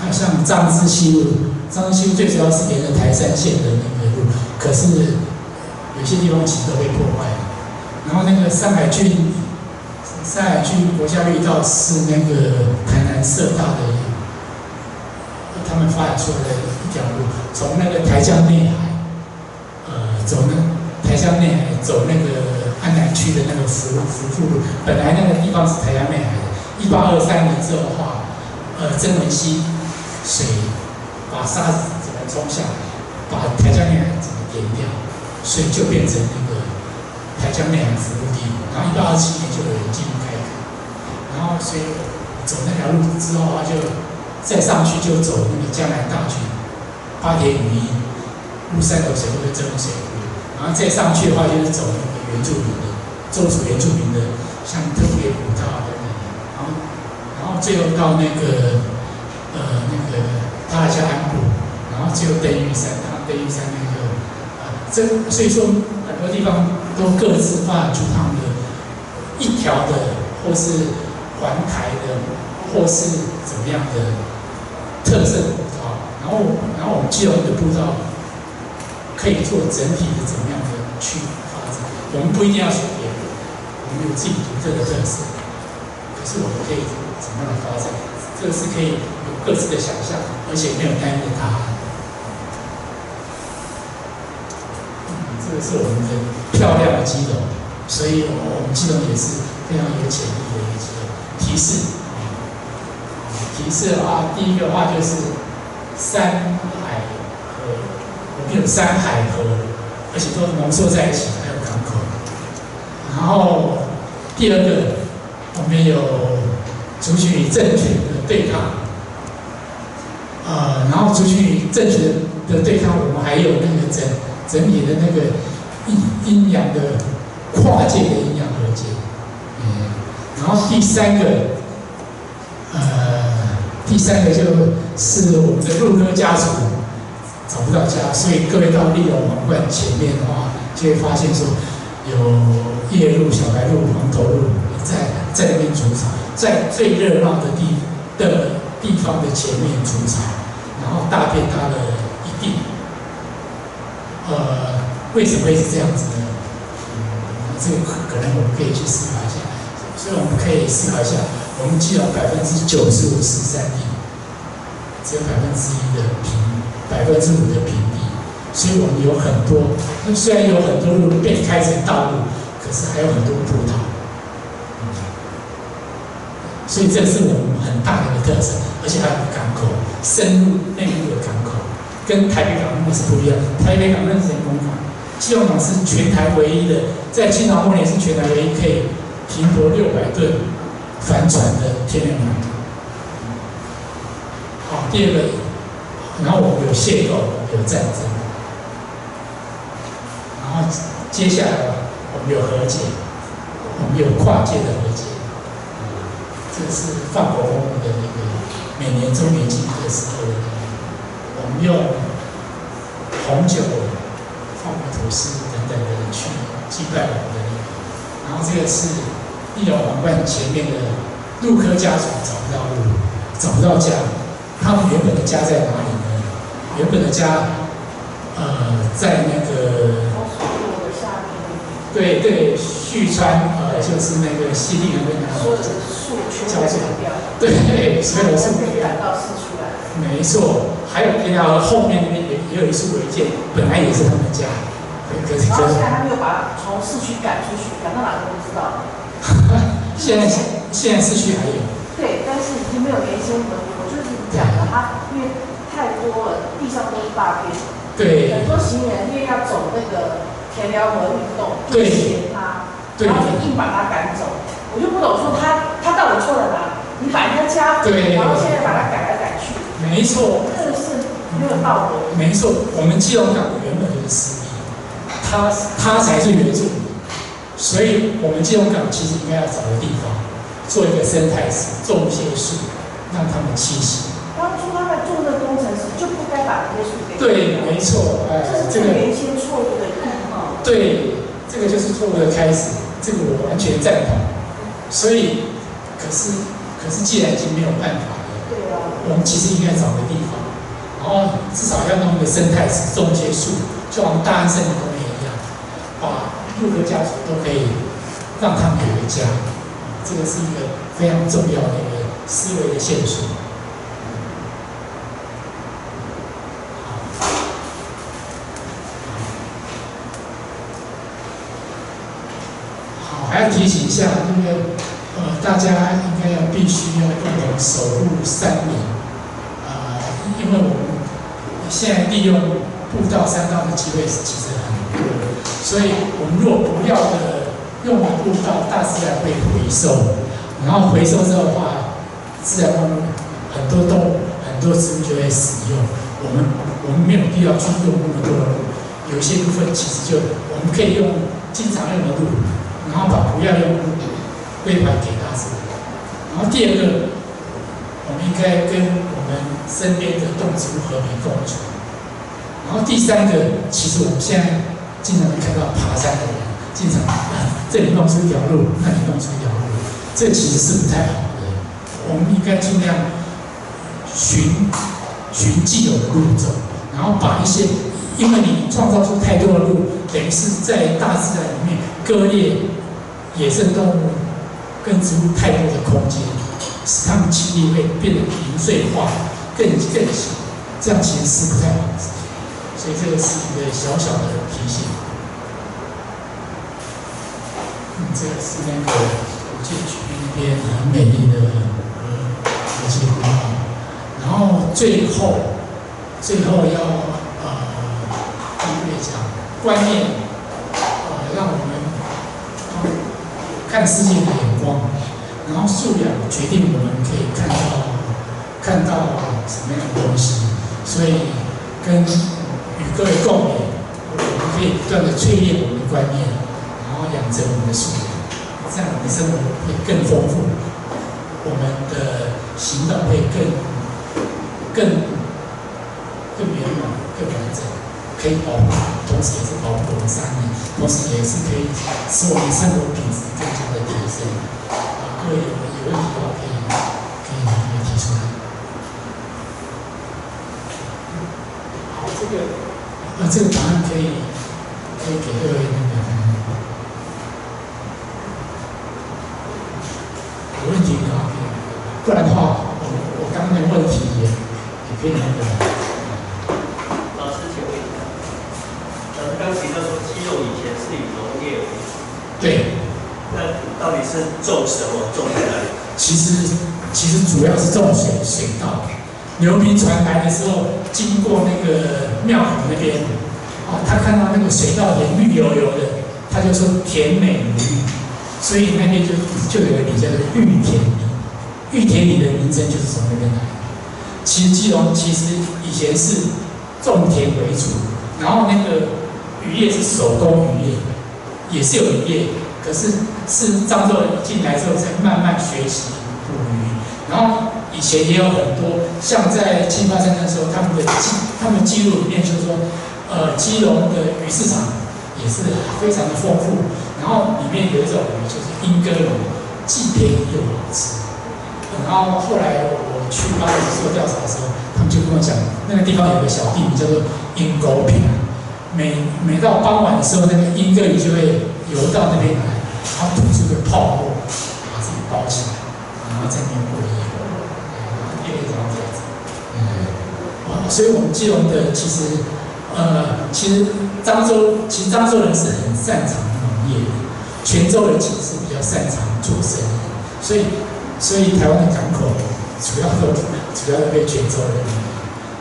还有像藏之西路张修最主要是沿着台山线的那个路，可是有些地方其实都被破坏了。然后那个山海郡，山海郡国家绿道是那个台南社大的，他们发展出来的条路，从那个台江内海，呃，走那台江内海走那个安南区的那个福福富路，本来那个地方是台江内海的，一八二三年之后的话，呃，曾文溪水把沙子整个冲下来，把台江内海整个填掉，所以就变成那个台江内海服务地。然后一八二七年就有人进入开垦，然后所以走那条路之后的话，就再上去就走那个江南大郡、八田雨衣、乌山头水路跟真水路，然后再上去的话就是走那个原住民的州属原住民的，像特别古道啊等等，然后然后最后到那个呃那个达尔加安部，然后最后登玉山，然后登玉山那个呃这所以说很多地方都各自发展出他们的一条的或是环台的或是怎么样的特色，然后然后我们基隆的步道可以做整体的怎么样的去发展，我们不一定要学别人，我们有自己独特的特色，可是我们可以怎么样的发展，这个是可以有各自的想象，而且没有单一的答案。这个是我们的漂亮的基隆，所以我们基隆也是非常有潜力的一个基隆。提示，提示的话，第一个话就是山海河，我们有山海河，而且都浓缩在一起，还有港口。然后第二个，我们有族群与政权的对抗，呃，然后族群与政权的对抗，我们还有那个整整体的那个阴阴阳的跨界的阴阳和解，嗯，然后第三个，呃，第三个就是我们的陆哥家族找不到家，所以各位到立隆皇冠前面的话，就会发现说有夜路、小白路、黄头路在在那边筑巢，在最热闹的地的地方的前面主场，然后大片它的一地，呃，为什么会是这样子呢？这个可能我们可以去思考一下。所以我们可以思考一下，我们既有百分之九十五是山地，只有百分之一的平，百分之五的平地，所以我们有很多，那虽然有很多路被开成道路，可是还有很多葡萄，所以这是我们很大的一个特色，而且还有港口，深入内陆的港口，跟台北港那是不一样，台北港那是人工港，基隆港是全台唯一的，在清朝末年是全台唯一可以。停泊六百吨帆船的天然港。第二个，然后我们有械斗，有战争，然后接下来我们有和解，我们有跨界的和解。这是法国公墓的那个每年周年庆的时候，我们用红酒、放吐司等等的去祭拜我们的那个，然后这个是。一楼皇冠前面的陆科家族找不到路，找不到家，他们原本的家在哪里呢？原本的家，呃，在那个，对对，旭川，呃，就是那个西地那边的，所有的树全部掉对，所有的树被赶到市出来。没错，还有天桥后面那边也也有一处违建，本来也是他们家，可是现在还没有把从市区赶出去，赶到哪都不知道。现在现在市区还有，对，但是已经没有原先的。讲了，它因为太多了，地上都是大便，对，很多行人因为要走那个田寮河运动，就嫌他，然后就硬把他赶走。我就不懂说他他到底错了哪？你把人家家，对，然后现在把他赶来赶去，没错，这个是没有道德。没错，我们基隆港原本就是私密，他他才是原住民。所以，我们基隆港其实应该要找个地方，做一个生态池，种一些树，让他们栖息。当初他们做的工程师就不该把这些树给。对，没错，哎，这个原先错误的印号。对，这个就是错误的开始，这个我完全赞同。所以，可是，可是既然已经没有办法了，对啊，我们其实应该找个地方，然后至少要弄一个生态池，种一些树，就像大安森林公园一样，把陆客家属都可以让他们有个家，这个是一个非常重要的一个思维的线索。好，还要提醒一下，因为呃，大家应该要必须要共同守护山林，啊，因为我们现在利用步道、山道的机会其实很多，所以我们若不要的用完步道，大自然会回收，然后回收之后的话，自然很多动物、很多植物就会使用。我们我们没有必要去用那么多的路，有些部分其实就我们可以用经常用的路，然后把不要用的路归还给大自然。然后第二个，我们应该跟我们身边的动植物和平共处。然后第三个，其实我们现在经常能看到爬山的人，经常这里弄出一条路，那里弄出一条路，这其实是不太好的。我们应该尽量循循既有的路走，然后把一些，因为你创造出太多的路，等于是在大自然里面割裂野生动物跟植物太多的空间，使它们栖地会变得零碎化，更更小，这样其实是不太好的。所以这个是一个小小的提醒。嗯，这个是那个古建区那边很美丽的河街规划。然后最后，最后要呃，第一个讲观念，呃，让我看世界的眼光，然后素养决定我们可以看到看到什么样的东西。所以跟与各位共勉，我们可以不断的淬炼我们的观念，然后养成我们的素养，这样我们的生活会更丰富，我们的行动会更更更圆满、更完整，可以保护，同时也是保护我们三年，同时也是可以使我们生活品质更加的提升。啊，各位有有问题的话，可以可以可以提出来。好，这个啊，这个答案可以可以给各位那个有问题的话，可以不然的话，我我刚刚的问题也也可以那个。老师，请问一下，老师刚提到说鸡肉以前是以农业为主，对，那到底是种什么？种在哪里？其实其实主要是种水水稻。牛皮船来的时候，经过那个庙口那边，啊，他看到那个水稻田绿油油的，他就说甜美如玉，所以那边就就有个叫做玉田里。玉田里的名称就是从那边来的。其实基隆其实以前是种田为主，然后那个渔业是手工渔业，也是有渔业，可是是漳州人进来之后才慢慢学习捕鱼，然后以前也有很多，像在七八三的时候，他们的记他们记录里面就是说，呃，基隆的鱼市场也是非常的丰富，然后里面有一种鱼就是莺歌龙，既便宜又好吃。然后后来我去巴黎做调查的时候，他们就跟我讲，那个地方有个小地名叫做鹰沟坪，每每到傍晚的时候，那个莺歌鱼就会游到那边来，然后吐出个泡沫，把自己包起来，然后在那边过夜，然后夜夜长这样子。嗯，啊，所以我们基隆的其实，呃，其实漳州，其实漳州人是很擅长农业的，泉州人其实是比较擅长做生意，所以。所以台湾的港口主要都主要都被泉州人，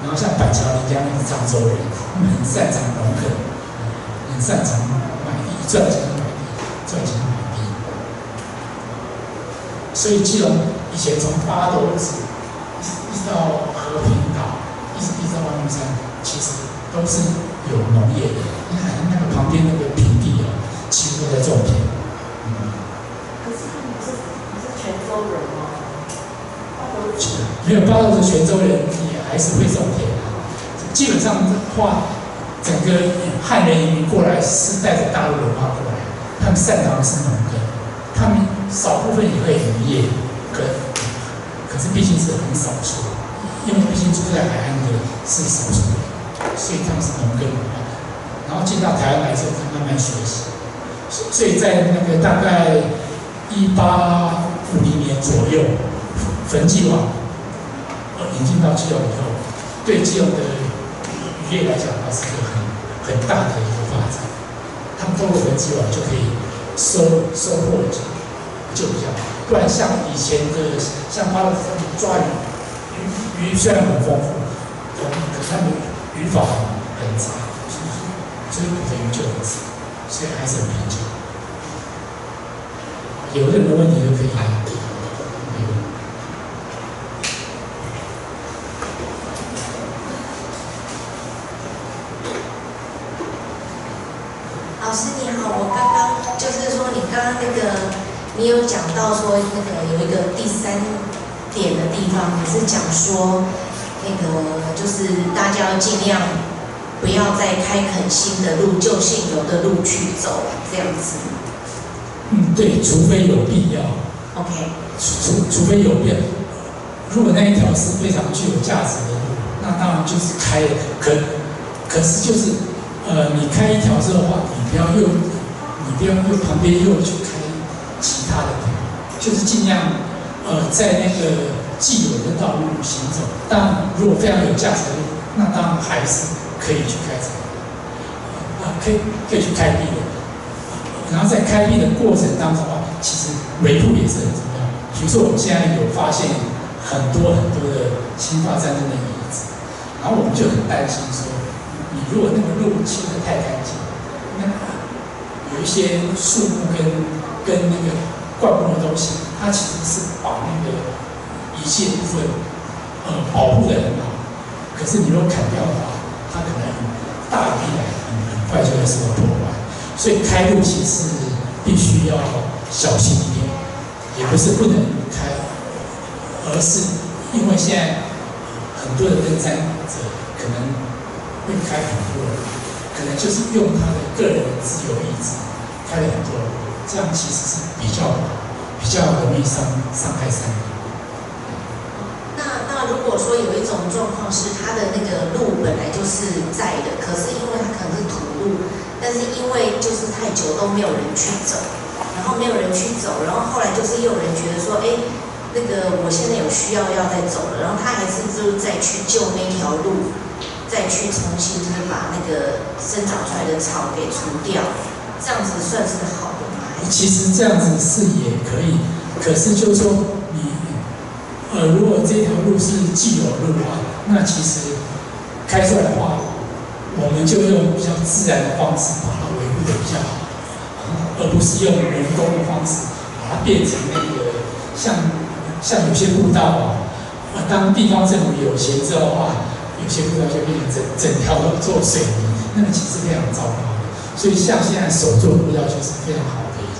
然后像板桥林家那是漳州人，他们很擅长农垦，很擅长买地赚钱买地赚钱买地。所以基隆以前从八斗子一直一直到和平，一直一直到万木山，其实都是有农业的。你看那个旁边那个平地哦，几乎都在种田。可是你不是不是泉州人吗？没有八斗子泉州人也还是会种田。基本上的话，整个汉人移民过来是带着大陆文化过来，他们擅长的是农耕，他们少部分也会渔业，可可是毕竟是很少数，因为毕竟住在海岸的是少数人，所以他们是农耕文化。然后进到台湾来之后，他慢慢学习。所以在那个大概一八五零年左右，焚基网呃引进到基隆以后，对基隆的渔业来讲，它是一个很很大的一个发展。他们通过焚基网就可以收收获就就比较好，不然像以前的像巴勒斯坦抓鱼，鱼鱼虽然很丰富，可可他们渔法很差，所以捕的鱼就很少，所以还是很贫穷。有任何问题都可以来。老师你好，我刚刚就是说，你刚刚那个，你有讲到说那个有一个第三方，你是讲说那个就是大家要尽量不要再开垦新的路，旧现有的路去走，这样子。嗯，对，除非有必要。OK。除除非有必要，如果那一条是非常具有价值的路，那当然就是开。可可是就是，呃，你开一条之后的话，你不要又，你不要又旁边又去开其他的条，就是尽量，呃，在那个既有的道路行走。但如果非常有价值的路，那当然还是可以去开采，啊，可以可以去开辟的。然后在开辟的过程当中啊，其实维护也是很重要。比如说我们现在有发现很多很多的侵华战争的遗址，然后我们就很担心说，你如果那个路清的太干净，那有一些树木跟跟那个灌木的东西，它其实是保一切部分呃保护的很好。可是你如果砍掉的话，它可能大批来很快就会受到破坏。所以开路其实必须要小心一点，也不是不能开，而是因为现在很多的登山者可能会开很多，可能就是用他的个人的自由意志开了很多，这样其实是比较比较容易伤伤害山林。如果说有一种状况是他的那个路本来就是在的，可是因为它可能是土路。但是因为就是太久都没有人去走，然后没有人去走，然后后来就是又有人觉得说，哎，那个我现在有需要要再走了，然后他还是就再去救那条路，再去重新就是把那个生长出来的草给除掉，这样子算是好的吗？其实这样子是也可以，可是就是说，呃，如果这条路是既有路的话，那其实开出来的话。我们就用比较自然的方式把它维护的比较好，而不是用人工的方式把它变成那个像像有些步道啊，当地方政府有钱之后的话，有些步道就变成整整条都做水泥，那个其实非常糟糕。所以像现在手做步道就是非常好的一种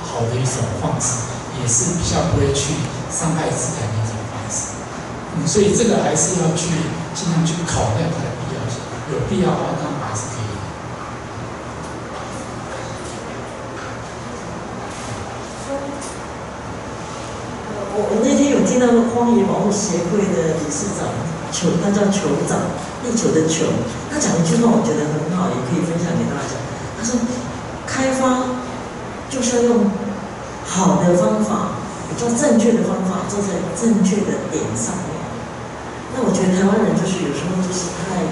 好的一种方式，也是比较不会去伤害自然的一种方式。嗯，所以这个还是要去尽量去考量它的必要性。有必要的话，当然还是可以。我我那天有听到荒野保护协会的理事长酋，他叫酋长，地球的球，他讲一句话，我觉得很好，也可以分享给大家。他说，开发就是要用好的方法，比较正确的方法，做在正确的点上面。那我觉得台湾人就是有时候就是太。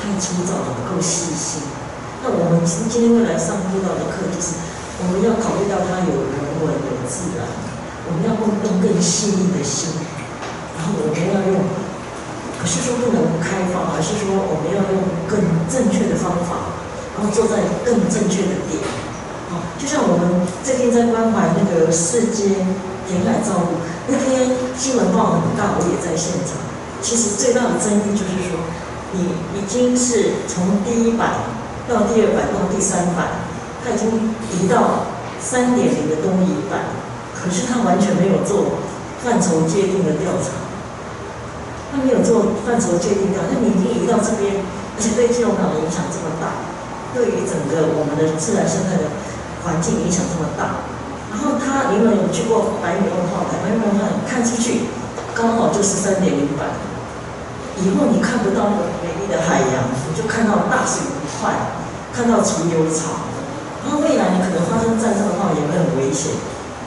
太粗糙了，不够细心。那我们今今天会来上辅导的课，就是我们要考虑到它有人文、有自然，我们要用用更细腻的心，然后我们要用，不是说不能开放，而是说我们要用更正确的方法，然后坐在更正确的点。就像我们最近在关怀那个世界填海造陆，那天新闻报很大，我也在现场。其实最大的争议就是说。你已经是从第一版到第二版到第三版，它已经移到三点零的东移版，可是它完全没有做范畴界定的调查，它没有做范畴界定调查。那你已经移到这边，而且对金融港的影响这么大，对于整个我们的自然生态的环境影响这么大，然后它你们有去过白云文化？白云文化看出去，刚好就是三点零版。以后你看不到那个美丽的海洋，你就看到大水不快，看到除油厂。然后未来你可能发生战争的话也会很危险，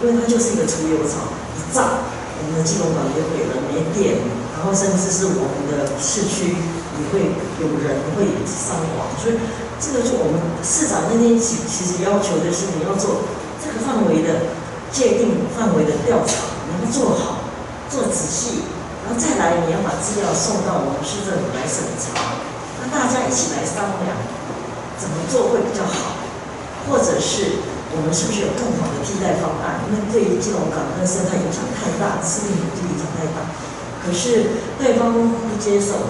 因为它就是一个除油厂，一炸，我们的基隆港就毁了，没电，然后甚至是我们的市区也会有人会伤亡，所以。这个就我们市长那天其其实要求的是，你要做这个范围的界定范围的调查，你要做好，做仔细，然后再来你要把资料送到我们市政府来审查，那大家一起来商量怎么做会比较好，或者是我们是不是有更好的替代方案？因为对于金融港跟生态影响太大，市民土地影响太大，可是对方不接受，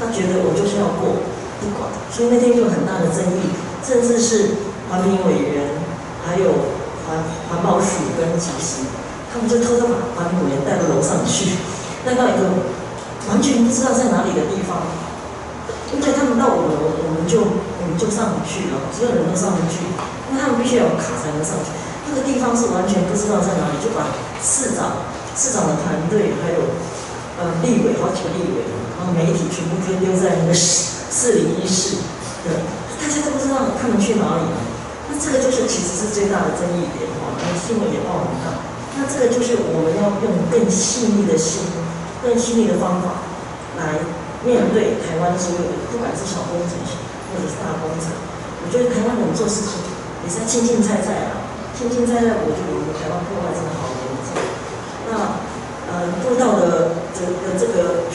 他觉得我就是要过。不管，所以那天就有很大的争议，甚至是环评委员，还有环环保署跟集时，他们就偷偷把环评委员带到楼上去，带到一个完全不知道在哪里的地方，因为他们到五楼，我们就我们就上不去了，所有人都上不去，因为他们必须要有卡才能上去，那个地方是完全不知道在哪里，就把市长、市长的团队还有呃立委好几个立委，然后媒体全部丢丢在那个市。四零一室，对，大家都不知道他们去哪里了。那这个就是其实是最大的争议点哈，那新闻也报很大。那这个就是我们要用更细腻的心、更细腻的方法来面对台湾所有的，不管是小工程或者是大工程。我觉得台湾人做事情也是轻轻菜菜啊，轻轻菜菜，我就觉得台湾破坏真的好严重。那呃，步道的这的这个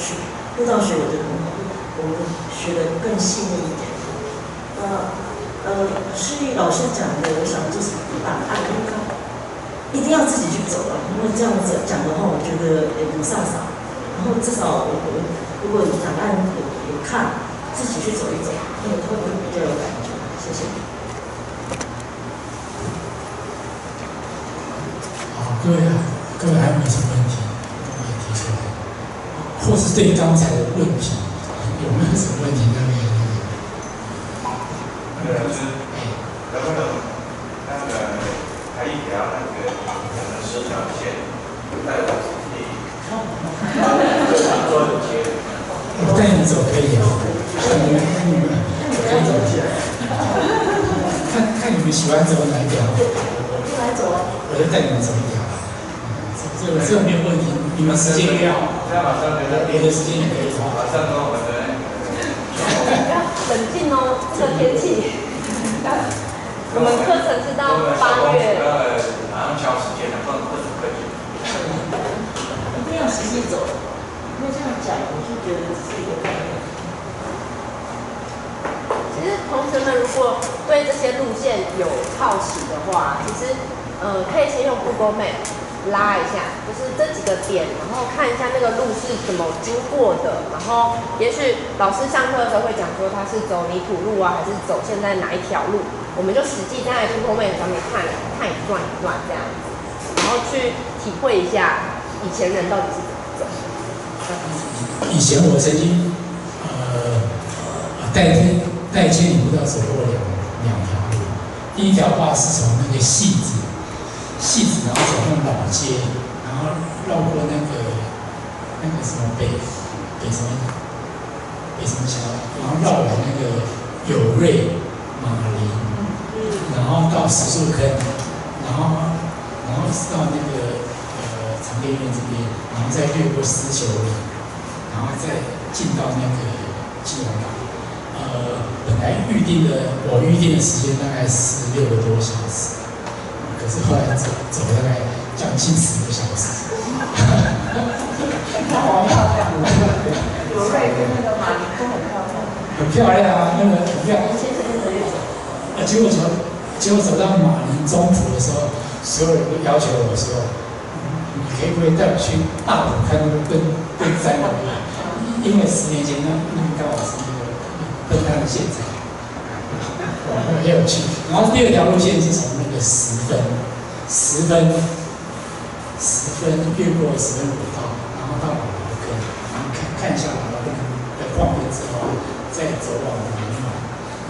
学，步道学我觉得很好。我们学的更细腻一点。那呃，诗意老师讲的，我想就是答案，一定要自己去走了。因为这样子讲的话，我觉得也不算少。然后至少我们如果答案有有看，自己去走一走，那个会不会比较有感觉？谢谢。好，各位各位还有没有什么问题？或是对刚才的问题。有没有什么问题？那边？那个是，能不能那个开一条那个线带带你走可以啊，你们你们可以走起来。看看你们喜欢走哪一条？我来走啊。我就带你们走一条。这这没有问题，你们时间要，别的时间也可以走。马上跟我们。冷静哦，这个天气。我们课程是到八月。马上交时间了，放课程可以。一定要实际走，因为这样讲，我是觉得是一个。其实同学们如果对这些路线有好奇的话，其实呃可以先用 Google Map。拉一下，就是这几个点，然后看一下那个路是怎么经过的，然后也许老师上课的时候会讲说他是走泥土路啊，还是走现在哪一条路，我们就实际在 Google Map 上面看看一段一段这样子，然后去体会一下以前人到底是怎么走。以前我曾经呃带天带千里步道走过两两条路，第一条话是从那个戏子。戏子，然后走那老街，然后绕过那个那个什么北北什么北什么桥，然后绕完那个友瑞马林，然后到石树坑，然后然后到那个呃长电院这边，然后再越过石球岭，然后再进到那个基隆港。呃，本来预定的我预定的时间大概是六个多小时。可是后来走走大概将近十个小时。好漂亮，有瑞跟那个马林都很漂亮。很漂亮啊，那个很漂亮。啊，结果走，结果走到马林中途的时候，所有人都要求我说：“你可以不可以带我去大埔看那个登登山的？因为十年前那那刚好是那个登山的现场。”很有趣。然后第二条路线是从十分、十分、十分越过十分古道，然后到马劳坑，然后看看一下马劳坑的画面之后，再走往南嘛。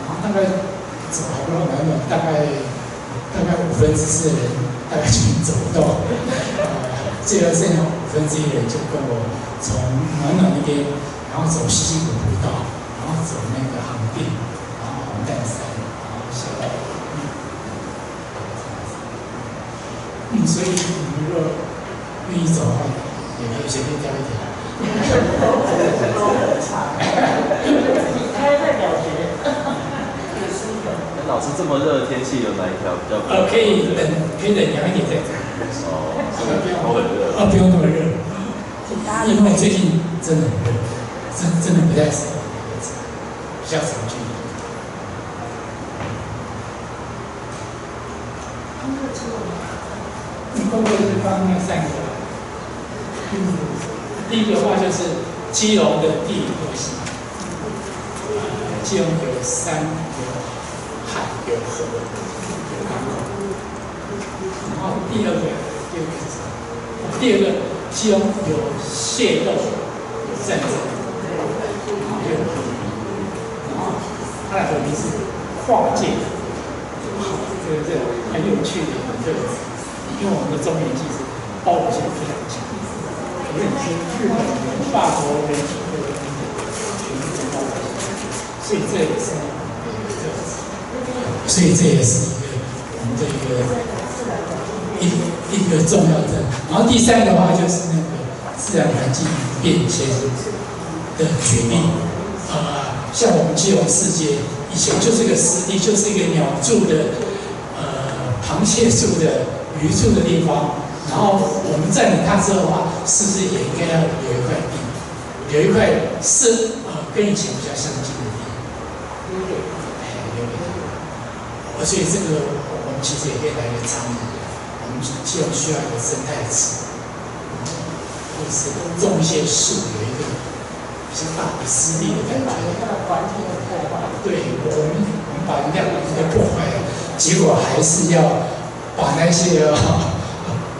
然后大概走好不到南大概大概五分之四的人大概就走不动。最后剩下五分之一的人就跟我从暖暖那边，然后走西溪谷步道，然后走那个航店，然后红蛋山，然后下到嗯，所以你们如果愿意走的话，也可以随便挑一条。开代表决。老师这么热的天气，有哪一条比较？呃，可以等，可以等凉一点再走。哦，这个都很热。啊，不用那么热，因为最近真的很热，真真的不太适合比较长距离。你工作是刚刚那三个，第一个话就是基隆的地理特性，基隆有山有海有河有港口，然后第二个第二个是什么？第二个基隆有械斗有战争，然后有，然后它的和平是跨界的，好，这个这个很有趣的一个特质。因为我们的中原记是包罗性非常强，无论是日本人、法国人、英国人，全部都包罗所以这也是一个，所以这也是一个我们的一个一一个重要的。然后第三的话就是那个自然环境变迁的决定，啊，像我们基隆世界以前就是一个湿地，就是一个鸟住的，呃，螃蟹住的。居住的地方，然后我们占领它之后的话，是不是也应该要有一块地，有一块是呃跟以前比较相近的地？有点，哎，有点。所以这个我们其实也可以来一个倡议，我们既然需要一个生态池，或者是种一些树，有一个比较大的湿地的感觉。环境的破坏。对，我们我们把人家环境破坏了，结果还是要。把那些把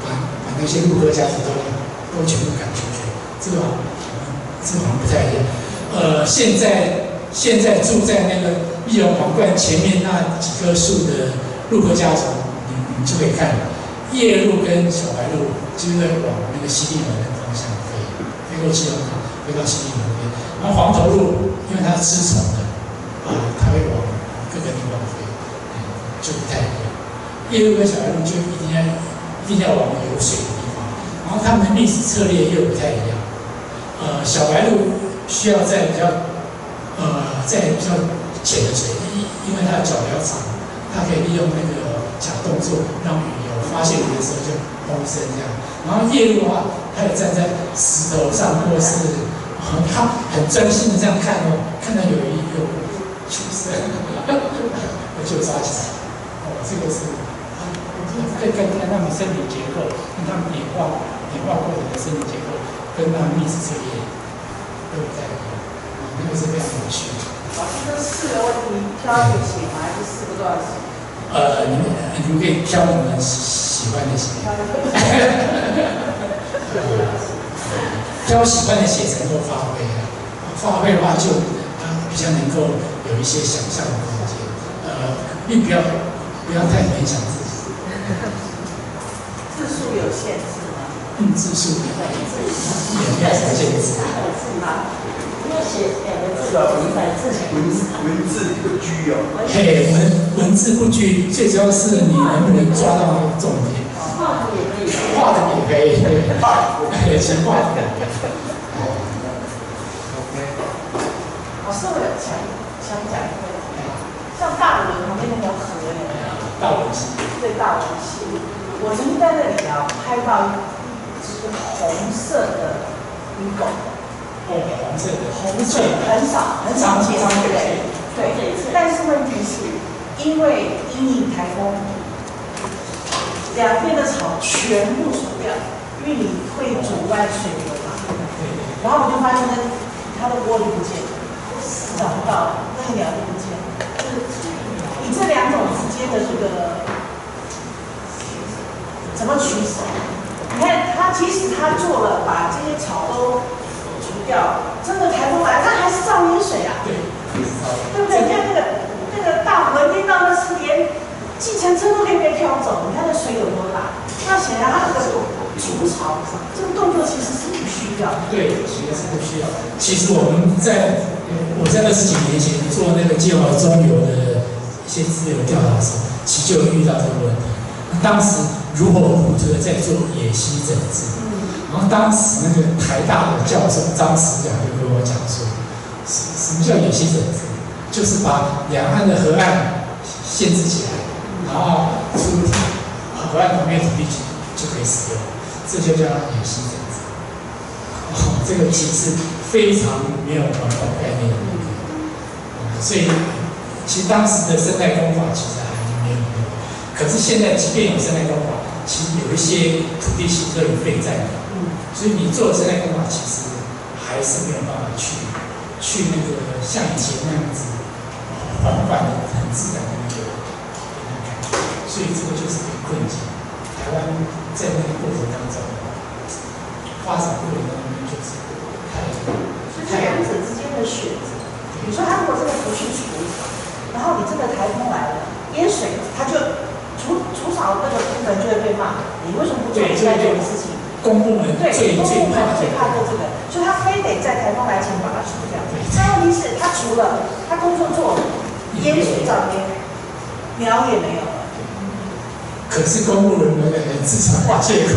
把那些陆客家族都都全部赶出去，这个这个好像不太一样。呃，现在现在住在那个玉龙皇冠前面那几棵树的陆客家族，你你就可以看，夜路跟小白鹿就在往那个西丽门的方向飞，飞过去龙，飞到西丽门那边。然后黄头鹿，因为它是吃虫的，啊，它会往各个地方飞，就不太夜路跟小白鹿就一定要一定要往有水的地方，然后它们的觅食策略又不太一样。呃，小白鹿需要在比较呃在比较浅的水，因因为它的脚比较长，它可以利用那个假动作让鱼有发现鱼的时候就嘣声这样。然后夜路的话，它也站在石头上，或是它很专心的这样看哦，看到有一有出声，就抓起来。哦，这个是。可以看看他们身体结构，跟他们演化演化过程的身体结构，跟他们觅食策略都不在一样，那个是非常有趣的。老师，这四个问题挑一个写吗？还是四个都要写？呃，你们你们可以挑你们喜欢的写。挑喜欢的写才能够发挥啊！发挥的话就啊比较能够有一些想象的空间，呃，并不要不要太勉强。字数有限制吗？嗯，字数有限制。啊，要写两个字的文字，文字不拘哦。嘿，文文字不拘，最主要是你能不能抓到重点。画的也可以，画的也可以，画也行画的。OK。我是不是想想讲一个？像大轮旁边那条河，大轮溪。对，大武溪。我曾经在那里啊拍到一只红色的鱼狗。哦，红色的。红色很少，很少见，对不对？对。但是问题是，因为阴影台风，两边的草全部除掉，因为你会阻碍水流嘛。然后我就发现它它的窝里不见了，找不到了，那个鸟就不见了。你这两种之间的这个。怎么取舍？你看他，即使他做了，把这些草都除掉，真的台风来，他还是照淹水啊。对，对不对？你看那个那个大河淹到那是连计程车都可以被漂走，你看那水有多大？那显然他这个除除草，这个动作其实是不需要的。对，其实是不需要。其实我们在我在二十几年前做那个介华中游的一些资料调查的时候，其实就有遇到这个问题。当时如火如荼的在做野溪整治，然后当时那个台大的教授张石良就跟我讲说，什什么叫野溪整治？就是把两岸的河岸限制起来，然后出河岸旁边土地就就可以使用，这就叫野溪整治。哦，这个其实非常没有环保概念的一个，所以其实当时的生态工法其实。可是现在即便有生态工法，其实有一些土地行政费在的，所以你做的生态工法其实还是没有办法去去那个像以前那样子缓缓的、很自然的那个那个感觉，所以这个就是一个困境。台湾在那个过程当中，发展过程当中就是太所以这两者之间的选择，比如说他如果真的不去除草，然后你真的台风来了，淹水，他就除除草那个部门就会被骂，你为什么不做应该做的事情？公部门对，最公最怕部门最怕做这个，所以他非得在台风来前把它除掉。但问题是，他除了，他工作做了，淹水照淹，苗也没有了。可是公务人员的人至少画借口，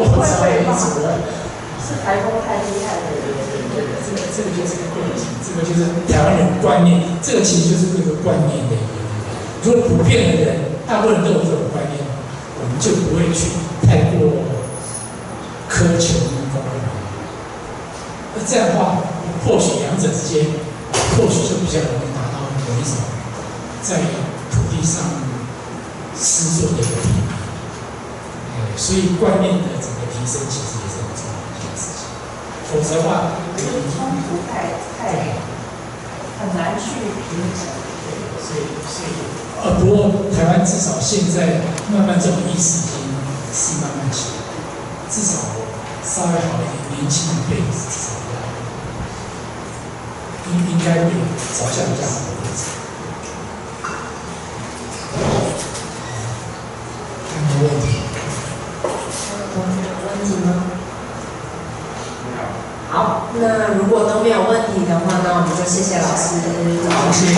我操。是台风太厉害了。对，这个这个就是个困境，这个就是台湾人观念，这个其实就是这个观念的一个。如果普遍的人，大部分都有这种观念，我们就不会去太过苛求那个人。那这样的话，或许两者之间，或许就比较容易达到某一种在土地上施作的一个平衡。所以观念的整个提升，其实也是很重要的一件事情。否则的话，这个冲突太太很难去平衡。所以所以呃，不过台湾至少现在慢慢这种意识已经是慢慢起来，至少稍微好一点，年轻一辈至少要应应该会走向比较好的路子。还有问题。同学有问题吗？好，那如果都没有问题的话，那我们就谢谢老师。好，谢谢。